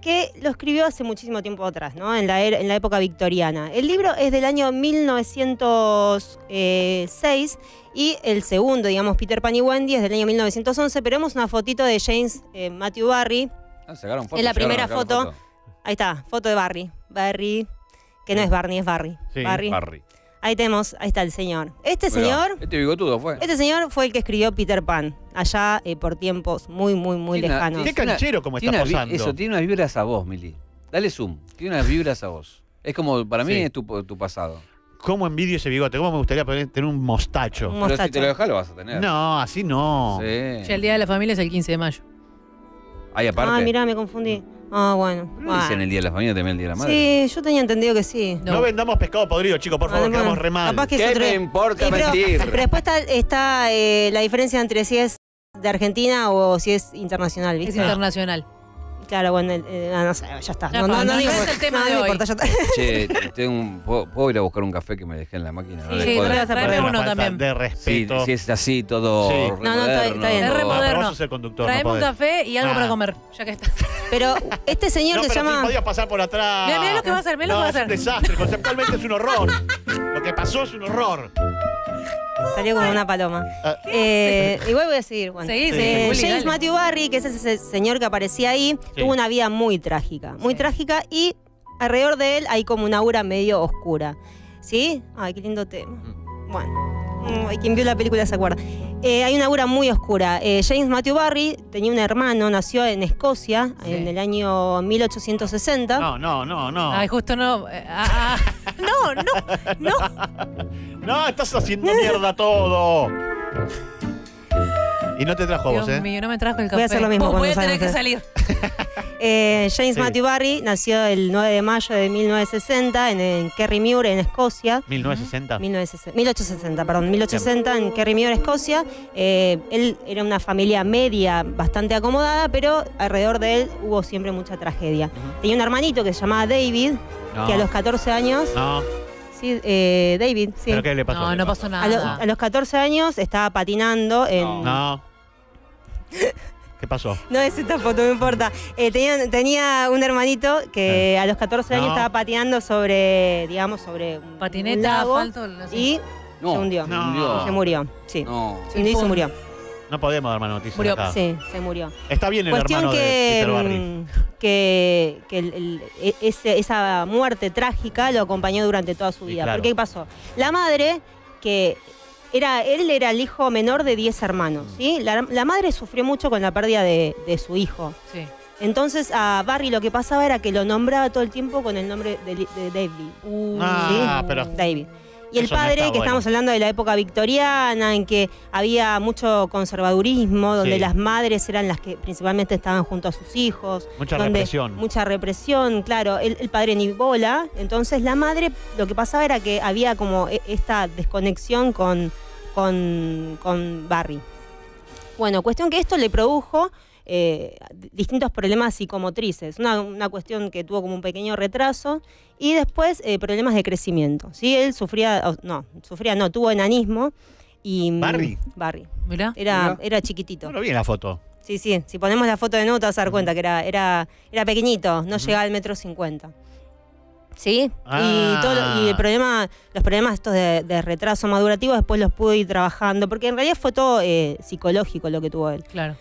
N: que lo escribió hace muchísimo tiempo atrás, ¿no? En la, era- en la época victoriana. El libro es del año 1906 y el segundo, digamos, Peter Pan y Wendy, es del año 1911, pero vemos una fotito de James eh, Matthew Barry.
C: Ah, sacaron fotos,
N: Es la primera foto. Ahí está, foto de Barry. Barry, que no es Barney, es Barry.
B: Sí,
N: Barry.
C: Barry.
N: Ahí tenemos, ahí está el señor. Este
C: Mirá,
N: señor,
C: Este bigotudo fue.
N: este señor fue el que escribió Peter Pan, allá eh, por tiempos muy, muy, muy
C: Tiene una-
N: lejanos.
B: Qué canchero como está posando.
C: Eso, tiene unas vibras a vos, Mili. Dale zoom. Tiene unas vibras a vos. Es como, para mí
B: Sí.
C: es tu, tu pasado.
B: ¿Cómo envidio ese bigote? ¿Cómo me gustaría poder tener un mostacho?
N: Un
C: Pero si
N: mostacho.
C: te lo dejas, lo vas a tener.
B: No, así no.
C: Sí.
D: Ya el día de la familia es el 15 de mayo.
C: Ahí aparte.
N: Ah, mirá, me confundí. Ah, bueno.
C: ¿No le dicen
N: Ah.
C: el Día de la Familia también el Día de la Madre?
N: Sí, yo tenía entendido que sí.
B: No. vendamos pescado podrido, chicos, por
N: Ah,
B: favor,
N: bueno,
B: quedamos re mal.
N: capaz que es
C: ¿Qué
N: otro-
C: me importa
N: Sí, pero,
C: mentir? [laughs]
N: pero después está, está, eh, la diferencia entre si es de Argentina o si es internacional,
D: Es
N: ¿viste?
D: internacional.
N: Claro, bueno, eh, ah, no sé, ya está. No, no, no,
D: no
N: digo-
D: es el tema
N: no,
D: de
N: no
D: hoy.
N: importa, ya está. [laughs]
C: Che, [laughs] tengo un- ¿puedo, puedo ir a buscar un café que me dejé en la máquina? No
N: Sí,
C: le
N: sí,
C: jodas.
N: trae-
D: Tráeme
N: Bueno,
D: uno también.
B: De
C: Sí,
B: respeto.
C: si es así, todo
B: Sí.
N: No, no, está- bien.
D: Es re
C: todo-
B: No, pero
D: moderno.
B: vos sos el conductor, no
D: Traeme un
B: podés.
D: café y algo
B: Ah.
D: para comer, ya que está. [laughs]
N: Pero este señor
B: No,
N: que se
B: pero
N: llama...
B: podías pasar por atrás.
D: Mirá, mirá lo que va a hacer, mirá lo
B: no,
D: que va a
B: es un
D: hacer.
B: desastre. Conceptualmente es un horror. Lo que pasó es un horror.
N: Salió como una paloma.
B: Ah.
N: Eh, igual voy a seguir. Bueno.
D: Seguí,
N: Eh,
D: seguí,
N: James
D: dale.
N: Matthew Barry, que es ese señor que aparecía ahí,
B: Sí.
N: tuvo una vida muy trágica. Muy
D: Sí.
N: trágica y alrededor de él hay como una aura medio oscura. ¿Sí? Ay, qué lindo tema. Bueno. mm, Quien vio la película se acuerda. Eh, hay una aura muy oscura. Eh, James Matthew Barry tenía un hermano, nació en Escocia
D: Sí.
N: en el año 1860.
B: No, no, no, no.
D: Ay, justo no. eh, ah, ah. [laughs] no, no, no. [laughs]
B: No, estás haciendo mierda todo. Y no te trajo a
D: Dios
B: vos, ¿eh?
D: mío, no me trajo el café.
N: Voy a hacer lo mismo
D: Vos
N: cuando
D: voy a tener que salir. [laughs]
N: Eh, James
B: Sí.
N: Matthew Barry nació el 9 de mayo de 1960 en, en Kerrymuir, en Escocia.
B: 1960.
N: 1960, 1860, perdón, 1860 en Kerrymuir, Escocia. Eh, él era una familia media bastante acomodada, pero alrededor de él hubo siempre mucha tragedia. Tenía un hermanito que se llamaba David,
B: No.
N: que a los 14 años,
B: No.
N: sí, eh, David, sí,
B: ¿Pero qué le pasó?
D: No, no pasó
N: a, lo-
D: nada.
N: a los 14 años estaba patinando en,
B: No. ¿Qué pasó?
N: No es esta foto, no importa. Eh, tenía, tenía un hermanito que a los 14 años
B: No.
N: estaba patinando sobre, digamos, sobre un, un
D: Patineta,
N: lago
D: asfalto. no sé.
N: y
C: No,
N: se hundió.
B: No.
N: Se murió, sí.
C: No.
N: Se hundió y se murió.
B: No podemos dar más noticias
D: Murió.
B: acá.
N: Sí, se murió.
B: Está bien el
N: Cuestión
B: hermano de
N: que,
B: Peter Barry.
N: mm, que, que el- el- e- ese- esa muerte trágica lo acompañó durante toda su
B: Sí,
N: vida.
B: claro.
N: ¿Por qué pasó? La madre, que era, él era el hijo menor de 10 hermanos. ¿sí? La, la madre sufrió mucho con la pérdida de, de su hijo.
D: Sí.
N: Entonces a Barry lo que pasaba era que lo nombraba todo el tiempo con el nombre de, de David.
D: Uh,
B: Ah,
N: ¿sí?
B: pero-
N: David. Y el
B: Eso
N: padre, que
B: bueno.
N: estamos hablando de la época victoriana, en que había mucho conservadurismo, donde
B: Sí.
N: las madres eran las que principalmente estaban junto a sus hijos.
B: Mucha
N: donde-
B: represión.
N: Mucha represión, claro. El, el padre ni bola. Entonces la madre, lo que pasaba era que había como e- esta desconexión con, con, con Barry. Bueno, cuestión que esto le produjo eh, distintos problemas psicomotrices. Una, una cuestión que tuvo como un pequeño retraso y después eh, problemas de crecimiento. ¿sí? Él sufría, oh, no, sufría, no, tuvo enanismo y... mm,
B: ¿Barry?
N: Barry.
D: Mirá.
N: Era,
C: Mirá.
N: era chiquitito.
B: No lo vi en la foto.
N: Sí, sí. Si ponemos la foto de nuevo te vas a dar cuenta que era, era, era pequeñito, no llegaba al metro cincuenta. ¿Sí?
B: Ah.
N: Y, todo lo- y el problema, los problemas estos de, de retraso madurativo después los pude ir trabajando, porque en realidad fue todo eh, psicológico lo que tuvo él.
D: Claro.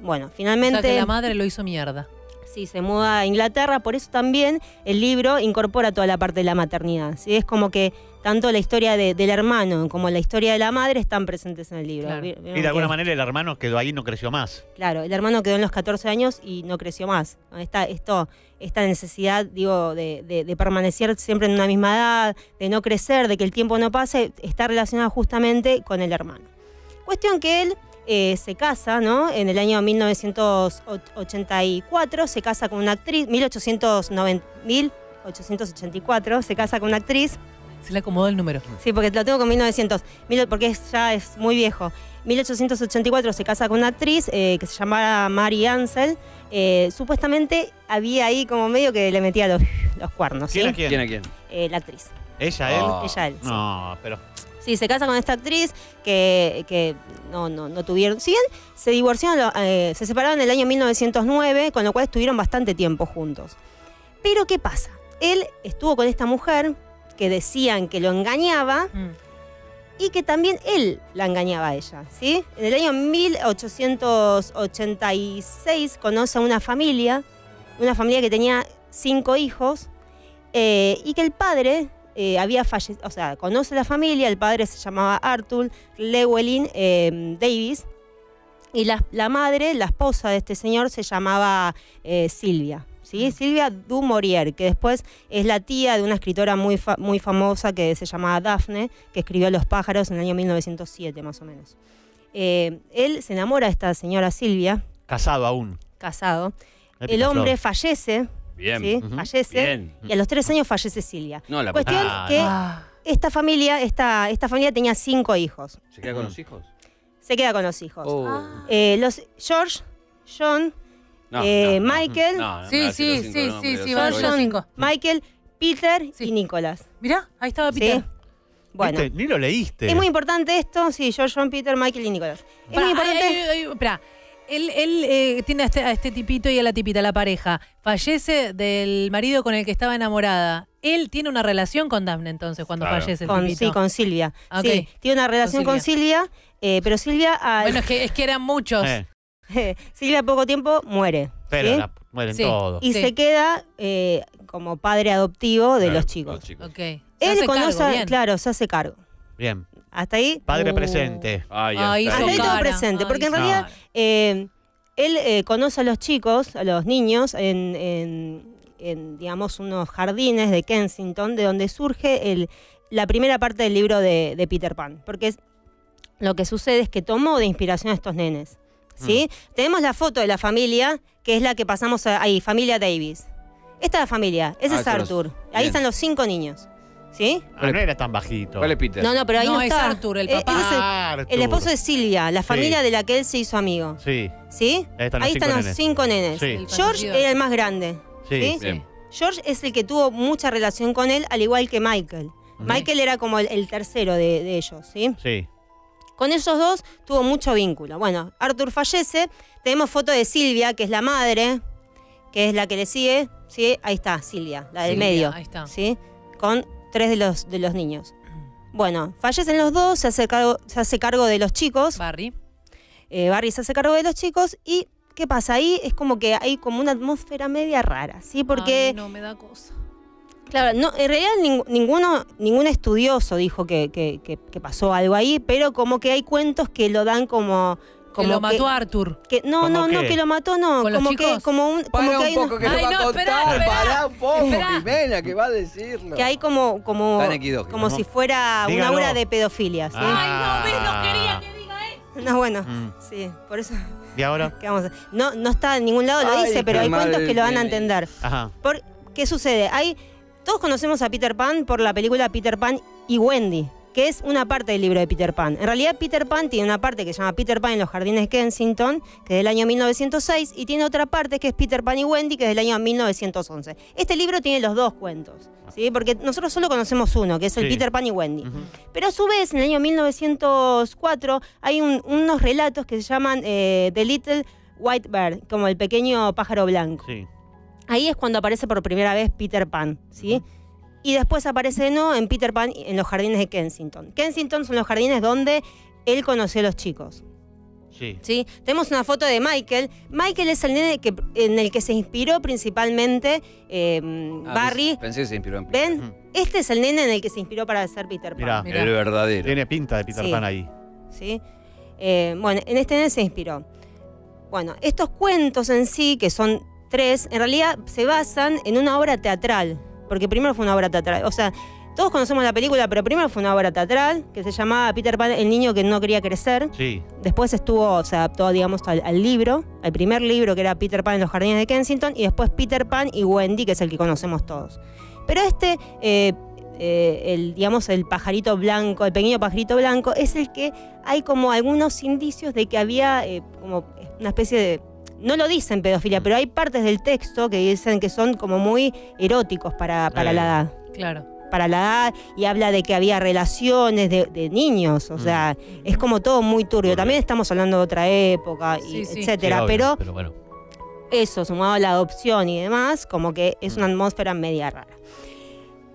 N: Bueno,
D: O sea
N: finalmente...
D: que la madre lo hizo mierda.
N: Sí, se muda a Inglaterra, por eso también el libro incorpora toda la parte de la maternidad. ¿sí? Es como que tanto la historia de- del hermano como la historia de la madre están presentes en el libro.
B: Y de alguna manera el hermano quedó ahí y no creció más.
N: Claro, el hermano quedó en los 14 años y no creció más. Esta, esto, esta necesidad, digo, de, de- de permanecer siempre en una misma edad, de no crecer, de que el tiempo no pase, está relacionada justamente con el hermano. Cuestión que él eh, se casa, ¿no? En el año 1984, se casa con una actriz, 1890, 1884, se casa con una actriz.
D: Se le acomodó el número.
N: Sí, porque lo tengo con 1900, mil- porque es- ya es muy viejo. 1884 se casa con una actriz eh, que se llamaba Mary Ansel. Eh, supuestamente había ahí como medio que le metía los, los cuernos. ¿sí?
B: ¿Quién a quién?
C: ¿Quién a quién?
N: Eh, la actriz.
B: ¿Ella, él?
C: Ah.
N: Ella, él. sí.
B: No, pero.
N: Sí, se casa con esta actriz que, que no, no, no tuvieron. Si bien se divorciaron, eh, se separaron en el año 1909, con lo cual estuvieron bastante tiempo juntos. Pero ¿qué pasa? Él estuvo con esta mujer que decían que lo engañaba
D: Mm.
N: y que también él la engañaba a ella, ¿sí? En el año 1886 conoce a una familia, una familia que tenía cinco hijos eh, y que el padre eh, había fallecido, o sea, conoce la familia, el padre se llamaba Arthur Llewellyn eh, Davis y la, la madre, la esposa de este señor, se llamaba eh, Silvia. ¿sí? Silvia du Maurier, que después es la tía de una escritora muy, fa- muy famosa que se llamaba Daphne, que escribió Los pájaros en el año 1907 más o menos. Eh, él se enamora de esta señora Silvia,
B: Casado aún.
N: casado. El hombre fallece,
C: Bien.
N: ¿sí? Fallece,
C: Bien.
N: y a los tres años fallece Silvia.
C: No, la
N: Cuestión
C: puta-
N: que
C: Ah.
N: esta familia, esta, esta familia tenía cinco hijos.
C: ¿Se queda con los hijos?
N: Se queda con los hijos.
C: Oh.
N: Eh, los George, John,
C: No,
N: eh,
C: no, no.
N: Michael,
D: Sí, sí,
C: cinco
D: sí, sí, sí, van cinco.
N: Michael, Peter y Nicolás.
D: Mirá, ahí estaba
N: ¿Sí?
D: Peter.
N: Bueno.
B: Ni lo leíste.
N: es muy importante esto, sí, George, John, Peter, Michael y Nicolás. Es
D: Pará,
N: muy importante.
D: ay, ay, ay, espera. Él, él, eh, tiene a este, a este tipito y a la tipita, la pareja. Fallece del marido con el que estaba enamorada. Él tiene una relación con Daphne entonces cuando
B: Claro.
D: fallece el
N: con,
D: tipito.
N: sí, con Silvia.
D: Ok.
N: Sí, tiene una relación con Silvia, eh, pero Silvia, al-
D: Bueno, es que, es que eran muchos.
B: Eh, [laughs]
N: Silvia poco tiempo muere.
B: pero
N: ¿sí?
B: la- mueren
D: Sí.
B: todos.
N: Y
D: Sí.
N: se queda eh, como padre adoptivo de
B: Claro,
N: los chicos.
D: Ok. Se
N: Él
D: hace
N: conoce,
D: cargo, bien.
N: claro, se hace cargo.
B: Bien.
N: Hasta ahí.
B: Padre
N: uh,
B: presente.
C: Ay,
D: Ay.
N: Hasta ahí todo presente,
D: Ay,
N: porque en realidad eh, él eh, conoce a los chicos, a los niños, en, en- en, digamos, unos jardines de Kensington, de donde surge el, la primera parte del libro de, de Peter Pan. Porque es- lo que sucede es que tomó de inspiración a estos nenes. ¿sí? Tenemos la foto de la familia, que es la que pasamos a- ahí, familia Davis. Esta es la familia, ese
C: Ah,
N: es Arthur. Ahí
C: bien.
N: están los cinco niños. ¿Sí?
B: Ah, no era tan bajito.
C: ¿Cuál es Peter?
N: No, no, pero ahí no,
D: No, es
N: está.
D: Arthur, el
N: Eh,
D: papá.
N: ese es el-
B: Ah, Arthur.
N: el esposo de Silvia, la
B: Sí.
N: familia de la que él se hizo amigo.
B: Sí.
N: ¿Sí?
B: Ahí están los
N: Ahí
B: cinco
N: están los
B: nenes.
N: cinco nenes.
B: Sí.
D: El
N: George
D: fallecido.
N: era el más grande.
B: Sí.
N: ¿sí?
C: Bien.
N: George es el que tuvo mucha relación con él, al igual que Michael. Michael era como el, el tercero de, de ellos, ¿sí?
B: Sí.
N: Con ellos dos tuvo mucho vínculo. Bueno, Arthur fallece. Tenemos foto de Silvia, que es la madre, que es la que le sigue. ¿sí? Ahí está, Silvia, la del
D: Silvia,
N: medio.
D: ahí está.
N: ¿sí? Con tres de los, de los niños. Bueno, fallecen los dos, se hace cargo, se hace cargo de los chicos.
D: Barry.
N: Eh, Barry se hace cargo de los chicos y ¿qué pasa? Ahí es como que hay como una atmósfera media rara, ¿sí? Porque,
D: Ay, no me da cosa.
N: claro, no, en realidad ning- ninguno, ningún estudioso dijo que, que- que- que pasó algo ahí, pero como que hay cuentos que lo dan como...
D: Que lo mató a Arthur.
N: que- no,
B: ¿Cómo
N: no, no, que lo mató, no.
D: ¿Con los
N: Como que, como un, como
C: Para
N: que
C: un
N: hay,
C: poco que
D: Ay,
C: lo va a
D: no, esperá, esperá.
C: Pará un poco,
D: Esperá.
C: Jimena, que va a decirlo.
N: que hay como, como, como si fuera
B: Dígalo.
N: una obra de pedofilia, ¿sí?
B: Ah.
D: Ay, no, ves, no quería que diga eso.
N: No, bueno,
B: Mm.
N: sí, por eso.
B: ¿Y ahora?
N: ¿qué vamos a hacer? No, no está en ningún lado, lo
C: Ay,
N: dice, pero hay cuentos que lo van a entender.
B: Ajá.
N: Por, ¿Qué sucede? Hay, todos conocemos a Peter Pan por la película Peter Pan y Wendy, que es una parte del libro de Peter Pan. En realidad Peter Pan tiene una parte que se llama Peter Pan en los jardines de Kensington, que es del año 1906, y tiene otra parte que es Peter Pan y Wendy, que es del año 1911. Este libro tiene los dos cuentos, ¿sí? porque nosotros solo conocemos uno, que es el
B: Sí.
N: Peter Pan y Wendy. Pero a su vez, en el año 1904, hay un- unos relatos que se llaman eh, The Little White Bird, como el pequeño pájaro blanco.
B: Sí.
N: Ahí es cuando aparece por primera vez Peter Pan, ¿sí? Y después aparece de nuevo en Peter Pan en los jardines de Kensington. Kensington son los jardines donde él conoció a los chicos.
B: Sí.
N: ¿sí? Tenemos una foto de Michael. Michael es el nene que, en el que se inspiró principalmente eh,
C: Ah,
N: Barry.
C: Pensé, que se inspiró en
N: ¿Ven? Este es el nene en el que se inspiró para ser Peter Pan.
B: Mirá,
C: El verdadero.
B: Tiene pinta de Peter
N: Sí.
B: Pan ahí.
N: ¿sí? Eh, bueno, en este nene se inspiró. Bueno, estos cuentos en sí, que son tres, en realidad se basan en una obra teatral. Porque primero fue una obra teatral. O sea, todos conocemos la película, pero primero fue una obra teatral que se llamaba Peter Pan, el niño que no quería crecer.
B: Sí.
N: Después estuvo, se adaptó, digamos, al, al libro, al primer libro que era Peter Pan en los jardines de Kensington, y después Peter Pan y Wendy, que es el que conocemos todos. Pero este, eh, eh, el, digamos, el pajarito blanco, el pequeño pajarito blanco, es el que hay como algunos indicios de que había eh, como una especie de. No lo dicen pedofilia, pero hay partes del texto que dicen que son como muy eróticos para, para
B: Eh.
N: la edad
D: Claro.
N: para la edad y habla de que había relaciones de, de niños, o sea, es como todo muy turbio. También estamos hablando de otra época, y
D: Sí, sí.
N: etcétera,
B: Sí, obvio,
N: pero
B: Pero bueno.
N: eso sumado a la adopción y demás, como que es una atmósfera media rara.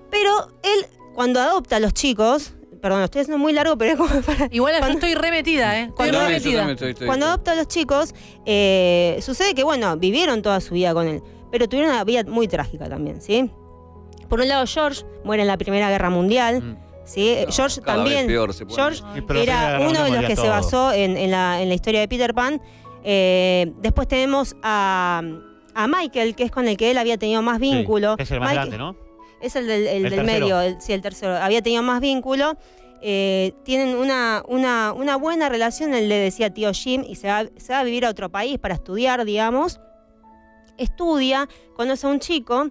N: Pero él, cuando adopta a los chicos, perdón, estoy haciendo muy largo, pero es como para...
D: Igual yo
N: Cuando-
D: estoy remetida, ¿eh?
N: Cuando-
C: No, yo
D: remetida.
C: también estoy- estoy-
N: Cuando adopta a los chicos, eh, sucede que, bueno, vivieron toda su vida con él, pero tuvieron una vida muy trágica también, ¿sí? Por un lado, George muere en la Primera Guerra Mundial,
B: Mm.
N: ¿sí?
C: No,
N: George también,
C: peor.
N: George era uno de los que se basó en, en la, en la historia de Peter Pan. Eh, después tenemos a, a Michael, que es con el que él había tenido más
B: Sí,
N: vínculo.
B: Es el más
N: Michael-
B: grande, ¿no?
N: Es el del, el
B: El
N: del medio, el- sí, el tercero. Había tenido más vínculo. eh, tienen una, una, una buena relación, él le decía tío Jim, y se va, se va a vivir a otro país para estudiar, digamos. Estudia, conoce a un chico,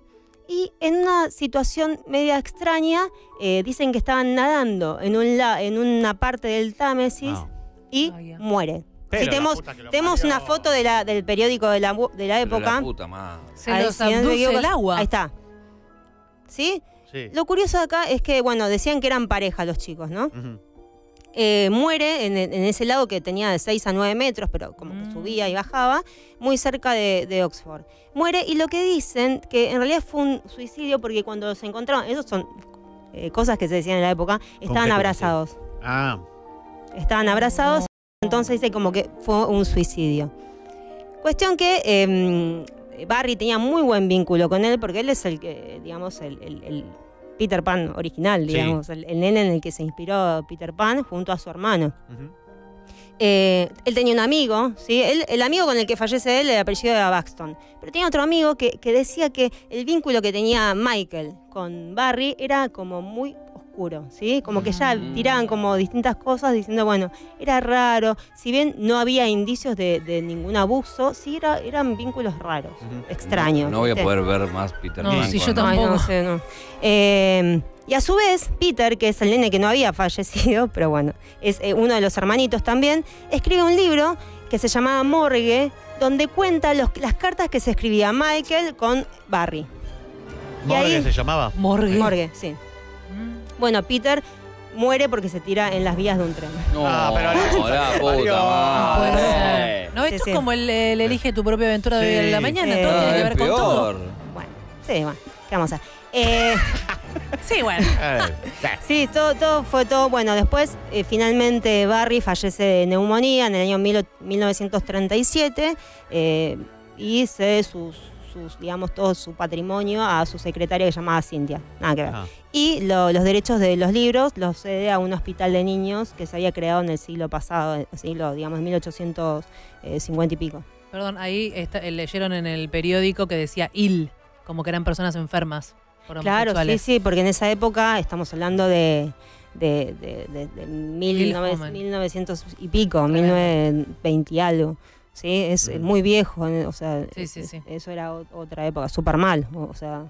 N: y en una situación media extraña, eh, dicen que estaban nadando en, un la- en una parte del Támesis
B: Ah.
N: y
D: ya.
N: muere. Sí, tenemos tenemos una foto de la, del periódico de la, de la
C: Pero
N: época.
C: La puta madre.
D: Se los
N: si no me
D: abduce
N: equivoco,
D: el agua.
N: Ahí está. ¿Sí?
B: Sí.
N: Lo curioso acá es que, bueno, decían que eran pareja los chicos, ¿no? Eh, muere en, en ese lago que tenía de 6 a 9 metros, pero como que
D: Mm.
N: subía y bajaba, muy cerca de, de Oxford. Muere y lo que dicen, que en realidad fue un suicidio porque cuando se encontraron, esos son eh, cosas que se decían en la época, estaban abrazados.
B: Ah,
N: Estaban abrazados, entonces dice como que fue un suicidio. Cuestión que eh, Barry tenía muy buen vínculo con él porque él es el que, digamos, el, el- el Peter Pan original,
B: Sí.
N: digamos, el, el nene en el que se inspiró Peter Pan junto a su hermano. Eh, él tenía un amigo, ¿sí? Él- el amigo con el que fallece él, el apellido era Baxton. Pero tenía otro amigo que, que decía que el vínculo que tenía Michael con Barry era como muy oscuro, ¿sí? Como que ya
C: Mm.
N: tiraban como distintas cosas diciendo, bueno, era raro. Si bien no había indicios de, de ningún abuso, sí era- eran vínculos raros, extraños.
C: No voy a poder ver más Peter
D: No,
C: Pan.
D: si yo
N: Ay,
D: tampoco.
N: no sé, no. Eh, y a su vez, Peter, que es el nene que no había [laughs] fallecido, pero bueno, es eh, uno de los hermanitos también, escribe un libro que se llamaba Morgue, donde cuenta los- las cartas que se escribía Michael con Barry.
B: ¿Morgue
N: ahí-
B: se llamaba?
D: Morgue.
N: Morgue, sí. Bueno, Peter muere porque se tira en las vías de un tren.
C: No,
B: Ah, pero la-
C: la puta
D: No [laughs]
C: madre.
D: No, esto
N: Sí, sí.
D: es como el, el elige tu propia aventura de
B: Sí.
D: hoy en la mañana.
N: Sí.
D: Todo tiene que
C: vez
D: ver con todo.
C: peor.
N: Bueno, sí, bueno, ¿qué vamos a hacer? Eh, [laughs]
D: Sí, bueno. [laughs]
B: Eh,
N: Sí, todo, todo fue todo. Bueno, después eh, finalmente Barry fallece de neumonía en el año mil- 1937 eh, y cede sus, sus, digamos, todo su patrimonio a su secretaria que llamaba Cintia. Nada que ver.
B: ajá.
N: Y lo- los derechos de los libros los cede a un hospital de niños que se había creado en el siglo pasado, el siglo, digamos, 1850 y pico.
D: Perdón, ahí está- eh, leyeron en el periódico que decía IL, como que eran personas enfermas por
N: Claro, sí, sí, porque en esa época estamos hablando de, de, de, de- de mil
D: Lil
N: nove-
D: Homan.
N: 1900 y pico,
D: Tremendo.
N: 1920 y algo. Sí, es muy viejo, eh, o sea,
D: Sí, sí,
N: es-
D: sí.
N: eso era otra época, súper mal, o, sea,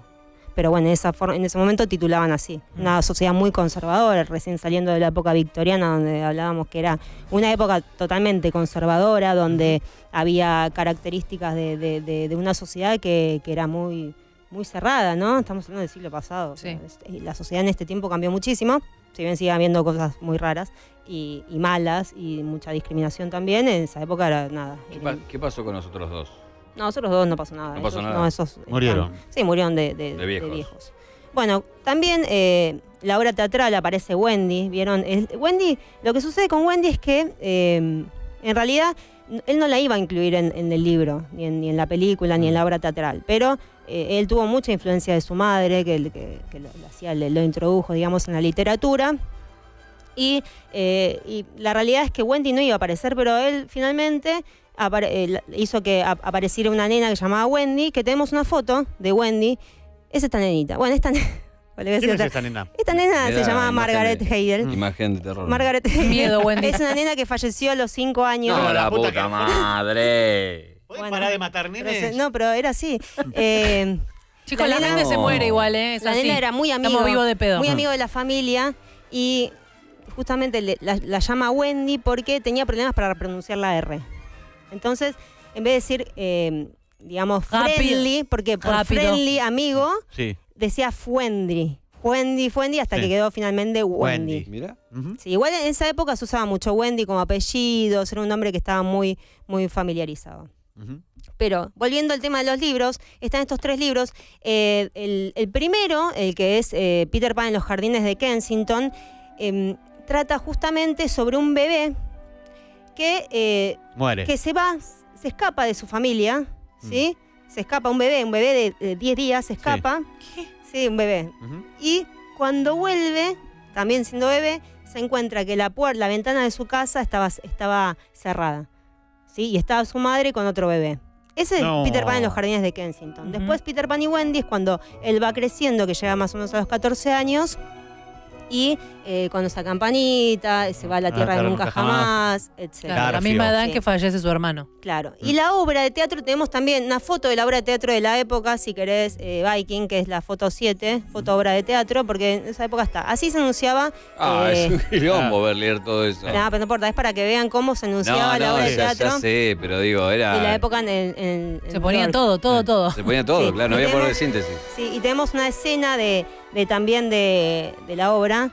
N: pero bueno, en, esa for- en ese momento titulaban así,
D: Mm.
N: una sociedad muy conservadora, recién saliendo de la época victoriana, donde hablábamos que era una época totalmente conservadora, donde había características de, de- de- de una sociedad que, que era muy, muy cerrada, ¿no? Estamos hablando del siglo pasado.
D: Sí.
N: la sociedad en este tiempo cambió muchísimo. si bien sigue habiendo cosas muy raras y, y malas y mucha discriminación también, en esa época era nada.
C: ¿Qué,
N: era-
C: pa- qué pasó con nosotros dos?
N: no, nosotros dos no pasó nada.
C: No pasó
N: esos-
C: nada.
N: esos
C: Murieron.
N: están- sí, murieron de, de-
C: De viejos.
N: de viejos. Bueno, también eh, la obra teatral aparece Wendy, ¿vieron? El- Wendy, lo que sucede con Wendy es que eh, en realidad él no la iba a incluir en, en el libro, ni en, ni en la película, ni en la obra teatral, pero eh, él tuvo mucha influencia de su madre, que, que- que lo, lo hacía, le- lo introdujo, digamos, en la literatura. Y, eh, y la realidad es que Wendy no iba a aparecer, pero él finalmente eh, hizo que ap- apareciera una nena que se llamaba Wendy, que tenemos una foto de Wendy. Es esta nenita. Bueno, esta, ne- [laughs] le voy a decir
B: ¿Quién es esta nena?
N: esta nena se
C: da
N: llama
C: imagen
N: Margaret
C: de-
N: Heidel.
C: Imagen de terror.
N: Margaret Heidel.
D: Miedo, Wendy. [laughs]
N: Es una nena que falleció a los cinco años.
C: No, la
B: puta
C: madre. [laughs]
B: ¿Podés parar de matar
N: Pero
B: nenes?
N: se- no, pero era así. Eh,
D: Chicos,
N: La
D: la,
N: nena-
D: nena se muere igual, ¿eh? Es
N: la
D: así.
N: nena era muy amigo.
D: Estamos vivos de pedo.
N: Muy amigo de la familia y justamente le- la, la llama Wendy porque tenía problemas para pronunciar la R. Entonces, en vez de decir, eh, digamos,
D: Rápido.
N: friendly, porque por
D: Rápido.
N: friendly, amigo,
B: Sí.
N: decía Fuendry. Fuendi, Fuendi, hasta
B: Sí.
N: que quedó finalmente Wendy.
B: Wendy.
C: Mira.
N: Sí, igual en esa época se usaba mucho Wendy como apellido, era un nombre que estaba muy, muy familiarizado. Pero volviendo al tema de los libros, están estos tres libros. Eh, el, el primero, el que es eh, Peter Pan en los jardines de Kensington, em, trata justamente sobre un bebé que, eh,
B: Muere.
N: que se va, se escapa de su familia, ¿sí? Se escapa un bebé, un bebé de, de 10 días se escapa. Sí, un bebé. Y cuando vuelve, también siendo bebé, se encuentra que la puerta, la ventana de su casa estaba, estaba cerrada. ¿Sí? Y estaba su madre con otro bebé. Ese es
B: No.
N: Peter Pan en los jardines de Kensington. Después Peter Pan y Wendy es cuando él va creciendo, que llega más o menos a los 14 años. Y eh, cuando esa campanita, se va a la
B: Ah,
N: tierra de nunca
B: nunca jamás.
N: jamás, etc.
D: Claro, la misma edad
N: Sí.
D: que fallece su hermano.
N: Claro.
B: Mm.
N: Y la obra de teatro, tenemos también una foto de la obra de teatro de la época, si querés, eh, Viking, que es la foto 7, foto obra de teatro, porque en esa época está. Así se anunciaba.
C: Ah,
N: eh,
C: es un quilombo ver leer todo eso.
N: nada, pero no importa, es para que vean cómo se
C: No,
N: anunciaba la
C: no,
N: obra de
C: ya,
N: teatro
C: ya sé, pero digo, era.
N: de la época en, en- en-
D: Se
N: en
D: ponía todo, todo, todo.
C: Se ponía todo,
N: Sí.
C: claro, no
N: Y
C: había poder de síntesis.
N: Sí, y tenemos una escena de, de también de, de la obra,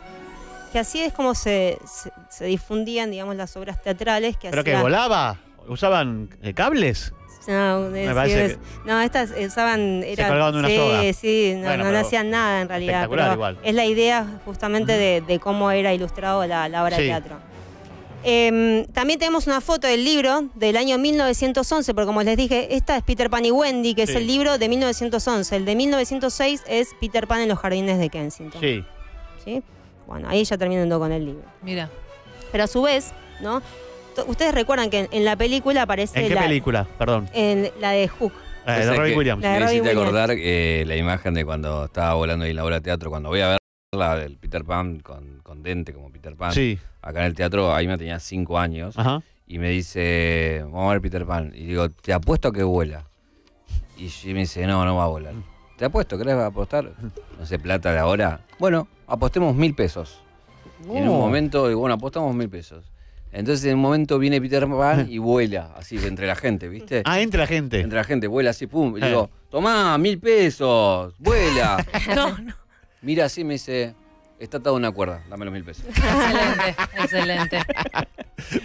N: que así es como se, se, se difundían, digamos, las obras teatrales. Que
B: ¿Pero que volaba? ¿Usaban eh, cables?
N: No, estas usaban. Era,
B: colgaban de una
N: sí,
B: soga.
N: Sí, no,
B: Bueno,
N: no, no
B: pero
N: hacían nada en realidad.
B: espectacular
N: Pero
B: igual.
N: es la idea justamente de, de cómo era ilustrado la, la obra
B: Sí.
N: de teatro. Em, también tenemos una foto del libro del año 1911, porque como les dije, esta es Peter Pan y Wendy, que es el libro de 1911. El de 1906 es Peter Pan en los jardines de Kensington.
B: Sí.
N: ¿sí? Bueno, ahí ya terminando con el libro.
D: Mira.
N: Pero a su vez, ¿no? Ustedes recuerdan que en, en la película aparece
B: ¿En qué
N: la,
B: película? Perdón.
N: en la de Hook.
B: Eh, de
C: que
B: Williams.
N: La de
C: Me
N: Robin
C: hiciste
N: Williams.
C: acordar eh, la imagen de cuando estaba volando ahí en la obra de teatro, cuando voy a ver la del Peter Pan con, con Dente como Peter Pan.
B: Sí.
C: Acá en el teatro, ahí me tenía cinco años.
B: Ajá.
C: Y me dice, vamos a ver Peter Pan. Y digo, te apuesto a que vuela. Y Jimmy me dice, no, no va a volar. Te apuesto, ¿querés apostar? No sé, plata de ahora. Bueno, apostemos mil pesos. Y en un
B: Oh.
C: momento, digo, bueno, apostamos mil pesos. Entonces en un momento viene Peter Pan y vuela, así, entre la gente, ¿viste?
B: Ah, entre la gente.
C: Entre la gente, vuela así, pum. Y
B: Eh.
C: digo, tomá, mil pesos, vuela. [laughs]
D: No, no.
C: Mira así, me dice, está atado una cuerda, dame los mil pesos. [laughs]
D: Excelente, excelente.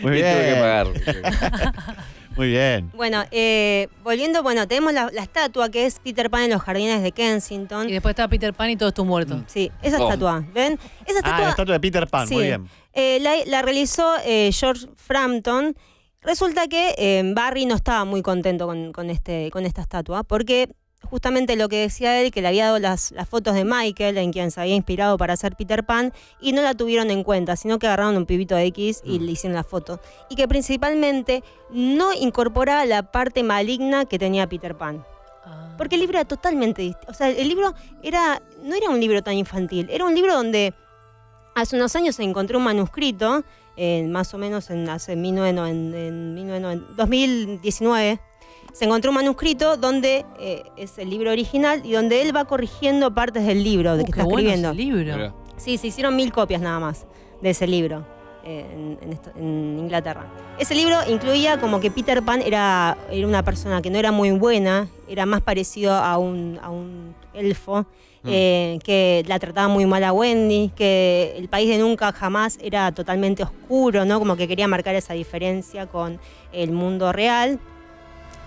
B: Muy
C: Y tuve que
B: bien.
C: pagar. [laughs]
B: Muy bien.
N: Bueno, eh, volviendo, bueno, tenemos la, la estatua que es Peter Pan en los jardines de Kensington.
D: Y después está Peter Pan y todos tus muertos.
N: Sí, esa
C: Oh.
N: estatua, ¿ven? Esa
B: Ah,
N: estatua
B: la estatua de Peter Pan.
N: Sí.
B: Muy bien.
N: eh, la, la realizó eh, George Frampton. Resulta que eh, Barry no estaba muy contento con, con este, con esta estatua, porque justamente lo que decía él, que le había dado las, las fotos de Michael, en quien se había inspirado para hacer Peter Pan, y no la tuvieron en cuenta, sino que agarraron un pibito de X y
B: Mm.
N: le hicieron la foto. Y que principalmente no incorporaba la parte maligna que tenía Peter Pan.
D: Ah.
N: Porque el libro era totalmente distinto. O sea, el libro era, no era un libro tan infantil, era un libro donde hace unos años se encontró un manuscrito, eh, más o menos en, hace 1990 en 1990 2019, se encontró un manuscrito donde eh, es el libro original y donde él va corrigiendo partes del libro de
D: Uh,
N: que
D: qué
N: está
D: bueno
N: escribiendo.
D: ese libro.
N: Sí, se hicieron mil copias nada más de ese libro. eh, en, en esto- en Inglaterra. Ese libro incluía como que Peter Pan era, era una persona que no era muy buena, era más parecido a un, a un elfo, eh, que la trataba muy mal a Wendy, que el país de nunca jamás era totalmente oscuro, ¿no? Como que quería marcar esa diferencia con el mundo real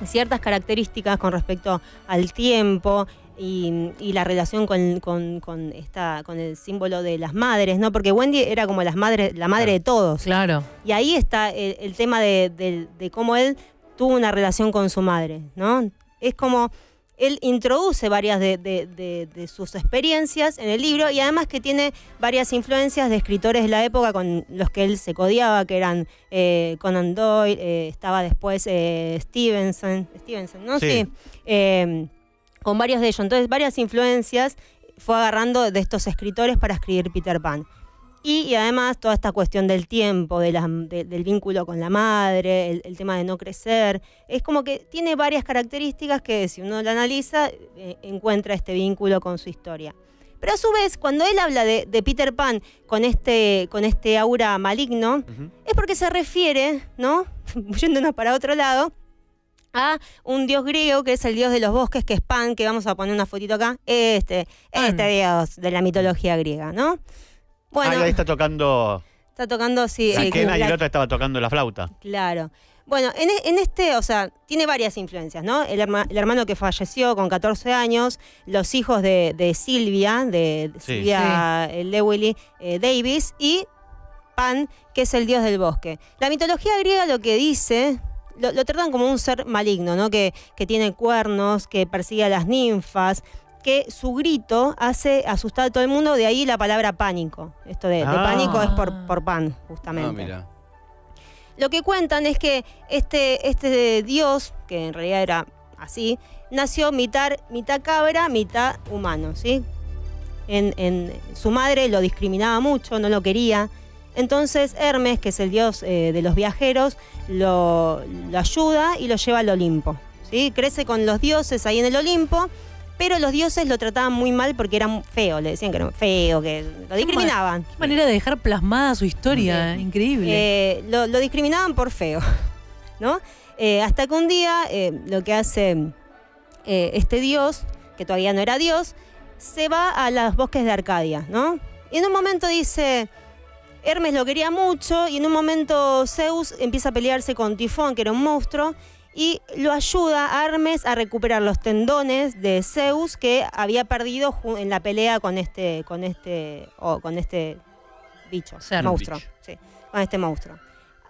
N: ciertas características con respecto al tiempo y, y la relación con, con- con esta, con el símbolo de las madres, ¿no? Porque Wendy era como las madres, la madre de todos.
D: Claro.
N: Y ahí está el, el tema de, de- de cómo él tuvo una relación con su madre, ¿no? Es como él introduce varias de, de- de- de sus experiencias en el libro y además que tiene varias influencias de escritores de la época con los que él se codiaba, que eran eh, Conan Doyle, eh, estaba después eh, Stevenson, Stevenson, ¿no?
B: Sí.
N: Sí. Eh, con varios de ellos. Entonces, varias influencias fue agarrando de estos escritores para escribir Peter Pan. Y, y además toda esta cuestión del tiempo, de la- de- del vínculo con la madre, el, el tema de no crecer, es como que tiene varias características que si uno la analiza eh, encuentra este vínculo con su historia. Pero a su vez, cuando él habla de, de Peter Pan con este, con este aura maligno, es porque se refiere, ¿no? [laughs] Yéndonos para otro lado, a un dios griego que es el dios de los bosques, que es Pan, que vamos a poner una fotito acá. Este, este dios de la mitología griega, ¿no? Bueno,
B: Ah, ahí está tocando
N: está tocando, sí.
B: la
N: eh,
B: quena y
N: la-
B: el otro estaba tocando la flauta.
N: Claro. Bueno, en, e- en este, o sea, tiene varias influencias, ¿no? El, herma- el hermano que falleció con 14 años, los hijos de, de Silvia, de, de
B: Sí.
N: Silvia eh, Lewelly eh, Davis, y Pan, que es el dios del bosque. La mitología griega lo que dice, lo, lo tratan como un ser maligno, ¿no? Que, que tiene cuernos, que persigue a las ninfas, que su grito hace asustar a todo el mundo, de ahí la palabra pánico. Esto de, de
C: Ah.
N: pánico es por, por pan, justamente.
C: Ah, mira.
N: Lo que cuentan es que este, este dios, que en realidad era así, nació mitad, mitad cabra, mitad humano, ¿sí? En, en- su madre lo discriminaba mucho, no lo quería. Entonces Hermes, que es el dios eh, de los viajeros, lo, lo ayuda y lo lleva al Olimpo. ¿sí? Crece con los dioses ahí en el Olimpo, pero los dioses lo trataban muy mal porque era feo, le decían que era feo, que lo discriminaban.
D: Qué manera de dejar plasmada su historia, increíble.
N: Eh, lo, lo discriminaban por feo, [laughs] ¿no? Eh, hasta que un día eh, lo que hace eh, este dios, que todavía no era dios, se va a los bosques de Arcadia, ¿no? Y en un momento dice, Hermes lo quería mucho y en un momento Zeus empieza a pelearse con Tifón, que era un monstruo, y lo ayuda a Hermes a recuperar los tendones de Zeus que había perdido en la pelea con este, con este, o con este bicho, monstruo,
D: Bicho.
N: sí, con este monstruo.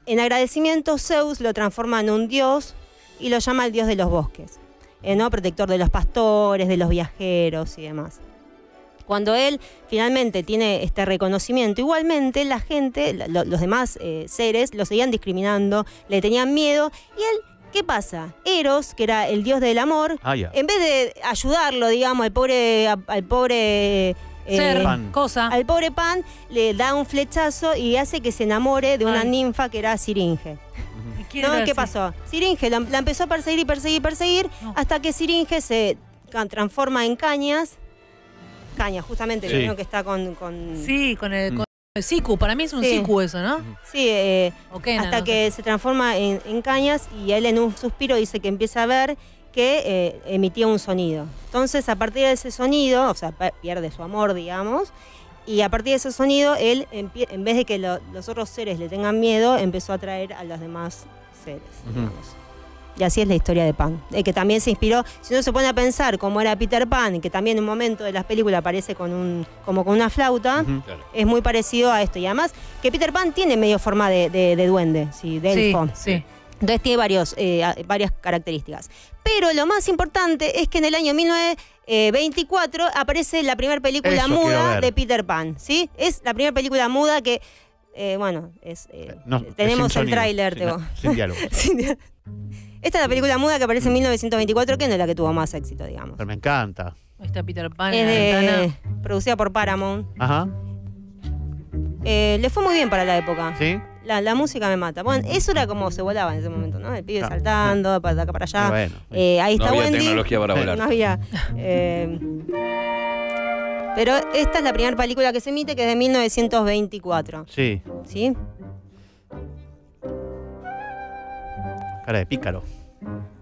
N: En agradecimiento, Zeus lo transforma en un dios y lo llama el dios de los bosques, eh, ¿no? protector de los pastores, de los viajeros y demás. Cuando él finalmente tiene este reconocimiento, igualmente la gente, lo- los demás eh, seres, lo seguían discriminando, le tenían miedo y él, ¿qué pasa? Eros, que era el dios del amor,
B: Ah,
N: en vez de ayudarlo, digamos, al pobre, al pobre eh,
D: Ser,
B: Pan.
D: cosa.
N: al pobre Pan le da un flechazo y hace que se enamore de una
D: Ay.
N: ninfa que era Siringe.
D: ¿Quién
N: ¿No?
D: era
N: ¿Qué pasó? Siringe la, la empezó a perseguir y perseguir y perseguir hasta que Siringe se transforma en cañas. Cañas, justamente,
D: Sí.
N: el que está con... con
D: Sí, con el, con el Siku. Para mí es un
N: Sí.
D: Siku eso, ¿no?
N: Sí, eh, hasta
D: no
N: que se transforma en, en cañas y él en un suspiro dice que empieza a ver que eh, emitía un sonido. Entonces, a partir de ese sonido, o sea, pierde su amor, digamos, y a partir de ese sonido, él, en vez de que lo- los otros seres le tengan miedo, empezó a atraer a los demás seres. digamos. Y así es la historia de Pan. Eh, que también se inspiró, si uno se pone a pensar cómo era Peter Pan, que también en un momento de las películas aparece con un, como con una flauta, es muy parecido a esto. Y además que Peter Pan tiene medio forma de, de- de duende, sí, de
D: Sí,
N: elfo.
D: sí.
N: Entonces tiene varios, eh, varias características. Pero lo más importante es que en el año 1924 aparece la primera película
B: Eso
N: muda de Peter Pan, ¿sí? Es la primera película muda que, eh, bueno, es, eh,
B: No,
N: tenemos el tráiler.
B: sin,
N: Teo.
B: sin diálogo. [laughs]
N: Sin dia- Esta es la película muda que aparece en 1924, que no es la que tuvo más éxito, digamos.
B: Pero me encanta.
D: Ahí está Peter Pan
N: Es de- producida por Paramount.
B: Ajá.
N: Eh, le fue muy bien para la época.
B: ¿Sí?
N: La, la música me mata. Bueno, eso era como se volaba en ese momento, ¿no? El pibe
B: Claro.
N: saltando, para acá para allá.
B: Bueno.
N: Eh, ahí
C: No
N: está
C: había
N: Wendy.
C: tecnología para volar.
N: No había. eh, pero esta es la primera película que se emite, que es de 1924.
B: Sí.
N: ¿Sí?
B: Cara de pícaro.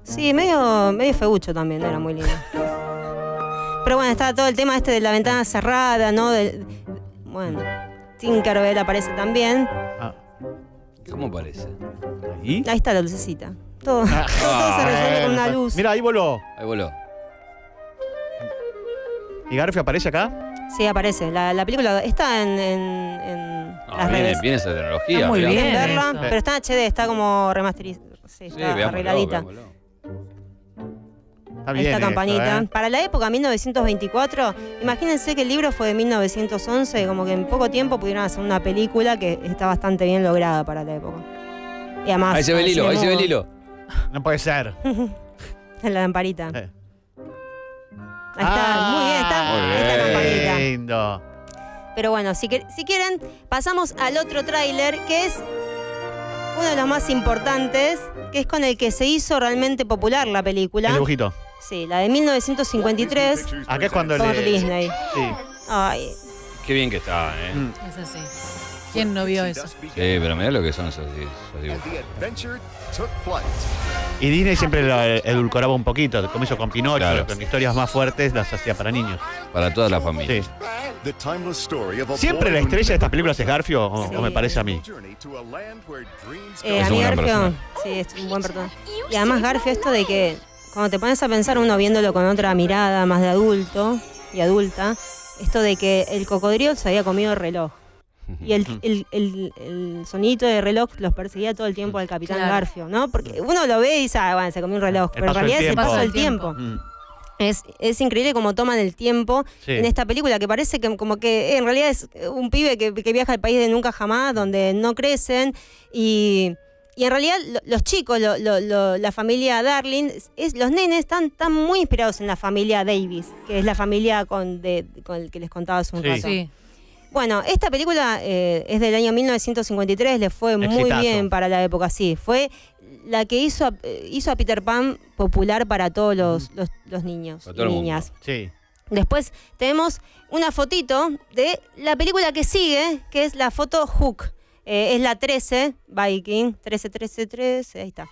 N: Sí, medio, medio feucho también, no era muy lindo. Pero bueno, estaba todo el tema este de la ventana cerrada, ¿no? Del- bueno, Tinkerbell aparece también.
C: ¿Cómo parece?
B: ¿Y?
N: Ahí está la lucecita. Todo, [laughs] todo se resuelve con una luz.
B: Mira, ahí voló.
C: Ahí voló.
B: ¿Y Garfio aparece acá?
N: Sí, aparece. La, la película está en, en, en
C: No,
N: las
C: viene,
N: redes.
C: viene esa tecnología.
D: Está muy bien.
N: Verla, pero está en HD, está como remasterizada. Sí,
C: Sí,
N: está
C: veámoslo,
N: arregladita.
C: veámoslo.
B: Está bien.
N: está
B: esto,
N: campanita.
B: ¿eh?
N: Para la época 1924, imagínense que el libro fue de 1911, como que en poco tiempo pudieron hacer una película que está bastante bien lograda para la época. Y además.
C: Ahí se ve el hilo, ahí se ve el hilo.
B: No puede ser.
N: en [laughs] la lamparita.
B: Eh.
N: Ahí está, muy bien, está,
C: Muy
N: está la campanita.
B: Lindo.
N: Pero bueno, si, que- si quieren, pasamos al otro tráiler, que es uno de los más importantes, que es con el que se hizo realmente popular la película.
B: El dibujito.
N: Sí, la de 1953
B: Acá es cuando
N: por
B: le.
N: Disney.
B: Sí.
N: Ay,
C: Qué bien que está, ¿eh?
B: Mm.
D: Es así. ¿Quién no vio eso?
C: Sí, pero mirá lo que son esos, esos dibujos.
B: Y Disney siempre lo edulcoraba un poquito, como hizo con Pinocho,
C: Claro.
B: con historias más fuertes las hacía para niños.
C: Para toda la familia.
B: Sí. ¿Siempre la estrella de estas películas es Garfio? O,
N: Sí.
B: o me parece a mí.
N: eh, a mí Garfio, sí, es un buen personaje. Y además Garfio, esto de que cuando te pones a pensar uno viéndolo con otra mirada más de adulto y adulta, esto de que el cocodrilo se había comido el reloj. Y el, el, el, el sonidito de reloj los perseguía todo el tiempo al Capitán
D: Claro.
N: Garfio, ¿no? Porque uno lo ve y dice, ah, bueno, se comió un reloj. Pero en realidad se pasó el
D: tiempo.
N: tiempo.
B: Mm.
N: Es, es increíble cómo toman el tiempo
B: Sí.
N: en esta película, que parece que como que eh, en realidad es un pibe que, que viaja al país de nunca jamás, donde no crecen, y, y en realidad lo- los chicos, lo- lo- lo- la familia Darling, es, los nenes están, están muy inspirados en la familia Davis, que es la familia con, de, con el que les contaba hace un
B: Sí.
N: rato.
D: Sí.
N: Bueno, esta película eh, es del año 1953, le fue muy bien para la época, sí. Fue la que hizo, a- eh, hizo a Peter Pan popular para todos los, los, los niños
C: Para
N: y
C: todo el mundo.
N: niñas.
B: Sí.
N: Después tenemos una fotito de la película que sigue, que es la foto Hook. Eh, es la 13, Viking, 13, 13, 13, ahí está.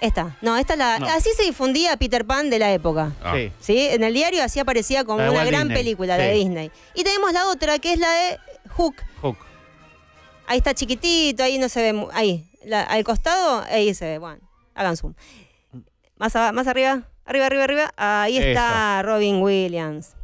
N: Esta, no, esta es la.
B: No.
N: Así se difundía Peter Pan de la época.
C: Ah.
B: Sí.
N: ¿Sí? En el diario así aparecía como una
B: Walt
N: gran
B: Disney,
N: película, la de. Disney. Y tenemos la otra, que es la de Hook.
B: Hook.
N: Ahí está chiquitito, ahí no se ve. mu- Ahí, la- al costado, ahí se ve. Bueno, hagan zoom. Más, aba- más arriba, arriba, arriba, arriba. Ahí está Robin Williams.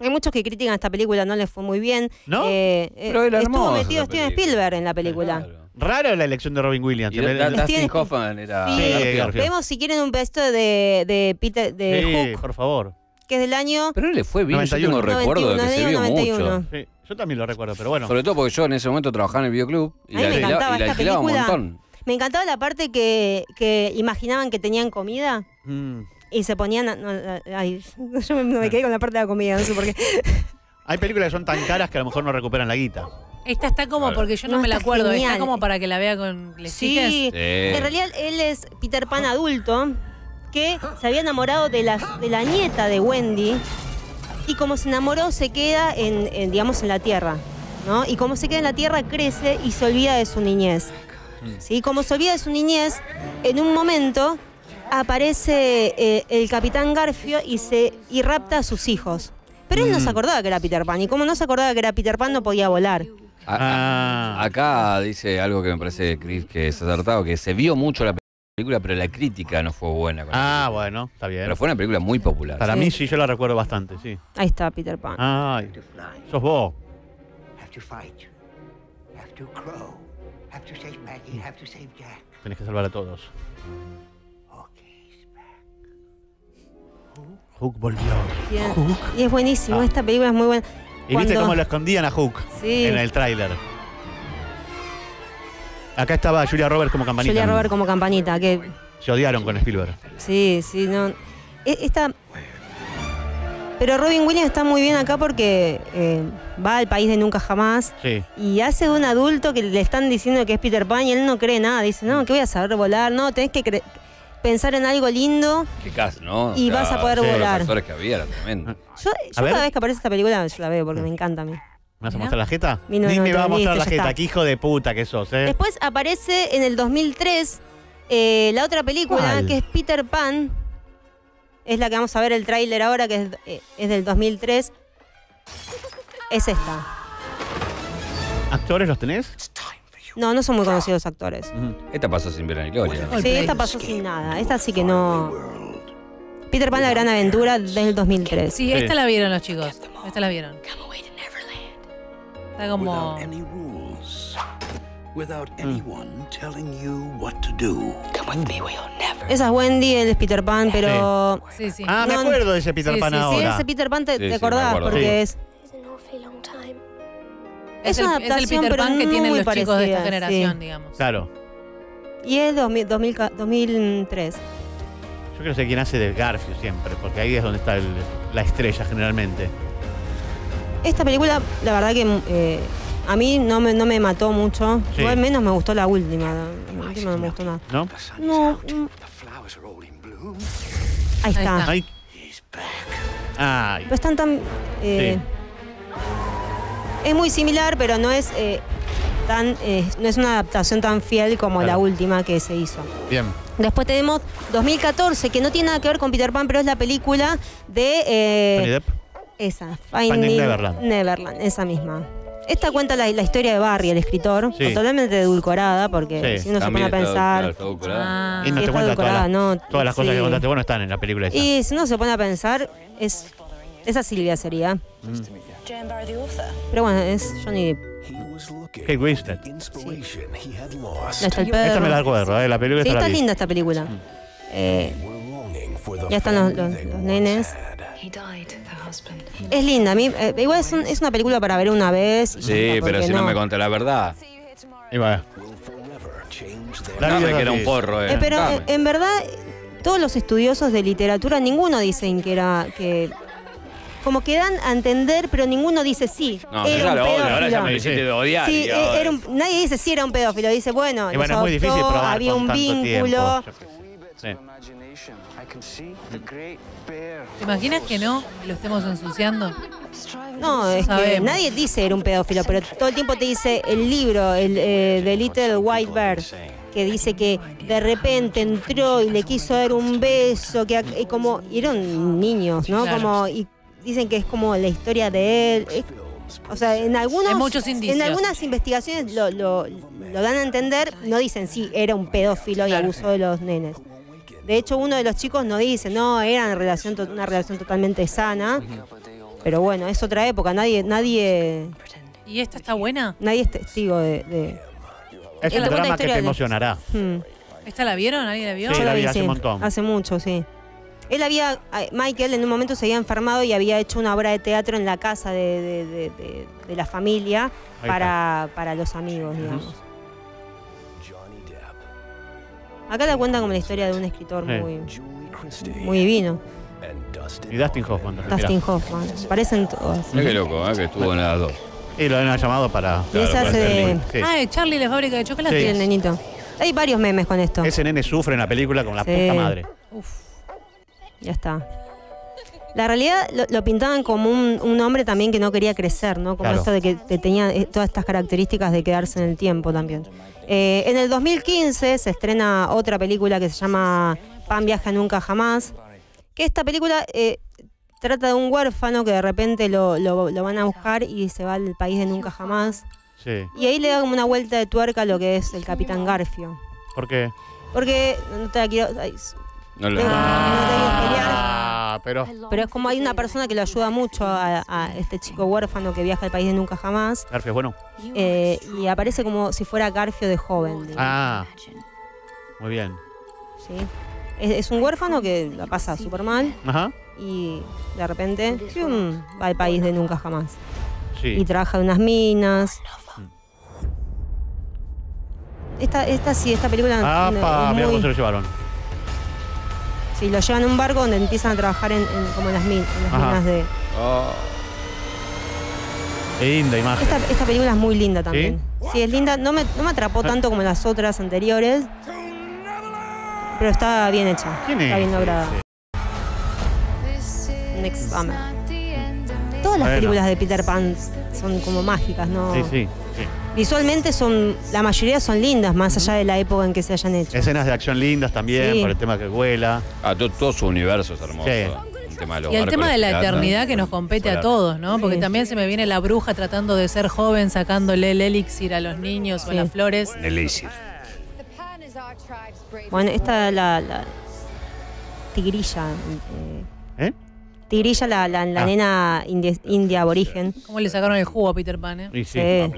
N: Hay muchos que critican esta película, no les fue muy bien.
B: ¿No?
N: Eh, eh,
C: Pero
N: estuvo metido Steven. Spielberg en la película.
C: Claro.
B: Raro la elección de Robin Williams.
C: Y
B: ve-
C: Dustin Hoffman era.
N: Sí. Vemos si quieren un pedazo de, de Peter de
B: Sí,
N: Hook,
B: por favor.
N: que es del año
C: Pero no le fue bien.
B: 91.
C: Yo tengo recuerdo de que
N: 91,
C: se vio
N: 91.
C: mucho.
B: Sí, yo también lo recuerdo, pero bueno.
C: Sobre todo porque yo en ese momento trabajaba en el videoclub y la alquilaba, y la alquilaba un montón.
N: Me encantaba la parte que, que imaginaban que tenían comida
B: Mm.
N: y se ponían. a- no, ay, [laughs] yo me, me quedé con la parte de la comida, no sé por qué.
B: Hay películas que son tan caras que a lo mejor no recuperan la guita.
D: Esta está como, porque yo no,
N: No,
D: me la
N: está
D: acuerdo,
N: genial.
D: está como para que la vea con les.
N: Sí.
C: Sí.
N: En realidad él es Peter Pan adulto que se había enamorado de la, de la nieta de Wendy y como se enamoró se queda en, en, digamos en la tierra, ¿no? Y como se queda en la tierra crece y se olvida de su niñez. ¿Sí? Como se olvida de su niñez, en un momento aparece eh, el Capitán Garfio y se y rapta a sus hijos. Pero él no se acordaba que era Peter Pan y como no se acordaba que era Peter Pan no podía volar.
C: A- a-
B: Ah.
C: Acá dice algo que me parece, Chris, que es acertado, que se vio mucho la película, pero la crítica no fue buena. con
B: Ah, bueno, está bien.
C: Pero fue una película muy popular.
B: Para
N: Sí.
B: mí sí, yo la recuerdo bastante, sí.
N: Ahí está Peter Pan.
B: Ay, sos vos. Tenés que salvar a todos. Hook volvió.
N: Bien.
B: Hook.
N: Y es buenísimo,
B: Ah.
N: esta película es muy buena.
B: Y viste cómo lo escondían a Hook
N: Sí.
B: en el tráiler. Acá estaba Julia Roberts como campanita.
N: Julia Robert como campanita, que
B: Se odiaron con Spielberg.
N: sí, sí, no. e- Esta. Pero Robin Williams está muy bien acá porque eh, va al país de nunca jamás
B: Sí.
N: y hace de un adulto que le están diciendo que es Peter Pan y él no cree nada. Dice, no, que voy a saber volar, no, tenés que cre- pensar en algo lindo.
C: Qué caso, ¿no?
N: Y vas a poder
C: sí,
N: volar.
C: Los actores que había era tremendo.
N: Yo, yo
B: ver.
N: cada vez que aparece esta película yo la veo porque me encanta a mí.
B: ¿Me vas a mostrar la jeta?
N: Ni no,
B: Ni
N: no,
B: me va a mostrar la jeta. Qué hijo de puta que sos, ¿eh?
N: Después aparece en el 2003 Eh, la otra película,
B: ¿Cuál?
N: que es Peter Pan, es la que vamos a ver el tráiler ahora, que es, eh, es del 2003. Es esta.
B: ¿Actores los tenés?
N: No, no son muy conocidos actores.
C: Esta pasó sin pena ni gloria.
N: Sí, esta pasó sin nada. Esta sí que no. Peter Pan, la gran aventura del 2003.
D: Sí, esta la vieron los chicos. Esta la vieron. Está como.
P: Without anyone telling you what to do. Come with me, we'll never.
N: Esa es Wendy, él es Peter Pan, pero.
D: Sí, sí.
B: Ah, me
N: No,
B: acuerdo de ese Peter
N: sí,
B: Pan
N: sí, sí,
B: ahora.
N: ese Peter Pan te,
B: Sí,
N: te
B: sí, me
N: acordás
B: acuerdo.
N: porque
B: Sí.
N: es.
D: Es,
N: Es
D: el,
N: una
D: es el
N: adaptación,
D: Peter
N: pero
D: Pan que tienen
N: muy
D: los chicos de esta
N: parecida,
D: generación,
N: sí.
D: digamos.
B: Claro.
N: Y es 2000, 2000 2003.
B: Yo quiero ser quien hace de Garfield siempre, porque ahí es donde está el- la estrella generalmente.
N: Esta película, la verdad que eh, a mí no me, no me mató mucho.
B: Sí.
N: Igual menos me gustó la última. La última no me gustó nada.
B: ¿No?
N: No. Ahí está.
B: Ay. Ay.
N: Pero están tan. eh, Es muy similar, pero no es eh, tan. eh, no es una adaptación tan fiel como la última que se hizo.
B: Bien.
N: Después tenemos 2014, que no tiene nada que ver con Peter Pan, pero es la película de. eh, esa,
B: Finding
N: Finding
B: Neverland.
N: Neverland, esa misma. Esta cuenta la, la historia de Barry, el escritor,
B: Sí.
N: totalmente edulcorada, porque
B: Sí.
N: si uno se pone a
C: está-
N: pensar.
C: está edulcorada.
N: Ah,
B: y no
N: sí,
B: te
N: está
B: cuenta todas
N: edulcorada,
B: las,
N: no,
B: todas las cosas
N: sí.
B: que contaste vos no están en la película esa.
N: Y si uno se pone a pensar, es esa Silvia sería.
B: Mm.
N: Pero bueno, es Johnny Depp.
B: Kate Winslet.
N: Ahí está el perro.
B: Esta me la acuerdo, ¿eh? la película
N: Sí, está linda esta película. Eh, ya están los, los- los nenes. Es linda, a mí, eh, igual es, un- es una película para ver una vez. y
C: Sí,
N: está,
C: pero si no me conté la verdad.
B: Y va.
C: Dame que era un porro, eh.
N: Eh, pero
C: Dame.
N: en verdad, todos los estudiosos de literatura, ninguno dicen que era. que Como que dan a entender, pero ninguno dice sí.
C: No,
N: era un
C: lo odio, ahora ya
N: pedófilo.
C: me hiciste de odiar.
N: Sí, eh,
C: ahora-
N: era un- nadie dice sí era un pedófilo, dice bueno,
B: Y bueno,
N: los
B: es muy difícil probar
N: había un vínculo.
B: Sí.
D: ¿Te imaginas que no lo estemos ensuciando?
N: No, es que nadie dice era un pedófilo, pero todo el tiempo te dice el libro, el eh, de Little White Bird, que dice que de repente entró y le quiso dar un beso, que ac- y como y eran niños, ¿no?
D: Claro.
N: Como y dicen que es como la historia de él. Es- o sea, en algunos
D: Hay muchos indicios.
N: en algunas investigaciones lo, lo- lo dan a entender, no dicen sí, era un pedófilo y abusó de los nenes. De hecho, uno de los chicos no dice, no, era una relación, una relación totalmente sana. Pero bueno, es otra época, nadie, nadie,
D: ¿Y esta está buena?
N: nadie es testigo de. de-
B: Es un drama que te emocionará.
N: Hmm.
D: ¿Esta la vieron? ¿Alguien la vio?
B: Sí,
N: Yo
B: la vi
N: vi,
B: hace
N: sí,
B: un montón.
N: Hace mucho, sí. Él había, Michael en un momento se había enfermado y había hecho una obra de teatro en la casa de, de- de- de- de la familia para, para los amigos, digamos. Acá la cuentan como la historia de un escritor
B: Sí.
N: muy, muy divino,
B: Y Dustin Hoffman también.
N: Dustin
B: mirá.
N: Hoffman. Parecen todos.
C: Mirá qué loco, eh, que estuvo en las dos.
B: Y lo han llamado para.
N: Y
B: para
N: hace
B: sí.
D: Ah, de Charlie y la fábrica de chocolate.
N: Sí, el nenito. Hay varios memes con esto.
B: Ese nene sufre en la película con la
N: Sí.
B: puta madre.
N: Ya está. La realidad lo, lo pintaban como un, un hombre también que no quería crecer, ¿no? Como
B: Claro.
N: esto de que, que tenía eh, todas estas características de quedarse en el tiempo también. Eh, en el 2015 se estrena otra película que se llama Pan viaja nunca jamás. Que esta película eh, trata de un huérfano que de repente lo, lo- lo van a buscar y se va al país de nunca jamás.
B: Sí.
N: Y ahí le da como una vuelta de tuerca a lo que es el Capitán Garfio.
B: ¿Por qué?
N: Porque, no te la quiero... ay,
C: No lo-.
B: Ah, pero.
N: Pero es como hay una persona que lo ayuda mucho a, a este chico huérfano que viaja al país de nunca jamás.
B: Garfio es bueno.
N: eh, y aparece como si fuera Garfio de joven. digamos,
B: Ah. Muy bien.
N: ¿sí? es, es un huérfano que la pasa súper mal
B: Ajá.
N: y de repente ¡pium! va al país de nunca jamás.
B: Sí.
N: Y trabaja en unas minas. Esta, esta sí, esta película
B: Ah, pa, mira
N: muy-
B: cómo se lo llevaron.
N: Sí, lo llevan a un barco donde empiezan a trabajar en, en- como en las, min- en las
B: Ajá.
N: minas de...
C: Oh,
B: Linda imagen.
N: Esta, esta película es muy linda también. ¿Sí? es linda. No me, no me atrapó tanto como las otras anteriores. Pero está bien hecha.
B: ¿Quién
N: Está
B: es?
N: bien lograda. Next Summer. Todas las películas de Peter Pan son como mágicas, ¿no?
B: Sí, sí, sí.
N: Visualmente son, la mayoría son lindas, más allá de la época en que se hayan hecho.
B: Escenas de acción lindas también,
N: Sí.
B: por el tema que vuela.
C: Ah, todo, todo su universo es hermoso.
B: Sí.
C: Un tema de los
D: Y el
C: barcos
D: tema de la
C: piratas.
D: eternidad que nos compete a todos, ¿no? Porque
N: Sí.
D: también se me viene la bruja tratando de ser joven, sacándole el elixir a los niños o a
N: Sí.
D: las flores.
C: Elixir.
N: Bueno, esta la, la tigrilla. ¿Eh? Tigrilla, la, la, la
B: Ah.
N: nena india, india aborigen.
D: ¿Cómo le sacaron el jugo a Peter Pan, eh?
B: Y sí.
N: Sí.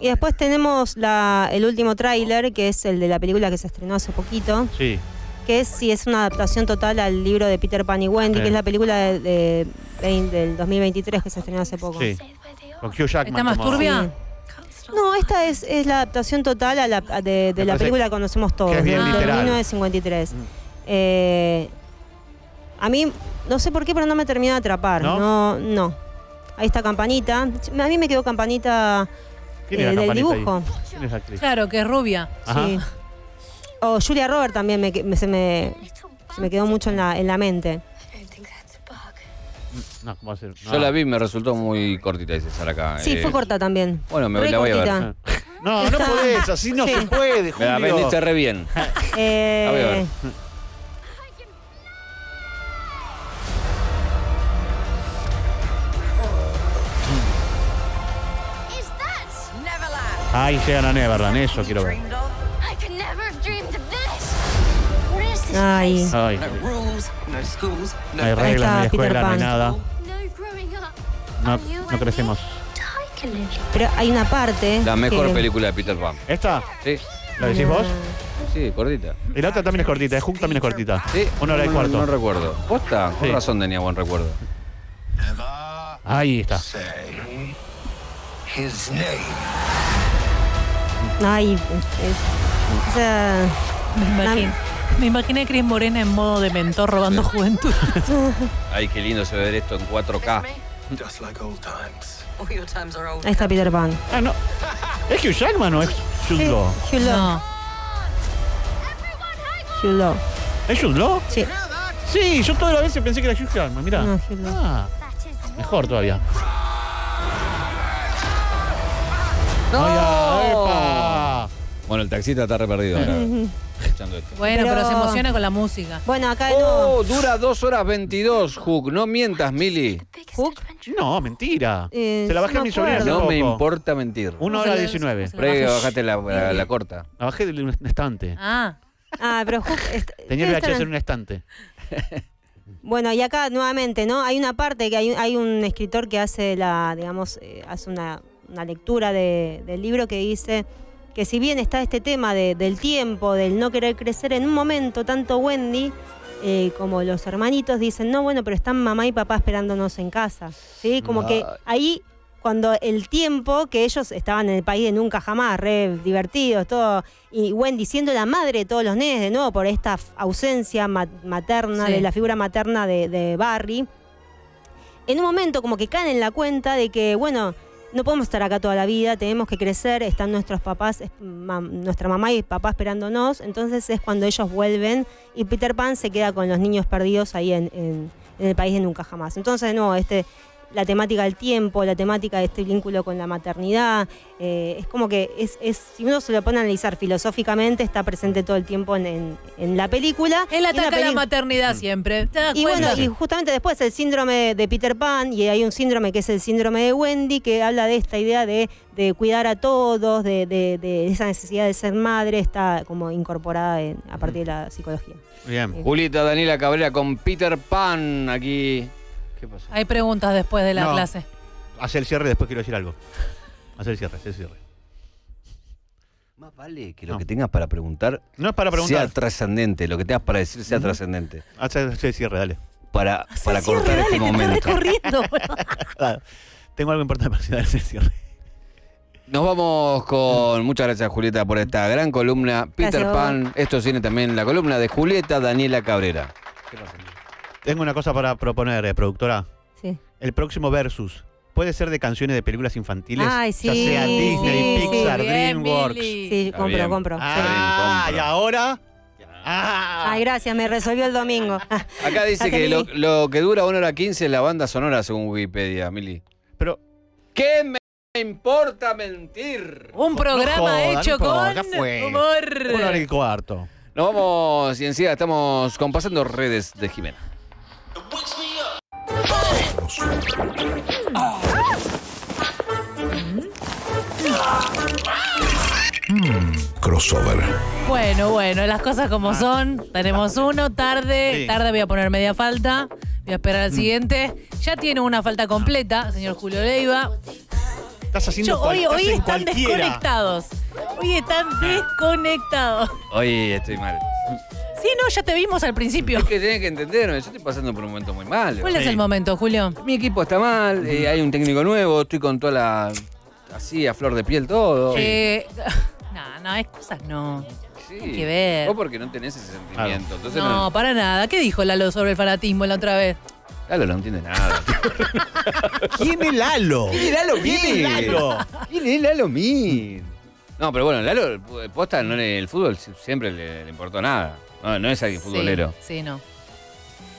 N: Y después tenemos la, el último tráiler, que es el de la película que se estrenó hace poquito,
B: Sí.
N: que es si es una adaptación total al libro de Peter Pan y Wendy,
B: Sí.
N: que es la película de, de- del 2023 que se estrenó hace poco.
B: Sí. Con Hugh Jackman.
D: ¿Está más turbia?
N: No, esta es, es la adaptación total a la, a de, de la película que conocemos todos,
B: que es bien
N: del
B: literal.
N: 1953. Eh, a mí, no sé por qué, pero no me terminó de atrapar.
B: ¿No?
N: No, no. Ahí está Campanita. A mí me quedó Campanita
B: ¿Quién
N: eh,
B: era
N: del
B: Campanita
N: dibujo.
B: ¿Quién es la actriz?
D: Claro, que es rubia.
B: Ajá.
N: Sí. O Julia Robert también me, que- me- se, me, se me quedó mucho en la, en la mente.
B: No, ¿cómo va a ser?
C: Yo la vi, me resultó muy cortita, dice Sara acá.
N: Sí,
C: Eh,
N: fue corta también.
C: Bueno, me la voy a ver.
B: No, no podés, así no
N: Sí.
B: se puede,
C: Me la
B: Julio.
C: vendiste re bien.
N: Eh,
C: La voy a ver.
B: Ahí llegan a Neverland, eso quiero ver.
N: Ay.
B: Ay,
P: No rules, no schools, no
B: no hay reglas, no hay escuela, no hay
N: Pan.
B: nada. No, no crecemos.
N: Pero hay una parte.
C: La mejor
N: que-
C: película de Peter Pan.
B: ¿Esta?
C: Sí.
B: ¿La decís vos?
C: Sí, cortita.
B: Y la otra también es cortita, Hook también es cortita.
C: Sí.
B: Una hora y
C: no,
B: cuarto.
C: No, recuerdo. ¿Posta? Con
B: Sí.
C: razón tenía buen recuerdo.
B: Ahí está.
P: his name.
N: Ay, es, es- o sea,
D: Me imaginé, me imaginé a Cris Morena en modo de mentor robando juventud. [laughs]
C: Ay, qué lindo se ve ver esto en 4K.
P: Just like old times. All your times are old.
N: ahí está Peter Pan.
B: Ah, no. ¿Es Hugh Jackman o es Jude
N: Sí,
B: Law?
N: Hugh Law.
D: No.
N: Hugh Law.
B: ¿Es Jude Law?
N: Sí.
B: Sí, yo todas las veces pensé que era Hugh Jackman, mirá.
N: No, Hugh Law.
B: Ah, mejor todavía. Ah, epa.
C: Bueno, el taxista está re perdido ahora. escuchando esto.
D: Bueno, pero,
N: Pero-
D: se emociona con la música.
N: Bueno, acá
C: Oh, dura 2 horas 22, Hook. No mientas, Mili.
N: Hook.
B: No, mentira.
N: Eh,
B: Se la bajé
N: no
B: a mi sobrina hace
C: No
B: poco.
C: me importa mentir.
B: Una hora 19.
D: se la bajé?
C: la, la- la corta.
B: La bajé de un estante.
D: Ah,
N: Ah, pero Hook. est-
B: Tenía el
N: estar
B: VHS
N: en-
B: en un estante. [laughs]
N: Bueno, y acá nuevamente, ¿no? Hay una parte que hay, un- hay un escritor que hace la, digamos, eh, hace una, una lectura de- del libro que dice que si bien está este tema de- del tiempo, del no querer crecer en un momento, tanto Wendy eh, como los hermanitos dicen, no, bueno, pero están mamá y papá esperándonos en casa. ¿Sí? Como que ahí cuando el tiempo que ellos estaban en el país de nunca jamás, re divertidos, todo, y Wendy siendo la madre de todos los nenes de nuevo por esta ausencia ma- materna,
D: Sí.
N: de la figura materna de, de Barry, en un momento como que caen en la cuenta de que, bueno, no podemos estar acá toda la vida, tenemos que crecer, están nuestros papás, nuestra mamá y papá esperándonos, entonces es cuando ellos vuelven y Peter Pan se queda con los niños perdidos ahí en, en- en el país de nunca jamás. Entonces, no, este, la temática del tiempo, la temática de este vínculo con la maternidad, eh, es como que es, es, si uno se lo pone a analizar filosóficamente, está presente todo el tiempo en, en- en la película.
D: él ataca la
N: peli-
D: maternidad siempre. ¿Te das
N: y
D: cuenta?
N: bueno, y justamente después el síndrome de Peter Pan, y hay un síndrome que es el síndrome de Wendy, que habla de esta idea de, de cuidar a todos, de, de- de esa necesidad de ser madre, está como incorporada en- a partir de la psicología.
B: Bien.
C: Julita Daniela Cabrera con Peter Pan aquí. ¿Qué pasó?
D: Hay preguntas después de la
B: No.
D: clase.
B: Hacer el cierre, después quiero decir algo. Hacer el cierre, hacer el cierre.
C: Más vale que lo
B: No.
C: que tengas para preguntar
B: No es para
C: sea
B: preguntar.
C: trascendente, lo que tengas para decir sea trascendente.
B: Hacer el cierre, dale.
C: Para, para
N: Cierre,
C: cortar
N: dale,
C: este momento.
N: recorriendo. [laughs]
B: Ah, Tengo algo importante para decir, hacer el cierre.
C: Nos vamos con muchas gracias Julieta por esta gran columna. Peter
N: Gracias a vos.
C: Pan, esto tiene también la columna de Julieta Daniela Cabrera. ¿Qué pasa?
B: Tengo una cosa para proponer, eh, productora.
N: Sí.
B: El próximo versus. Puede ser de canciones de películas infantiles.
N: Ay,
B: Ya
N: sí,
B: sea Disney,
N: sí,
B: Pixar,
D: Bien,
B: DreamWorks.
D: Billy.
N: Sí,
C: Está
N: compro,
C: bien.
N: compro.
C: Ah,
N: sí.
C: Compro.
B: y ahora. Ah.
N: Ay, gracias, me resolvió el domingo. [laughs]
C: Acá dice que lo, que dura una hora 15 es la banda sonora según Wikipedia, Mili.
B: Pero
C: ¿Qué me importa mentir.
D: Un programa
B: jodan,
D: hecho con
B: ya fue.
D: humor.
B: Una hora y cuarto.
C: Nos vamos y enseguida estamos compasando redes de Jimena.
P: Crossover.
D: Bueno, bueno, las cosas como son. Tenemos uno, tarde.
B: Sí.
D: Tarde voy a poner media falta. Voy a esperar al siguiente. Ya tiene una falta completa, señor Julio Leiva.
B: Estás haciendo
D: Yo- hoy,
B: cual-
D: hoy
B: estás en
D: están
B: cualquiera.
D: desconectados. Hoy están desconectados.
C: Hoy estoy mal.
D: Sí, no, ya te vimos al principio.
C: Es que tenés que entenderme, yo estoy pasando por un momento muy mal.
D: ¿Cuál es el momento, Julio?
C: Mi equipo está mal, eh, hay un técnico nuevo, estoy con toda la. así, a flor de piel todo.
D: Eh, [laughs] no, no, excusas no.
C: Sí.
D: hay que ver.
C: Vos porque no tenés ese sentimiento. Entonces
D: No,
C: no.
D: para nada. ¿Qué dijo Lalo sobre el fanatismo la otra vez?
C: Lalo no entiende nada. [laughs]
B: ¿Quién es Lalo?
C: ¿Quién es Lalo
B: ¿Quién es
C: Mir?
B: Lalo?
C: ¿Quién es Lalo Mir? No, pero bueno, Lalo, eh, posta, no le- el fútbol siempre le, le importó nada. No, no es alguien futbolero.
D: Sí, sí, no.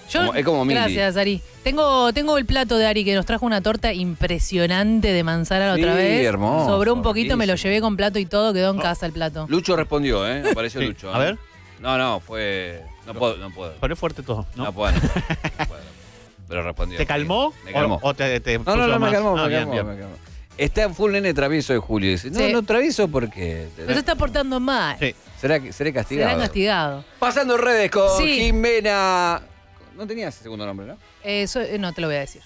D: Yo,
C: Como- es como Mili.
D: Gracias, Ari. Tengo, tengo el plato de Ari que nos trajo una torta impresionante de manzana la otra
C: Sí,
D: vez.
C: hermoso,
D: Sobró un poquito, me lo llevé con plato y todo, quedó en casa el plato.
C: Lucho respondió, ¿eh? Apareció
B: Sí.
C: Lucho.
B: A
C: ¿eh?
B: ver.
C: No, no, fue. No puedo, no puedo.
B: Poné fuerte todo, ¿no?
C: No puedo. No puedo, no puedo. [laughs] Pero respondió.
B: ¿Te calmó?
C: Me calmó.
B: ¿O, o te, te
C: No, no, no, me calmó,
B: Ah,
C: me
B: bien,
C: calmó,
B: bien.
C: me calmó. Está en full nene travieso de Julio. Dice, no,
D: Sí.
C: no travieso porque.
D: Pero se está portando mal.
B: Sí.
C: ¿Será que seré castigado?
D: Será castigado.
C: Pasando redes con
D: Sí.
C: Jimena. No tenías segundo nombre, ¿no?
D: Eh, so- eh, no te lo voy a decir.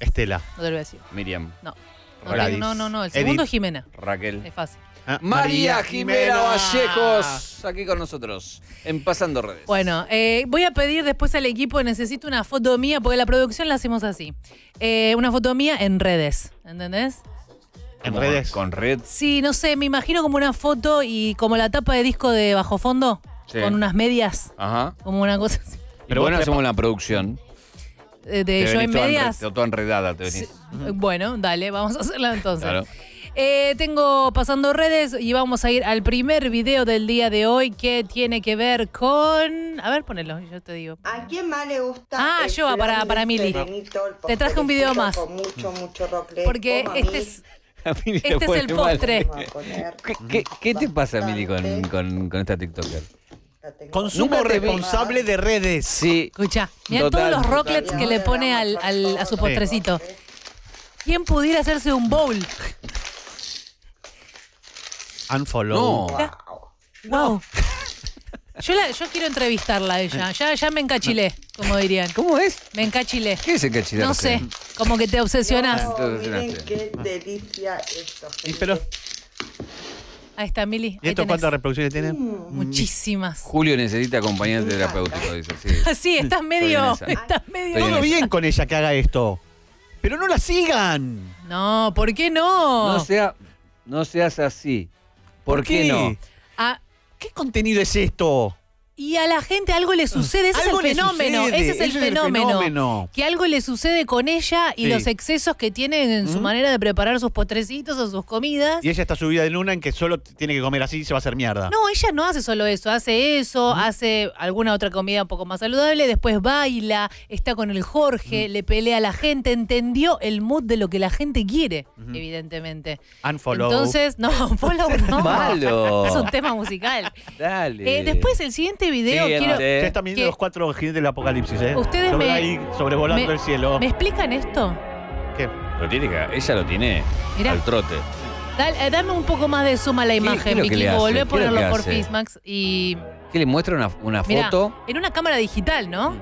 B: Estela.
D: No te lo voy a decir.
C: Miriam.
D: No. No,
B: Gladys.
D: no, no, no. El segundo es Jimena.
C: Raquel.
D: Es fácil.
B: Ah,
C: María Jimena Vallejos, aquí con nosotros, en Pasando Redes.
D: Bueno, eh, voy a pedir después al equipo, necesito una foto mía, porque la producción la hacemos así. Eh, una foto mía en redes, ¿entendés?
B: En redes.
C: Con red.
D: Sí, no sé, me imagino como una foto y como la tapa de disco de Bajo Fondo,
C: Sí.
D: con unas medias,
C: Ajá.
D: como una cosa así.
C: Pero bueno, hacemos la producción.
D: Eh,
C: Te
D: De yo
C: venís
D: en
C: toda
D: medias.
C: enre- toda enredada, te venís.
D: Bueno, dale, vamos a hacerla entonces.
C: Claro.
D: Eh, tengo pasando redes y vamos a ir al primer video del día de hoy que tiene que ver con. A ver, ponelo, yo te digo.
Q: ¿A quién más le gusta?
D: Ah,
Q: el
D: yo, para-
Q: del
D: para Mili.
Q: serenito, el
D: Te traje un video más.
Q: Con mucho, mucho.
D: Porque
Q: Como a
D: este
Q: mí.
D: es,
C: A mí le
D: este es el
C: mal.
D: postre.
C: ¿Qué, qué, qué te pasa, Mili, con, con, con esta TikToker?
B: Consumo responsable de redes.
C: Sí.
D: Escucha, mira
C: Total.
D: todos los rocklets que le pone al, al- a su postrecito. ¿Quién pudiera hacerse un bowl?
B: Unfollow.
D: Wow. Yo, la- yo quiero entrevistarla a ella. Ya, ya me encachilé, como dirían.
C: ¿Cómo es?
D: Me encachilé.
C: ¿Qué es encachilarse?
D: No sé, como que te obsesionás.
Q: No, miren qué delicia esto.
B: Y pero,
D: Ahí está, Mili.
B: ¿Y esto cuántas reproducciones tiene?
D: Muchísimas.
C: Julio necesita acompañante terapéutico, dice. Sí. [laughs]
D: Sí, estás medio. Estás medio.
B: Todo bien con ella que haga esto. Pero no la sigan.
D: No, ¿por qué no?
C: No, sea, no seas así. ¿Por, qué? no?
B: ¿Qué contenido es esto?
D: Y a la gente algo le sucede, ese
B: Algo
D: es
B: le
D: el fenómeno,
B: sucede,
D: ese es el
B: ese es el
D: fenómeno. Que algo le sucede con ella y
B: Sí.
D: los excesos que tiene en su
B: ¿Mm?
D: manera de preparar sus postrecitos o sus comidas.
B: Y ella está subida de luna en que solo tiene que comer así y se va a hacer mierda.
D: No, ella no hace solo eso, hace eso, hace alguna otra comida un poco más saludable, después baila, está con el Jorge, le pelea a la gente, entendió el mood de lo que la gente quiere, evidentemente.
B: Unfollow.
D: Entonces, no, [laughs] follow [laughs] no.
C: Malo.
D: Es un tema musical.
C: Dale.
D: Eh, después, el siguiente video,
C: Sí,
D: quiero.
B: están viendo
D: que-
B: los cuatro jinetes del apocalipsis, ¿eh?
D: Ustedes
B: Sobre
D: me-
B: ahí, sobrevolando
D: me-
B: el cielo.
D: ¿Me explican esto?
B: ¿Qué?
C: Lo tiene que- ella lo tiene
D: Mirá.
C: al trote.
D: Dale, eh, dame un poco más de suma a la imagen, Vicky. Volvé a
C: ¿Qué es lo
D: ponerlo por? Fismax y.
C: ¿Qué le muestra una, una
D: Mirá,
C: foto?
D: en una cámara digital, ¿no?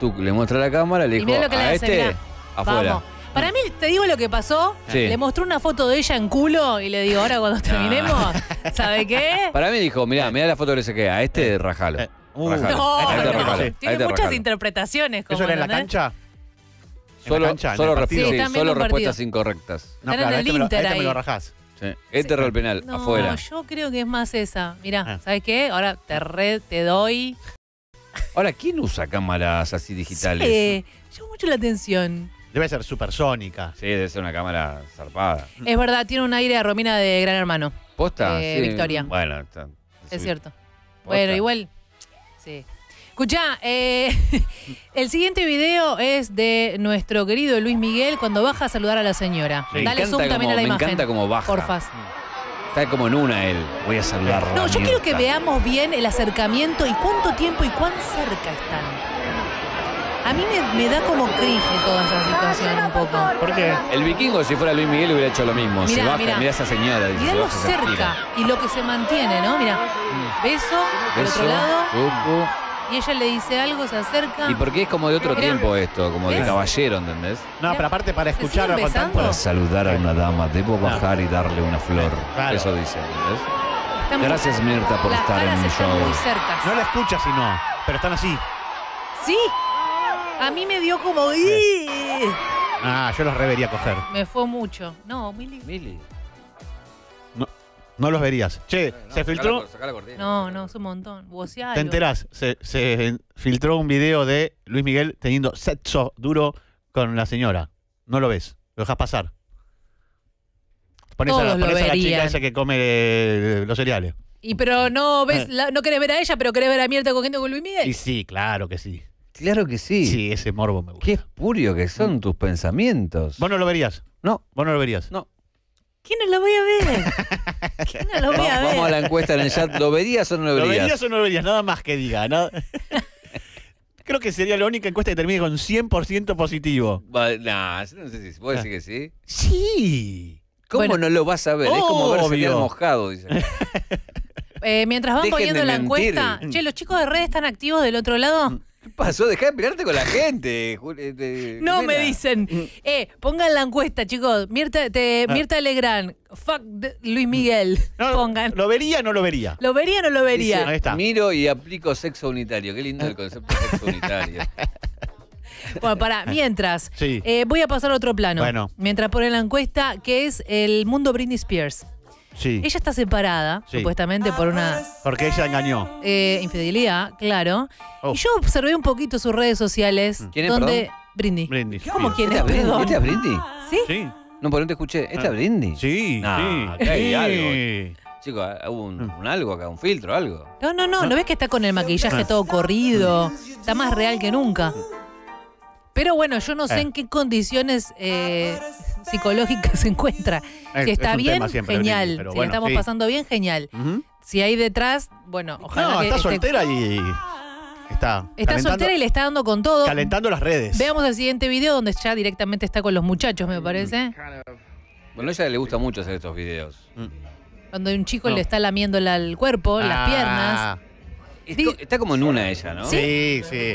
C: Tú le muestras la cámara, le dijo
D: mirá lo que le
C: a
D: hace,
C: este
D: mirá.
C: afuera.
D: Vamos. Para mí, te digo lo que pasó.
C: Sí.
D: Le mostró una foto de ella en culo y le digo, ahora cuando [laughs] terminemos, ¿sabe qué?
C: Para mí dijo, mirá, mirá la foto que le saqué. A este rajalo.
B: Eh, uh,
C: Rajalo.
D: No,
C: A este
D: no,
C: rajalo. A
D: tiene
C: este
D: muchas
C: rajalo.
D: interpretaciones. Como,
B: ¿Eso era en la
D: ¿entendés?
B: cancha? ¿En
C: Solo,
B: la cancha? ¿En
C: solo,
B: el
C: rep-
B: partido?
C: sí, solo
D: un partido.
C: respuestas incorrectas.
B: No,
D: Están en
B: claro, a
D: el
B: este, me lo, a
D: Inter
B: este me lo rajás.
C: Sí. Este penal,
D: No,
C: afuera.
D: yo creo que es más esa. Mirá,
B: Ah.
D: ¿sabes qué? Ahora te red, te doy.
C: Ahora, ¿quién usa cámaras así digitales?
D: Sí, llama mucho la atención.
B: Debe ser supersónica.
C: Sí, debe ser una cámara zarpada.
D: Es verdad, tiene un aire a Romina de Gran Hermano.
C: ¿Posta?
D: Eh,
C: Sí.
D: Victoria.
C: Bueno, está.
D: Es cierto.
C: Posta.
D: Bueno, igual. Sí. Escuchá, eh, [laughs] el siguiente video es de nuestro querido Luis Miguel cuando baja a saludar a la señora.
C: Me
D: Dale zoom también
C: como-
D: a la
C: me
D: imagen.
C: encanta cómo baja.
D: Porfas.
C: Está como en una él. Voy a saludarla.
D: No, yo quiero que veamos bien el acercamiento y cuánto tiempo y cuán cerca están. A mí me, me da como cringe toda esa situación un poco.
B: ¿Por qué?
C: El vikingo, si fuera Luis Miguel, hubiera hecho lo mismo. se
D: Mirá,
C: baja,
D: mirá.
C: mira a esa señora.
D: Mirá
C: se
D: lo
C: se
D: cerca y lo que se mantiene, ¿no? Mira, beso, al
C: Beso,
D: otro lado, y ella le dice algo, se acerca.
C: Y porque es como de otro
D: Mirá.
C: tiempo esto, como de
D: ¿Ves?
C: caballero, ¿entendés?
B: No, pero aparte para escuchar
D: siguen
B: con tanto-
C: Para saludar a una dama, debo bajar y darle una flor.
B: Claro.
C: Eso dice, ¿entendés?
D: Están muy-
C: Gracias, Mirta, por
D: Las
C: estar en
D: caras
C: mi
D: están
C: show.
D: muy cercas.
B: No la escuchas si no, pero están así.
D: Sí, a mí me dio como... ¡Ih!
B: Ah, yo los revería coger.
D: Me fue mucho. No, Mili.
C: Mili.
B: No, no los verías. Che, se filtró.
D: No, no, es un montón. Vocealo.
B: Te enterás, se, se filtró un video de Luis Miguel teniendo sexo duro con la señora. No lo ves, lo dejas pasar. Pones a, la,
D: Todos lo
B: pones a la chica
D: verían.
B: esa que come eh, los cereales.
D: Y pero no ves,
B: Eh.
D: la- no querés ver a ella, pero querés ver a Mierta cogiendo con Luis Miguel.
B: Y sí, claro que sí.
C: Claro que sí.
B: Sí, ese morbo me gusta.
C: Qué espurio que son tus pensamientos.
B: ¿Vos no lo verías?
C: No.
B: ¿Vos no lo verías?
C: No.
D: ¿Quién no lo voy a ver? [laughs] ¿Quién no lo voy a ver?
C: Vamos a la encuesta en el chat. ¿Lo verías o no lo
B: ¿Lo
C: verías?
B: verías o no lo verías? Nada más que diga. nada- [laughs] Creo que sería la única encuesta que termine con 100% positivo.
C: Nah, no sé si vos decís que sí.
B: Sí.
C: ¿Cómo
D: Bueno.
C: no lo vas a ver? Es como ver
B: Obvio.
C: cereal mojado, dice.
D: Eh, mientras van
C: Dejen
D: poniendo la
C: mentir.
D: encuesta, che, ¿los chicos de red están activos del otro lado?
C: ¿Qué pasó? Dejá de pelearte con la gente. Eh,
D: No me dicen. Eh, pongan la encuesta, chicos. Mirta, te,
B: Ah.
D: Mirta Legrand, fuck de- Luis Miguel.
B: No,
D: pongan.
B: ¿Lo vería o no lo vería?
D: ¿Lo vería o no lo vería?
C: Dice,
B: Ahí está.
C: Miro y aplico sexo unitario. Qué lindo el concepto de sexo unitario. [laughs]
D: Bueno, pará, mientras.
B: Sí.
D: eh, voy a pasar a otro plano.
B: Bueno.
D: Mientras ponen la encuesta, que es el mundo Britney Spears.
B: Sí.
D: Ella está separada,
B: Sí.
D: supuestamente, por una
B: Porque ella engañó.
D: eh, infidelidad, claro.
B: Oh.
D: Y yo observé un poquito sus redes sociales.
C: ¿Quién es,
D: donde. Britney ¿Cómo
B: Spears.
D: quién es,
C: ¿Esta Britney?
D: perdón?
C: ¿Esta es Britney?
D: ¿Sí?
B: Sí.
C: No, pero no te escuché. ¿Esta
B: Ah.
C: es Britney?
B: Sí,
C: No,
B: sí.
C: acá hay
B: Sí.
C: algo. Chicos, ah, hubo un, un algo acá, un filtro, algo.
D: No, no, no, ¿no ves que está con el maquillaje
B: Ah.
D: todo corrido? Está más real que nunca. Pero bueno, yo no sé
B: Eh.
D: en qué condiciones eh, psicológicas [laughs] se encuentra.
B: Es-
D: Si está
B: es
D: bien,
B: siempre,
D: genial.
B: Pero
D: si
B: bueno,
D: estamos
B: sí.
D: pasando bien, genial. Si hay detrás, bueno, ojalá
B: No,
D: que
B: está
D: esté-
B: soltera y está.
D: Está soltera y le está dando con todo.
B: Calentando las redes.
D: Veamos el siguiente video donde ya directamente está con los muchachos, me parece.
C: Bueno, a ella le gusta mucho hacer estos videos.
D: Cuando un chico
B: No.
D: le está lamiendo la- el cuerpo, las
B: Ah,
D: piernas.
C: Está como en una ella, ¿no?
B: Sí, sí.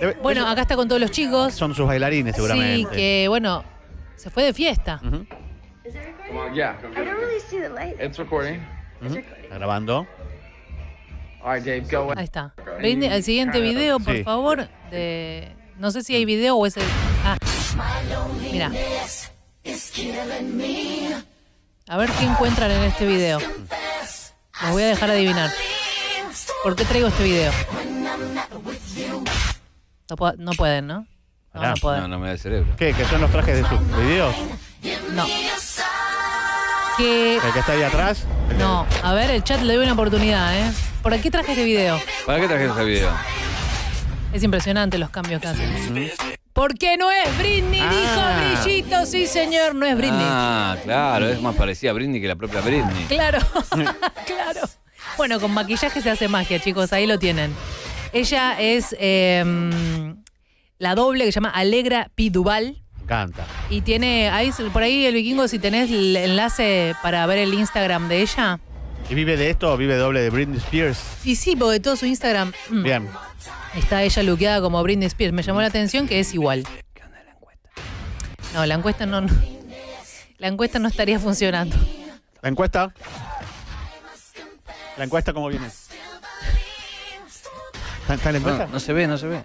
B: Debe-
D: Bueno, acá está con todos los chicos.
B: Son sus bailarines, seguramente.
D: Sí, que bueno, se fue de fiesta.
K: Yeah.
H: Really.
K: It's recording.
B: Está grabando.
K: All right, Dave, go.
D: Ahí está. Britney, el siguiente video, por
B: Sí.
D: favor. De, no sé si hay video o es el. Ah, mira. A ver qué encuentran en este video. Los voy a dejar adivinar. ¿Por qué traigo este video? No, no pueden, ¿no? No, no pueden.
C: No, no me da el cerebro.
B: ¿Qué? ¿Que son los trajes de sus videos?
D: No. Que.
B: ¿El que está ahí atrás?
D: No, a ver, el chat le doy una oportunidad, ¿eh? ¿Por qué traje este video?
C: ¿Para qué traje ese video?
D: Es impresionante los cambios que hacen. Porque no es Britney,
B: Ah.
D: dijo Brillito, sí señor, no es Britney.
C: Ah, claro, es más parecida a Britney que la propia Britney.
D: Claro, [laughs] claro. Bueno, con maquillaje se hace magia, chicos, ahí lo tienen. Ella es eh, la doble que se llama Alegra Piduval.
B: Me encanta.
D: Y tiene, ahí, por ahí el vikingo, si tenés el enlace para ver el Instagram de ella.
B: ¿Y vive de esto o vive doble de Britney Spears?
D: Y sí, porque todo su Instagram mm,
B: Bien.
D: está ella luqueada como Britney Spears. Me llamó la atención que es igual. No, la encuesta no, no- la encuesta no estaría funcionando.
B: ¿La encuesta? ¿La encuesta cómo viene? ¿Está, está en la encuesta?
C: No, no se ve, no se ve.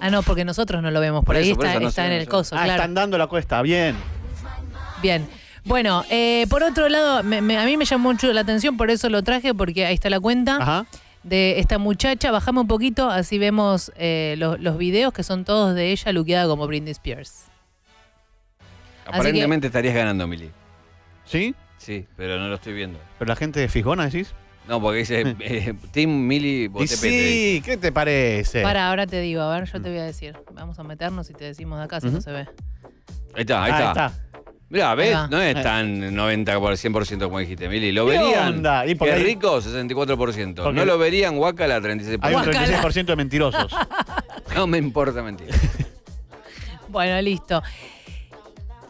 D: Ah, no, porque nosotros no lo vemos. Por,
C: Por
D: ahí
C: eso,
D: está,
C: no
D: en el coso,
B: ah,
D: claro.
B: están dando la cuesta. Bien.
D: Bien. Bueno, eh, por otro lado, me- me- a mí me llamó mucho la atención, por eso lo traje, porque ahí está la cuenta
B: Ajá.
D: de esta muchacha. Bajamos un poquito, así vemos eh, lo- los videos que son todos de ella luqueada como Britney Spears.
C: Aparentemente estarías ganando, Mili.
B: ¿Sí?
C: Sí, pero no lo estoy viendo.
B: ¿Pero la gente de Fisgona decís?
C: No, porque dice [laughs] eh, Team Mili
B: Y
C: Botepete.
B: sí, ¿qué te parece?
D: Para, ahora te digo, a ver, yo te voy a decir. Vamos a meternos y te decimos de acá si no se ve.
C: Ahí está, ahí
B: Ahí
C: está.
B: está.
C: Mirá,
D: Ahí
C: ¿ves?
D: va.
C: No es tan 90 por 100% como dijiste, Mili. ¿Lo
B: ¿Qué
C: verían?
B: onda? ¿Y por
C: Qué
B: ahí?
C: rico, 64%.
B: Porque-
C: No lo verían, Guacala, 36%.
B: Hay un
D: Guácala.
B: 36% de mentirosos. [laughs]
C: No me importa mentir. [laughs]
D: Bueno, listo.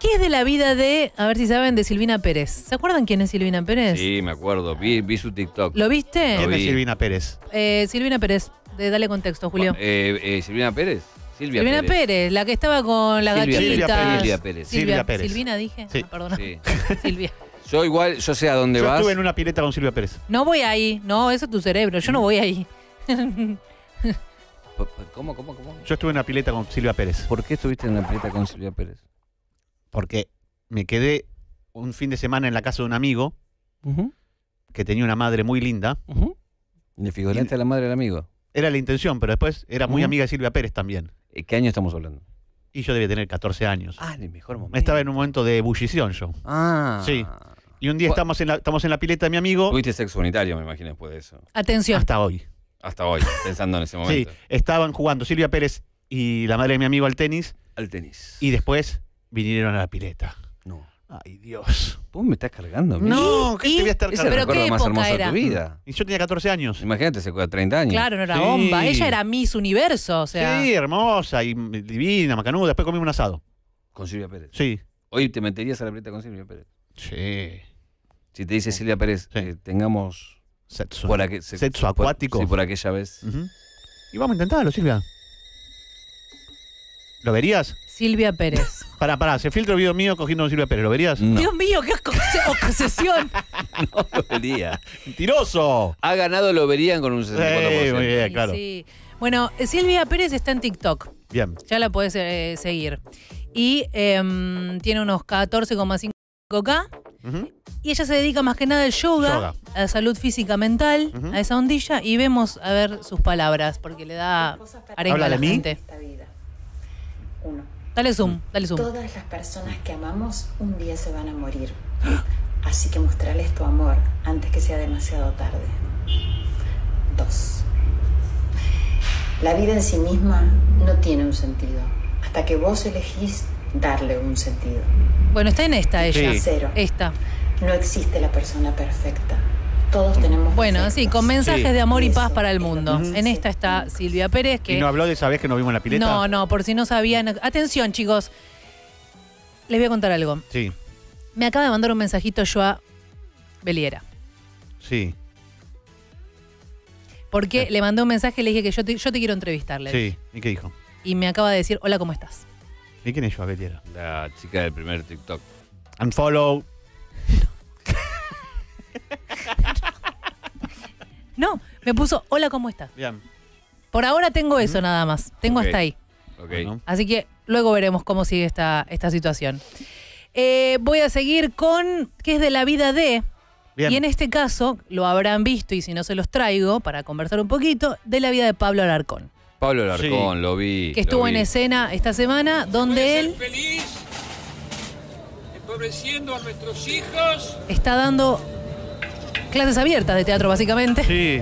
D: ¿Qué es de la vida de, a ver si saben, de Silvina Pérez? ¿Se acuerdan quién es Silvina Pérez?
C: Sí, me acuerdo. Vi, vi su TikTok.
D: ¿Lo viste?
C: Lo
B: ¿Quién es
C: vi.
B: Silvina Pérez?
D: Eh, Silvina Pérez, de, dale contexto, Julio.
C: Eh, eh, ¿Silvina Pérez? Silvia
D: Silvina
C: Pérez.
D: Pérez. la que estaba con la
C: Silvia
D: gatita.
C: Pérez. Silvia Pérez.
B: Silvia Pérez.
D: Silvina dije.
B: Sí.
D: Ah, perdona.
C: Sí. [laughs]
D: Silvia.
C: Yo igual, yo sé a dónde
B: Yo
C: vas.
B: estuve en una pileta con Silvia Pérez.
D: No voy ahí. No, eso es tu cerebro. Yo no voy ahí.
C: ¿Cómo, cómo, cómo?
B: Yo estuve en una pileta con Silvia Pérez.
C: ¿Por qué estuviste en la pileta con Silvia Pérez?
B: Porque me quedé un fin de semana en la casa de un amigo que tenía una madre muy linda.
C: ¿Le figuraste a la madre del amigo?
B: Era la intención, pero después era muy amiga de Silvia Pérez también.
C: ¿Eh, ¿Qué año estamos hablando?
B: Y yo debía tener 14 años.
C: Ah, en el mejor momento.
B: Estaba en un momento de ebullición yo.
C: Ah.
B: Sí. Y un día estamos en la, estamos en la pileta de mi amigo.
C: Tuviste sexo unitario, me imagino, después de eso.
D: Atención.
B: Hasta hoy.
C: Hasta hoy, [laughs] pensando en ese
B: Sí,
C: momento.
B: estaban jugando Silvia Pérez y la madre de mi amigo al tenis.
C: Al tenis.
B: Y después vinieron a la pileta.
C: No.
B: Ay, Dios.
C: ¿Vos me estás cargando?
B: No, ¿qué te voy a estar
C: Es el
D: ¿Pero
C: recuerdo
D: qué
C: más
D: época
C: hermoso
D: era?
C: de tu vida.
B: Y yo tenía 14 años.
C: Imagínate, se cuida 30 años.
D: Claro, no era
B: Sí.
D: bomba. Ella era Miss Universo, o sea.
B: Sí, hermosa y divina, macanuda. Después comimos un asado.
C: Con Silvia Pérez.
B: Sí.
C: Hoy te meterías a la pileta con Silvia Pérez.
B: Sí.
C: Si te dice Silvia Pérez, eh, tengamos
B: Sexo.
C: por aqu-
B: acuático.
C: sí, por aquella vez.
B: Y vamos a intentarlo, Silvia. ¿Lo verías?
D: Silvia Pérez. [laughs]
B: Pará, pará, se filtra el video mío cogiendo a Silvia Pérez. ¿Lo verías?
C: No,
D: Dios mío, qué obse- [laughs] [laughs] obsesión.
C: no lo vería.
B: ¡Mentiroso!
C: Ha ganado, lo verían con un 64%.
B: Sí, muy bien, claro.
D: sí. Bueno, Silvia Pérez está en TikTok.
B: Bien.
D: Ya la puedes eh, seguir. Y em, tiene unos 14,5K.
B: Ujú.
D: Y ella se dedica más que nada al yoga,
B: Yoga.
D: a la salud física mental, a esa ondilla. Y vemos a ver sus palabras, porque le da arenga
B: ¿Habla
D: a la gente.
R: esta vida. Uno.
D: Dale zoom, dale zoom.
R: Todas las personas que amamos un día se van a morir. Así que mostrarles tu amor antes que sea demasiado tarde. Dos. La vida en sí misma no tiene un sentido. Hasta que vos elegís darle un sentido.
D: Bueno, está en esta ella.
R: Sí. Cero.
D: Esta.
R: No existe la persona perfecta. Todos tenemos
D: Bueno, sí, con mensajes
B: Sí.
D: de amor y paz para el mundo. En esta está Silvia Pérez, que
B: ¿Y no habló de esa vez que nos vimos en la pileta?
D: No, no, por si no sabían. Atención, chicos. Les voy a contar algo.
B: Sí,
D: Me acaba de mandar un mensajito Joa Beliera.
B: sí,
D: Porque le mandé un mensaje y le dije que yo te, yo te quiero entrevistarle.
B: sí. ¿Y qué dijo?
D: Y me acaba de decir, hola, ¿cómo estás?
B: ¿Y quién es Joa Beliera?
C: La chica del primer TikTok.
B: Unfollow. [laughs] [laughs]
D: No, me puso, hola, ¿cómo estás?
B: Bien.
D: Por ahora tengo eso nada más. Tengo
C: Ok.
D: hasta ahí.
C: Ok.
B: Bueno.
D: Así que luego veremos cómo sigue esta, esta situación. Eh, voy a seguir con qué es de la vida de.
B: Bien.
D: Y en este caso, lo habrán visto y si no se los traigo para conversar un poquito, de la vida de Pablo Alarcón.
C: Pablo Larcón, lo vi.
D: Que estuvo en escena esta semana, donde él
S: feliz, empobreciendo a nuestros hijos.
D: está dando clases abiertas de teatro, básicamente.
B: Sí.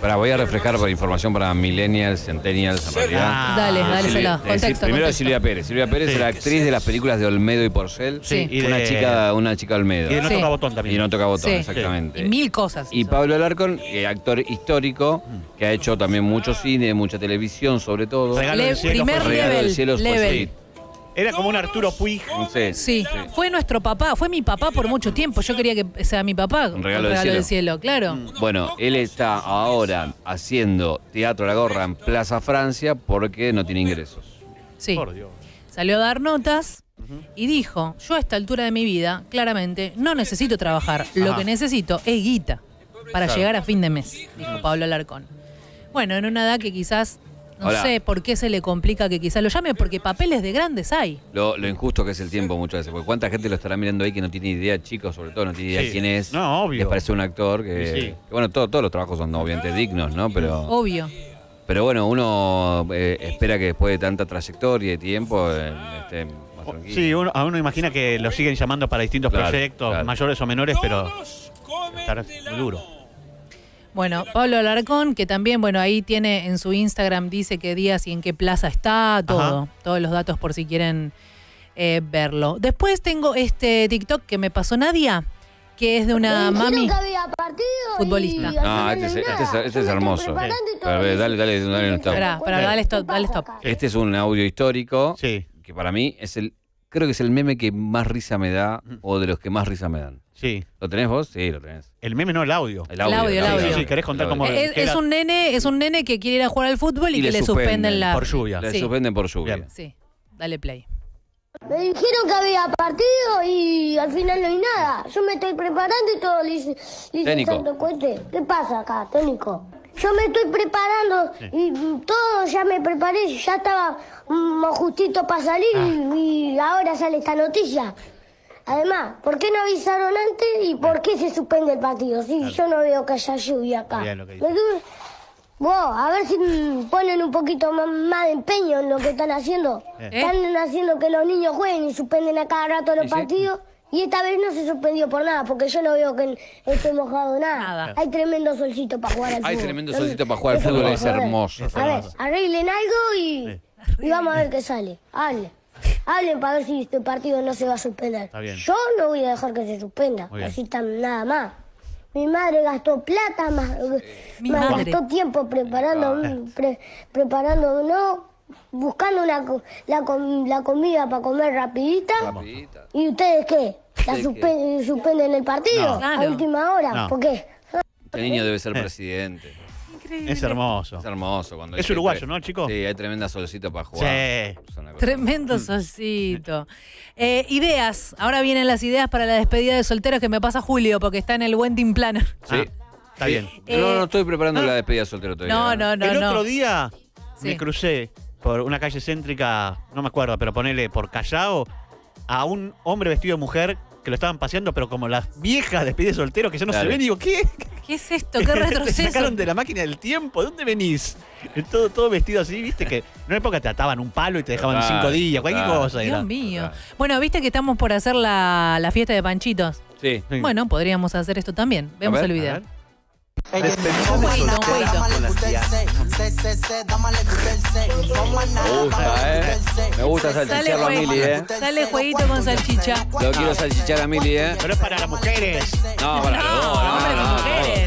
C: Pará, voy a refrescar por información para millennials, centennials, en realidad.
D: Dale, dale,
C: Silvia- eh, sí,
D: Contexto,
C: primero
D: contexto.
C: Silvia Pérez. Silvia Pérez
B: Sí.
C: era actriz de las películas de Olmedo y Porcel.
B: Sí, y
C: una
B: de-
C: chica, una chica Olmedo.
B: Y de No
D: Sí.
B: Toca Botón también.
C: Y no toca botón,
D: Sí.
C: exactamente.
D: Y mil cosas.
C: Y
D: hizo.
C: Pablo Alarcón, eh, actor histórico, que ha hecho también mucho cine, mucha televisión sobre todo.
B: Regalo
D: Le-
B: del cielo
D: primer
B: fue-
C: Regalo del
D: level,
C: cielo
D: level.
B: Era como un Arturo Puig.
C: Sí.
D: Sí, fue nuestro papá, fue mi papá por mucho tiempo. Yo quería que sea mi papá.
C: Un regalo del cielo.
D: claro.
C: Bueno, él está ahora haciendo Teatro La Gorra en Plaza Francia porque no tiene ingresos.
D: Sí.
B: Por Dios.
D: Salió a dar notas y dijo, yo a esta altura de mi vida, claramente, no necesito trabajar. Lo
B: Ajá.
D: que necesito es guita para
B: Claro.
D: llegar a fin de mes, dijo Pablo Alarcón. Bueno, en una edad que quizás, no
C: Ahora-
D: sé por qué se le complica que quizás lo llame, porque papeles de grandes hay.
C: Lo, lo injusto que es el tiempo muchas veces, porque cuánta gente lo estará mirando ahí que no tiene idea, chicos, sobre todo no tiene idea
B: Sí.
C: quién es.
B: No, obvio.
C: Les parece un actor que,
B: Sí, sí.
C: que, bueno, todo- todos los trabajos son obviamente dignos, ¿no? Pero,
D: Obvio.
C: pero bueno, uno eh, espera que después de tanta trayectoria y tiempo eh, esté más tranquilo.
B: Sí, uno, a uno imagina que lo siguen llamando para distintos
C: Claro,
B: proyectos,
C: claro.
B: mayores o menores, pero estará muy duro.
D: Bueno, Pablo Alarcón, que también, bueno, ahí tiene en su Instagram, dice qué días y en qué plaza está, todo. Todos los datos por si quieren eh, verlo. Después tengo este TikTok que me pasó Nadia, que es de una mami futbolista.
C: No, este es, este es- este es hermoso. Pero, a ver, dale, dale, dale un stop.
D: Pará, pará, dale stop, dale stop.
C: Este es un audio histórico que para mí es el, creo que es el meme que más risa me da o de los que más risa me dan.
B: Sí.
C: ¿Lo tenés vos? Sí, lo tenés.
B: El meme no, el audio.
C: El audio,
D: audio, el audio.
B: Sí, querés contar
C: El
B: cómo.
D: Es, es un nene, es un nene que quiere ir a jugar al fútbol y, que le suspenden la.
B: Por lluvia.
C: Le
D: Sí.
C: suspenden por lluvia.
D: Sí, dale play.
T: Me dijeron que había partido y al final no hay nada. Yo me estoy preparando y todo, licenciado Cuete. ¿Qué pasa acá, técnico? Yo me estoy preparando y todo ya me preparé, ya estaba mm, justito para salir
B: Ah.
T: y, y ahora sale esta noticia. Además, ¿por qué no avisaron antes y por qué se suspende el partido? Sí, yo no veo que haya lluvia acá.
B: Lo que
T: a ver si ponen un poquito más, más de empeño en lo que están haciendo.
B: Eh.
T: Están haciendo que los niños jueguen y suspenden a cada rato los
C: Sí,
T: partidos. Y esta vez no se suspendió por nada, porque yo no veo que esté mojado nada. Hay tremendo solcito para jugar al
C: Hay
T: fútbol.
C: tremendo
T: No sé-
C: solcito para jugar al fútbol, es hermoso.
T: A ver, arreglen algo y, y vamos a ver qué sale. Hablen. Hablen para ver si este partido no se va a suspender.
B: Está bien.
T: Yo no voy a dejar que se suspenda. Así tan nada más. Mi madre gastó plata, más,
D: Mi
T: más
D: madre.
T: gastó tiempo preparando, pre- preparando, no, buscando una, la, com- la comida para comer rapidita.
C: Rapidita.
T: ¿Y ustedes qué? ¿La suspe- suspenden el partido
C: No.
T: a última hora?
B: No.
T: ¿Por qué?
C: Este niño debe ser presidente.
B: Es hermoso.
C: Es hermoso. Cuando
B: Es uruguayo, ¿no, chico?
C: Sí, hay tremenda solcito para jugar.
B: Sí.
D: Tremendo solcito. Eh, ideas. Ahora vienen las ideas para la despedida de solteros que me pasa Julio, porque está en el wedding planner.
C: Sí.
B: Está bien.
C: No, no, no estoy preparando la despedida de soltero todavía.
D: No, no, no,
B: el
D: no.
B: otro día
D: Sí.
B: me crucé por una calle céntrica, no me acuerdo, pero ponele por Callao, a un hombre vestido de mujer que lo estaban paseando, pero como las viejas despedidas de solteros que ya no se ven. Y digo, ¿qué?
D: ¿Qué es esto? ¿Qué [laughs]
B: Te
D: retroceso?
B: sacaron de la máquina del tiempo. ¿De dónde venís? Todo, todo vestido así, viste que en una época te ataban un palo y te dejaban cinco días, cualquier
C: claro.
B: cosa. era.
D: Dios mío. Bueno, viste que estamos por hacer la, la fiesta de panchitos.
C: Sí.
D: Bueno, podríamos hacer esto también. Vemos
C: ver,
D: el
C: a
D: video.
C: Me gusta, ¿eh? Me gusta
D: Sale,
C: salchicharlo a Mili,
D: jueguito,
C: ¿eh?
D: sale jueguito con salchicha.
C: Lo quiero salchichar a Mili, ¿eh?
B: Pero es para las mujeres.
C: No, para los dos, no, no,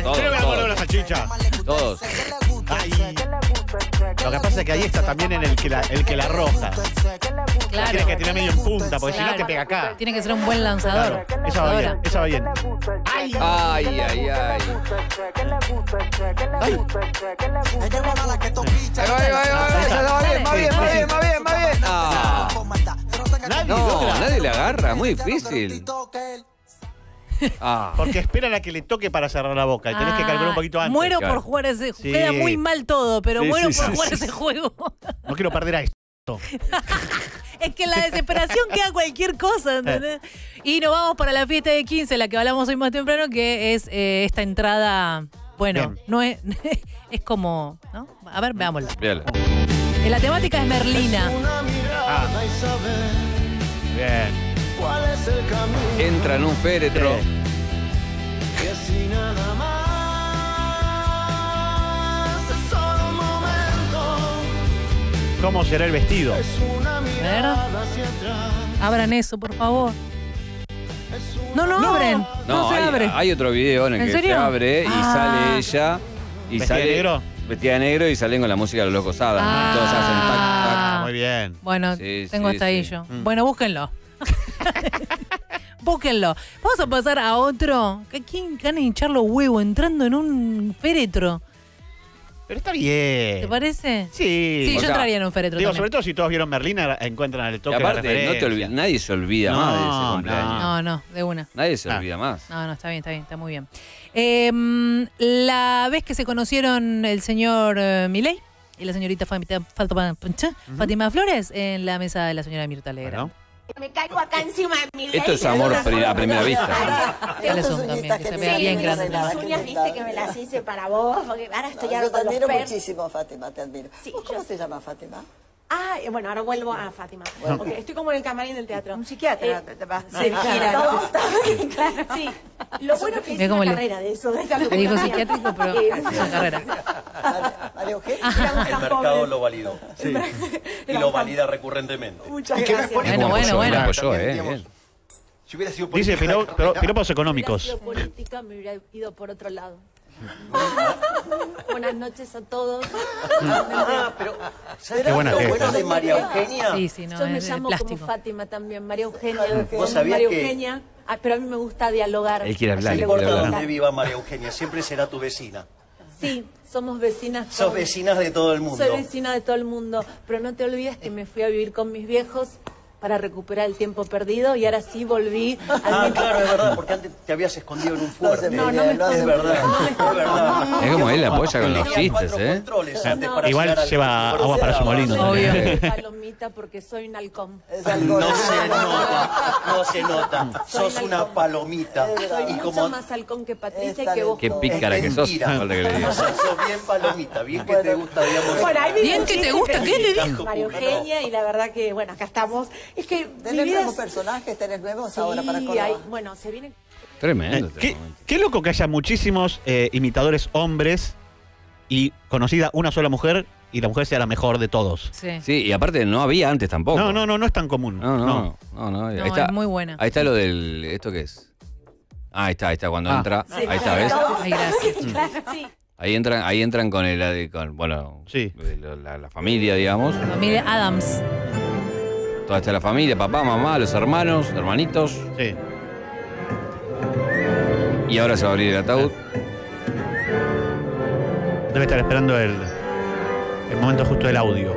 C: no,
B: Yo le voy a poner una salchicha.
C: todos.
B: Ay. Lo que pasa es que ahí está también en el que la, el que la arroja.
D: Claro.
B: Tienes que tener medio en punta, porque si no te pega acá.
D: Tiene que ser un buen lanzador.
B: Claro, esa va bien, esa va bien. ¡Ay!
C: Ay, ay, ay.
B: Ay.
C: Ahí va, ahí va, ahí va, ahí va, ya va bien, va bien, va bien, va bien, va bien. Ah,
B: Nadie
C: no, nadie le agarra, muy difícil. [laughs] Ah,
B: Porque esperan a que le toque para cerrar la boca y tenés que calcular un poquito
D: Ah,
B: antes.
D: Muero
C: claro.
D: por jugar ese
B: Sí.
D: Queda muy mal todo, pero
B: Sí,
D: muero
B: sí,
D: por
B: sí,
D: jugar
B: sí,
D: ese
B: sí.
D: juego.
B: No quiero perder a esto. [laughs]
D: Es que en la desesperación queda cualquier cosa, ¿entendés? Y nos vamos para la fiesta de 15, la que hablamos hoy más temprano, que es eh, esta entrada. Bueno,
B: Bien.
D: no es. [laughs] Es como. ¿no? A ver, veámosla.
C: véala.
D: Eh, La temática es Merlina.
B: Ah. Bien.
C: Entra en un féretro.
B: ¿Cómo será el vestido?
D: A ver. Abran eso, por favor. No, no, abren. No,
C: No,
D: se
C: hay,
D: abre.
C: hay otro video en el
D: ¿En
C: que
D: serio?
C: se abre y
D: Ah.
C: sale ella. Y
B: ¿Vestida de
C: sale,
B: negro?
C: Vestida de negro y salen con la música de los locos Adams.
D: Ah.
C: Todos hacen tac, tac.
B: Muy bien.
D: Bueno,
C: Sí,
D: tengo
C: sí,
D: hasta ahí yo.
B: Mm.
D: Bueno, búsquenlo. Búsquenlo. Vamos a pasar a otro. ¿Qué- ¿Quién gana de hinchar los huevos entrando en un féretro?
B: Pero está bien.
D: ¿Te parece?
B: Sí.
D: Sí,
C: O
D: yo
C: sea,
D: entraría en un féretro
B: Digo,
D: también.
B: sobre todo si todos vieron Merlina, encuentran el
C: Y
B: toque de
C: aparte, no te olvides, nadie se olvida
B: No,
C: más de ese
B: no.
C: cumpleaños.
D: No, no, de una.
C: Nadie se
B: Ah.
C: olvida más.
D: No, no, está bien, está bien, está muy bien. Eh, mm, la vez que se conocieron el señor eh, Milei y la señorita Fátima, Fátima- Fátima Flores en la mesa de la señora Mirta Legrand.
B: Bueno.
H: Me caigo acá encima de mi
C: Esto es amor a primera vista.
D: Dale zoom también, que se vea bien grande.
H: Las uñas, viste, que me las hice para vos, porque ahora estoy
Q: Yo
H: harto
Q: te
H: de los
Q: admiro muchísimo, Fátima, te admiro.
H: Sí,
Q: ¿Vos ¿Cómo
H: yo-
Q: se llama Fátima?
U: Ah, eh, bueno, ahora vuelvo a Fátima.
B: Bueno.
U: Ok, estoy como en el camarín del teatro. Un
Q: psiquiatra te vas
U: Sí, [laughs] claro. claro. [laughs] Sí. Lo bueno es que hice una
D: le-
U: carrera de eso. De
D: Le dijo psiquiátrico, pero
U: Eh,
D: es una carrera. [laughs]
U: María Eugenia.
V: El mercado lo validó. Y lo valida recurrentemente.
U: Muchas
V: me
U: gracias.
B: Bueno, bueno,
V: yo,
B: bueno.
V: me también,
B: eh.
V: Si hubiera sido
B: Dice
V: política-
B: pero- piropos
U: Si
B: económicos.
U: hubiera sido política, me hubiera ido por otro lado. [laughs] Buenas noches a todos.
V: Ah, pero ¿sabes
B: Qué buena
V: lo
B: que es.
V: bueno de María Eugenia?
D: Sí, sí, no,
U: Yo me
D: es
U: llamo
D: plástico.
U: como Fátima también, María Eugenia.
V: ¿Vos sabías
U: María
V: que-
U: Eugenia. Ah, pero a mí me gusta dialogar.
C: Él quiere hablar,
V: No
C: él
V: importa
C: hablar.
V: dónde viva María Eugenia, siempre será tu vecina.
U: Sí, somos vecinas.
V: Sos vecinas de todo el mundo.
U: Soy vecina de todo el mundo, pero no te olvides que me fui a vivir con mis viejos para recuperar el tiempo perdido y ahora sí volví al
V: Ah, claro, es verdad, porque antes te habías escondido en un fuerte.
U: No, no me
V: Es verdad, es verdad.
C: Es como él apoya con los
V: Tenía
C: chistes,
V: cuatro
C: ¿eh?
V: controles antes para
B: Igual
V: llegar al-
B: lleva agua para su molino.
D: Obvio.
B: también.
U: palomita porque soy un halcón.
V: No se [laughs] nota, no se nota.
U: Soy
V: Sos
U: una
V: palomita.
U: Soy
V: Y
U: mucho
V: como
U: más halcón que Patricia y que vos.
C: Qué pícara que sos.
V: mentira.
C: Falta que le
V: O
C: digas.
V: sea, sos bien palomita, bien que te gusta, digamos.
U: Bueno, ahí me
D: Bien que te gusta, ¿qué le dijo?
U: María Eugenia y la verdad que, bueno, acá estamos. Es que
Q: ¿Tenés
U: vida
Q: nuevos
U: es-
Q: personajes? ¿Tenés nuevos
U: Sí,
Q: ahora para Córdoba?
U: hay- bueno, se viene
C: Tremendo.
B: Eh,
C: este
B: ¿Qué,
C: momento.
B: qué loco que haya muchísimos eh, imitadores hombres y conocida una sola mujer y la mujer sea la mejor de todos.
D: Sí.
C: Sí, y aparte no había antes tampoco.
B: No, no, no, no es tan común.
C: No, no, no. no, no, ahí
D: No,
C: está,
D: es muy buena.
C: Ahí está lo del. ¿Esto qué es? Ah, ahí está, ahí está, cuando
B: Ah.
C: entra.
U: Sí,
C: ahí está, ¿ves?
D: Ay, gracias.
U: Claro, sí.
C: Ahí entran, ahí entran con el con, bueno,
B: Sí.
C: la, la familia, digamos.
D: Familia Adams.
C: Toda está la familia, papá, mamá, los hermanos, hermanitos.
B: Sí.
C: Y ahora se va a abrir el ataúd.
B: Debe estar esperando el, el momento justo del audio.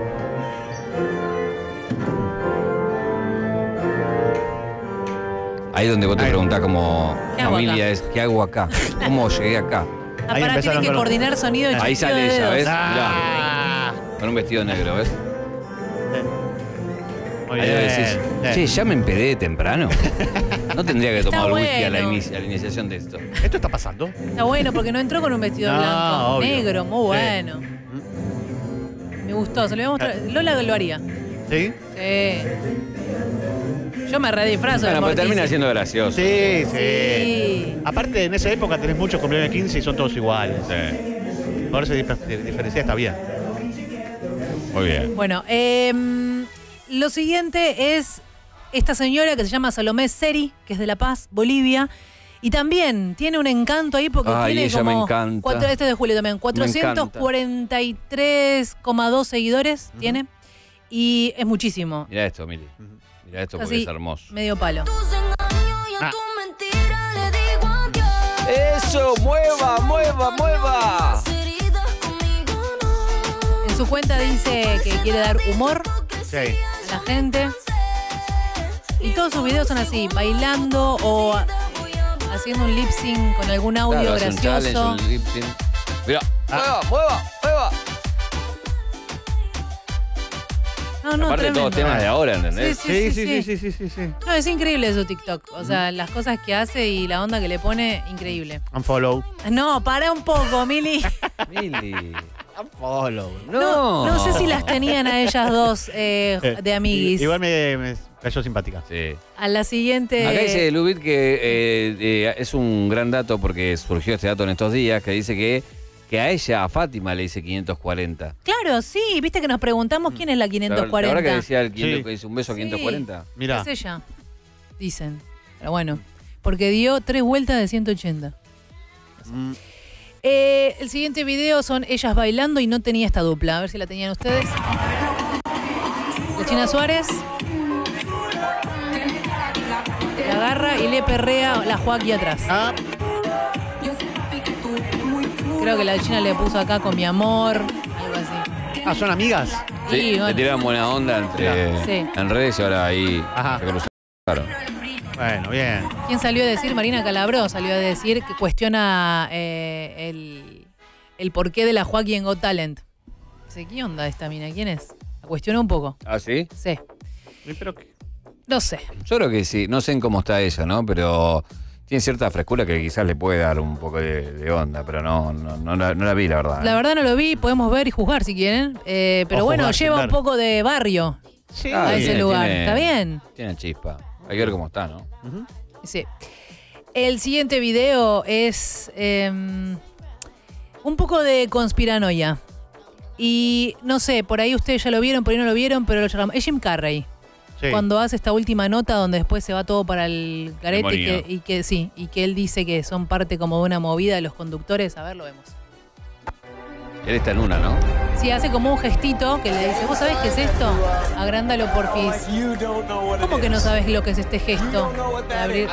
C: Ahí es donde vos te
B: Ahí.
C: preguntás como
D: ¿Qué hago
C: familia
D: acá?
C: es, ¿qué hago acá? ¿Cómo llegué acá?
D: Ah,
B: Ahí
D: para,
B: empezaron
D: tienen que
B: con
D: coordinar sonido y
C: Ahí
D: chequeo
C: sale
D: de
C: ella,
D: dedos.
C: ¿ves?
B: Ah.
C: Mirá, con un vestido negro, ¿ves?
B: Muy bien. Sí.
C: che, ya me empedé temprano. No tendría que tomar whisky a la,
D: bueno.
C: inici- a la iniciación de esto.
B: ¿Esto está pasando?
D: Está bueno porque no entró con un vestido
B: No,
D: blanco,
B: obvio.
D: negro, muy
B: Sí.
D: bueno. Me gustó, se lo voy a mostrar. Lola lo haría.
B: ¿Sí?
D: Sí. Yo me redisfrazo de
C: Bueno, pero
D: Morticia.
C: termina siendo gracioso.
B: Sí, sí.
D: Sí.
B: Aparte, en esa época tenés muchos cumpleaños de 15 y son todos iguales. Por eso diferencia está bien.
C: Muy bien.
D: Bueno, em, lo siguiente es esta señora que se llama Salomé Seri, que es de La Paz, Bolivia. Y también tiene un encanto ahí porque
C: Ay,
D: tiene
C: ella
D: como
C: me encanta.
D: cuatro- este es de Julio también,
C: Me encanta.
D: 443,2 seguidores tiene y es muchísimo.
C: Mira esto, Mili. Mira esto porque
D: Casi
C: es hermoso.
D: medio palo.
B: Ah.
C: Eso, mueva, mueva, mueva.
D: En su cuenta dice que quiere dar humor
B: Sí.
D: La gente. Y todos sus videos son así, bailando o haciendo un lip sync con algún audio
C: Claro, hace un challenge,
D: gracioso.
C: un lip sync. Mira, mueva, mueva, mueva.
D: No, no,
C: Aparte
D: tremendo.
C: todos temas de ahora, ¿entendés?
D: Sí, sí, sí, sí.
B: sí, sí, sí.
D: No, es increíble su TikTok. O sea, las cosas que hace y la onda que le pone, increíble.
B: Unfollow.
D: No, para un poco, Mili. [laughs]
C: Mili.
D: No, no sé si las tenían a ellas dos eh, [laughs]
B: Eh,
D: de amiguis.
B: Igual me, me cayó simpática.
C: Sí.
D: A la siguiente.
C: Acá dice Lubit que eh, eh, es un gran dato porque surgió este dato en estos días, que dice que, que a ella, a Fátima, le dice 540.
D: Claro, sí, viste que nos preguntamos quién es la
C: ¿La
D: 540.
C: verdad que decía el 500
B: Sí.
C: que dice un beso a
D: Sí.
C: 540?
B: Mirá.
D: Es ella. Dicen. Pero bueno, porque dio tres vueltas de 180.
B: Mm,
D: Eh, el siguiente video son ellas bailando y no tenía esta dupla. A ver si la tenían ustedes. La China Suárez. La agarra y le perrea la Joaquín atrás.
B: Ah,
D: Creo que la China le puso acá con mi amor. Algo así.
B: ah, ¿son amigas?
C: Sí,
D: Sí,
C: le
D: bueno.
C: tiraron buena onda entre,
D: Sí.
C: en redes y ahora ahí
B: Ajá.
C: se cruzaron.
B: Bueno, bien.
D: ¿Quién salió a decir? Marina Calabró salió a decir que cuestiona eh, el, el porqué de la Joaquín Got Talent. Dice, ¿qué onda esta mina? ¿Quién es? La cuestiona un poco.
C: ¿Ah, sí?
D: Sí.
B: Sí, Pero que-
D: No sé.
C: Yo creo que sí. No sé en cómo está ella, ¿no? Pero Tiene cierta frescura que quizás le puede dar un poco de, de onda, pero no, no, no, la, no la vi, la verdad.
D: La verdad no lo vi, podemos ver y juzgar si quieren. Eh, pero
C: O
D: bueno,
C: jugar,
D: lleva un poco de barrio
C: Ah,
D: a ese
C: tiene-
D: lugar.
C: tiene-
D: ¿Está bien?
C: Tiene chispa. Hay que ver cómo está, ¿no?
D: Sí. El siguiente video es em, un poco de conspiranoia. Y no sé, por ahí ustedes ya lo vieron, por ahí no lo vieron, pero lo charlamos. Es Jim Carrey.
B: Sí.
D: Cuando hace esta última nota donde después se va todo para el carete y que, y que sí, y que él dice que son parte como de una movida de los conductores. A ver, lo vemos.
C: Él está en una, ¿no?
D: Sí, hace como un gestito que le dice, ¿vos sabés qué es esto? Agrándalo porfis. ¿Cómo que no sabes lo que es este gesto? Abrir.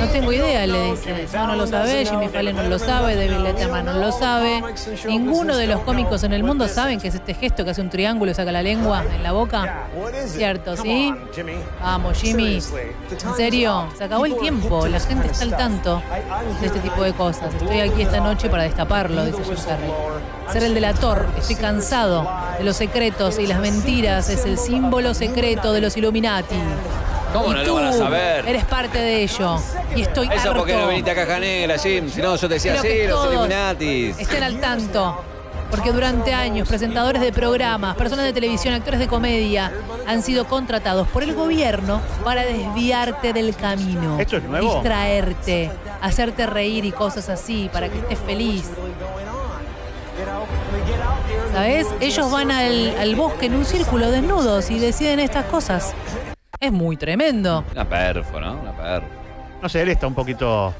D: No tengo idea, le dice. No, no lo sabe, Jimmy Fallon no lo sabe, David Letterman no lo sabe. Ninguno de los cómicos en el mundo saben que es este gesto que hace un triángulo y saca la lengua en la boca. Cierto, ¿sí? Vamos, Jimmy. ¿En serio? Se acabó el tiempo. La gente está al tanto de este tipo de cosas. Estoy aquí esta noche para destaparlo, dice Jim Carrey. Ser el delator. Estoy cansado de los secretos y las mentiras. Es el símbolo secreto de los Illuminati.
C: ¿Cómo
D: Y
C: no
D: tú
C: lo van a saber?
D: Eres parte de ello. Y estoy
C: Eso porque
D: harto.
C: no viniste a Caja Negra, Jim. Si no, yo te decía, sí, los Illuminatis.
D: Estén al tanto. Porque durante años, presentadores de programas, personas de televisión, actores de comedia, han sido contratados por el gobierno para desviarte del camino.
B: ¿Esto es nuevo?
D: Distraerte, hacerte reír y cosas así, para que estés feliz. ¿Sabes? Ellos van al, al bosque en un círculo desnudos y deciden estas cosas. Es muy tremendo.
C: Una perfo, ¿no? Una perfo.
B: No sé, él está un poquito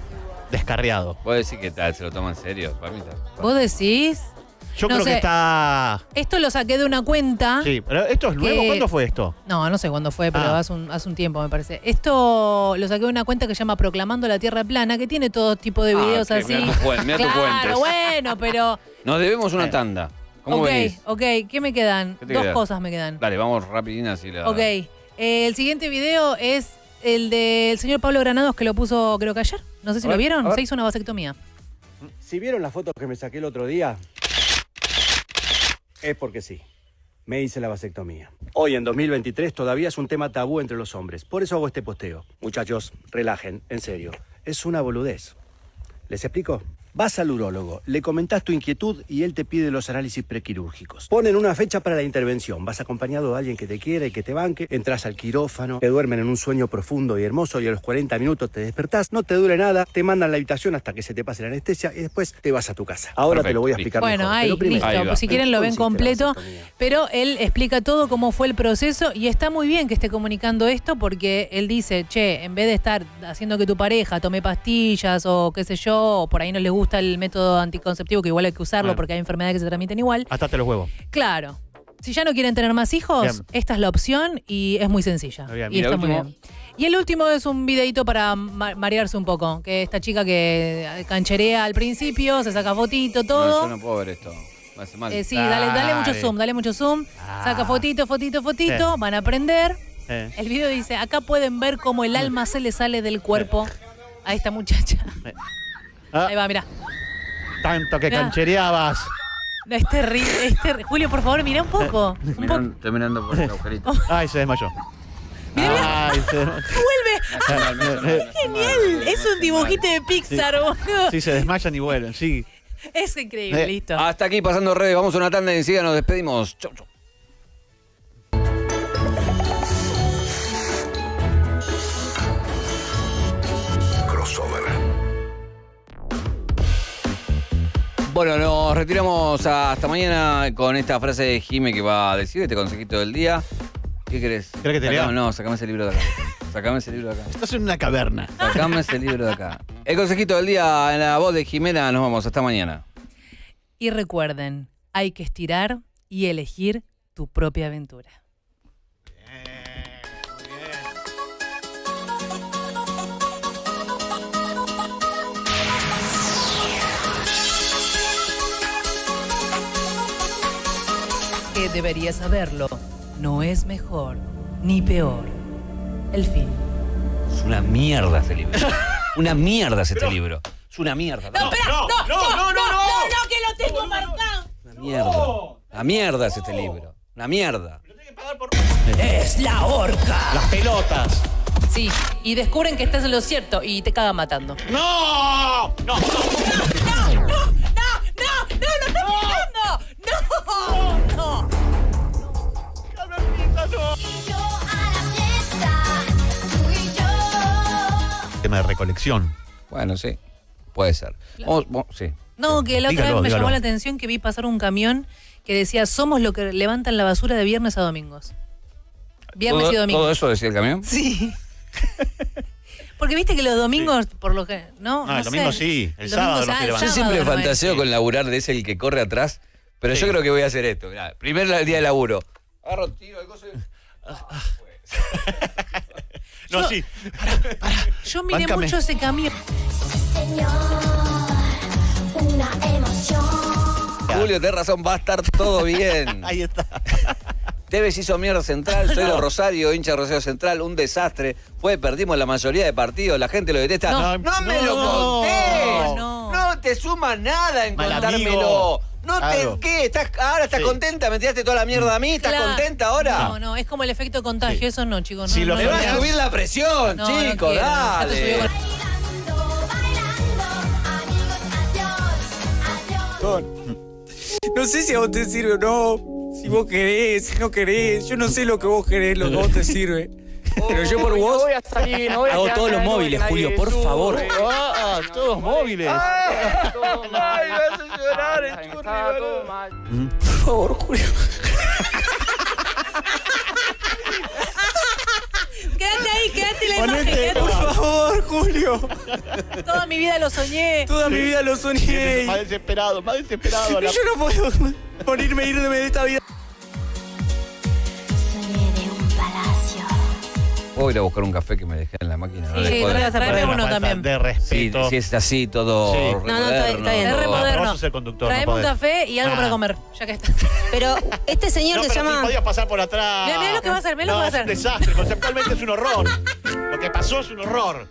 B: descarriado.
C: ¿Puedo decir que tal? ¿Se lo toma en serio? Para mí está.
D: ¿Vos decís?
B: Yo
D: No
B: creo
D: sé.
B: que está.
D: Esto lo saqué de una cuenta.
B: Sí, pero esto es nuevo.
D: Que-
B: ¿Cuándo fue esto?
D: No, no sé cuándo fue, pero
B: Ah.
D: hace, un, hace un tiempo me parece. Esto lo saqué de una cuenta que se llama Proclamando la Tierra Plana, que tiene todo tipo de
C: Ah,
D: videos
C: ok,
D: así.
C: mirá tu fuen- mirá tu
D: claro,
C: fuentes.
D: bueno, pero. [laughs]
C: Nos debemos una tanda. ¿Cómo
D: ok,
C: venís?
D: ok, ¿qué me quedan?
C: ¿Qué te
D: Dos
C: queda?
D: cosas me quedan.
C: Dale, vamos rapidín así la.
D: Ok, eh, el siguiente video es el del señor Pablo Granados que lo puso creo que ayer. No sé si lo vieron. Se hizo una vasectomía.
W: Si vieron las fotos que me saqué el otro día, es porque sí. Me hice la vasectomía. Hoy en 2023 todavía es un tema tabú entre los hombres. Por eso hago este posteo. Muchachos, relajen, en serio. Es una boludez. ¿Les explico? Vas al urólogo, le comentás tu inquietud y él te pide los análisis prequirúrgicos. Ponen una fecha para la intervención. Vas acompañado de alguien que te quiere y que te banque. Entras al quirófano, te duermen en un sueño profundo y hermoso y a los 40 minutos te despertás. No te dure nada, te mandan a la habitación hasta que se te pase la anestesia y después te vas a tu casa. Ahora te lo voy a explicar
D: Bueno,
W: mejor.
D: ahí,
W: primero-
D: listo. Pues si quieren lo ven completo. Pero él explica todo cómo fue el proceso y está muy bien que esté comunicando esto porque él dice, che, en vez de estar haciendo que tu pareja tome pastillas o qué sé yo, o por ahí no le gusta el método anticonceptivo, que igual hay que usarlo porque hay enfermedades que se transmiten igual.
B: Atate los huevos.
D: Claro. Si ya no quieren tener más hijos,
B: Bien.
D: esta es la opción y es muy sencilla.
B: Bien.
D: Y
B: Y
D: está
B: el
D: muy
B: último.
D: bien. Y el último es un videito para ma- marearse un poco. Que esta chica que cancherea al principio, se saca fotito, todo.
C: No, yo no puedo ver esto. Me hace mal.
D: Eh, sí, dale, dale mucho zoom, dale mucho zoom. Saca fotito, fotito, fotito,
B: Sí.
D: van a aprender.
B: Eh.
D: El video dice, acá pueden ver cómo el alma se le sale del cuerpo a esta muchacha. Ahí va, mira.
B: Tanto que
D: Mirá.
B: canchereabas.
D: Es terrible, es terri- Julio, por favor, mira un poco. Un poco.
C: Mirando por el agujerito. [laughs]
B: Ay, se desmayó. Ay, se [laughs] desmayó.
D: ¡Vuelve! ¡Genial! Es un dibujito de Pixar, boludo.
B: Sí, se desmayan y vuelven, sí.
D: Es increíble,
C: Eh,
D: listo.
C: Hasta aquí pasando redes. Vamos a una tanda y enseguida nos despedimos. Chau, chau. Bueno, nos retiramos hasta mañana con esta frase de Jime que va a decir este consejito del día. ¿Qué querés?
B: ¿Querés que te lea?
C: No, sacame ese libro de acá. Sacame ese libro de acá.
B: Estás en una caverna.
C: Sacame ese libro de acá. El consejito del día en la voz de Jimena. Nos vamos. Hasta mañana.
D: Y recuerden, hay que estirar y elegir tu propia aventura. Que deberías saberlo. No es mejor ni peor. El fin.
C: Es una mierda este libro. [laughs] Una mierda es este libro. Es una mierda.
D: No, espera, no, no, no, no, no, no, que lo tengo marcado.
C: Una mierda. Una mierda es este libro. Una mierda.
D: Es la horca.
B: Las pelotas.
D: Sí, y descubren que estás en lo cierto y te cagan matando.
B: ¡No! ¡No!
D: ¡No! ¡No! ¡No! ¡No! ¡No! ¡Lo estás picando! ¡No! ¡No!
B: Tema de recolección.
C: Bueno, sí. Puede ser. Vamos- vamos- sí.
D: No, que la otra
B: Dígalo,
D: vez me
B: dígalo.
D: llamó la atención que vi pasar un camión que decía, somos lo que levantan la basura de viernes a domingos. Viernes
C: ¿Todo,
D: y domingos.
C: ¿Todo eso decía el camión?
D: Sí. Porque viste que los domingos, por lo que. No,
B: No, el
D: sé.
B: domingo sí, el
D: domingo
B: sábado no se
D: el
B: levanta.
C: Yo siempre
D: no
C: fantaseo con laburar de ese el que corre atrás, pero yo creo que voy a hacer esto. Mirá, primer día de laburo. Agarro tiro, el coso y- [laughs]
B: No, sí.
D: Yo miré
B: Báncame.
D: mucho ese camión.
T: Una emoción.
C: Julio, tenés razón, va a estar todo bien. [laughs]
B: Ahí está. [laughs]
C: Tevez hizo mierda central, soy de [laughs] Rosario, hincha de Rosario Central, un desastre. Fue, perdimos la mayoría de partidos, la gente lo detesta.
B: No,
C: No, me lo
B: no,
C: contés.
D: no.
C: No. te suma nada en
B: Mal
C: contármelo.
B: amigo.
C: No
B: Claro.
C: te, ¿qué? ¿Estás, ahora estás
B: Sí.
C: contenta, me tiraste toda la mierda a mí, ¿estás
D: Claro.
C: contenta ahora?
D: No, no, es como el efecto contagio, eso no, chicos. No,
B: Si
D: no,
B: lo
C: Me
D: no,
C: va a
D: no.
C: subir la presión,
D: No, no
C: chicos, dale.
I: No sé si a vos te sirve o no. Si vos querés, si no querés. Yo no sé lo que vos querés, lo que a vos te sirve. [laughs] Pero yo por vos hago todos los móviles, Julio, por favor.
B: Ah, todos móviles.
C: Ay, me hace llorar el churri.
I: Por favor, Julio. [laughs]
D: Quédate ahí, quédate en la imagen. Quédate.
I: por favor, Julio.
D: Toda mi vida lo soñé.
I: Toda mi vida lo soñé.
B: Más desesperado, más desesperado. la-
I: Yo no puedo morirme, irme de esta vida.
C: Puedo ir a buscar un café que me dejé en la máquina. ¿no?
D: Sí,
C: puedo-
D: tráeme
B: Tráeme
D: uno
B: falta
D: también.
B: De
C: Sí,
B: respeto.
C: si es así, todo
B: Sí.
C: re
B: No,
N: no, está- bien.
D: Es
C: todo-
B: No,
D: moderno.
B: pero vos sos el conductor, no
D: Traeme un
B: podés.
D: café y algo
B: Ah.
D: para comer, ya que está. [laughs]
N: Pero este señor
B: No,
N: se
B: pero
N: llama.
B: sí podías pasar por atrás.
D: Mirá, mirá lo que va a hacer, mirá lo
B: No,
D: que va a
B: es un
D: hacer.
B: desastre. Conceptualmente es un horror. Lo que pasó es un horror.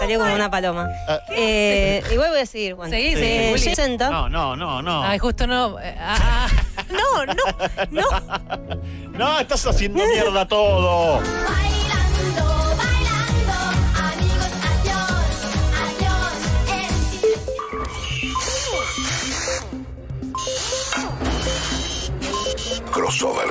N: Salió como una paloma.
B: Ah.
N: Eh, igual voy a seguir. Bueno.
D: Seguí, seguí,
N: Eh. 60.
B: No, no, no, no.
D: Ay, justo no. eh, ah, ah. [laughs] No, no, no. [laughs]
B: No, estás haciendo mierda todo.
T: Bailando, bailando. Amigos, adiós, adiós.
P: Crossover.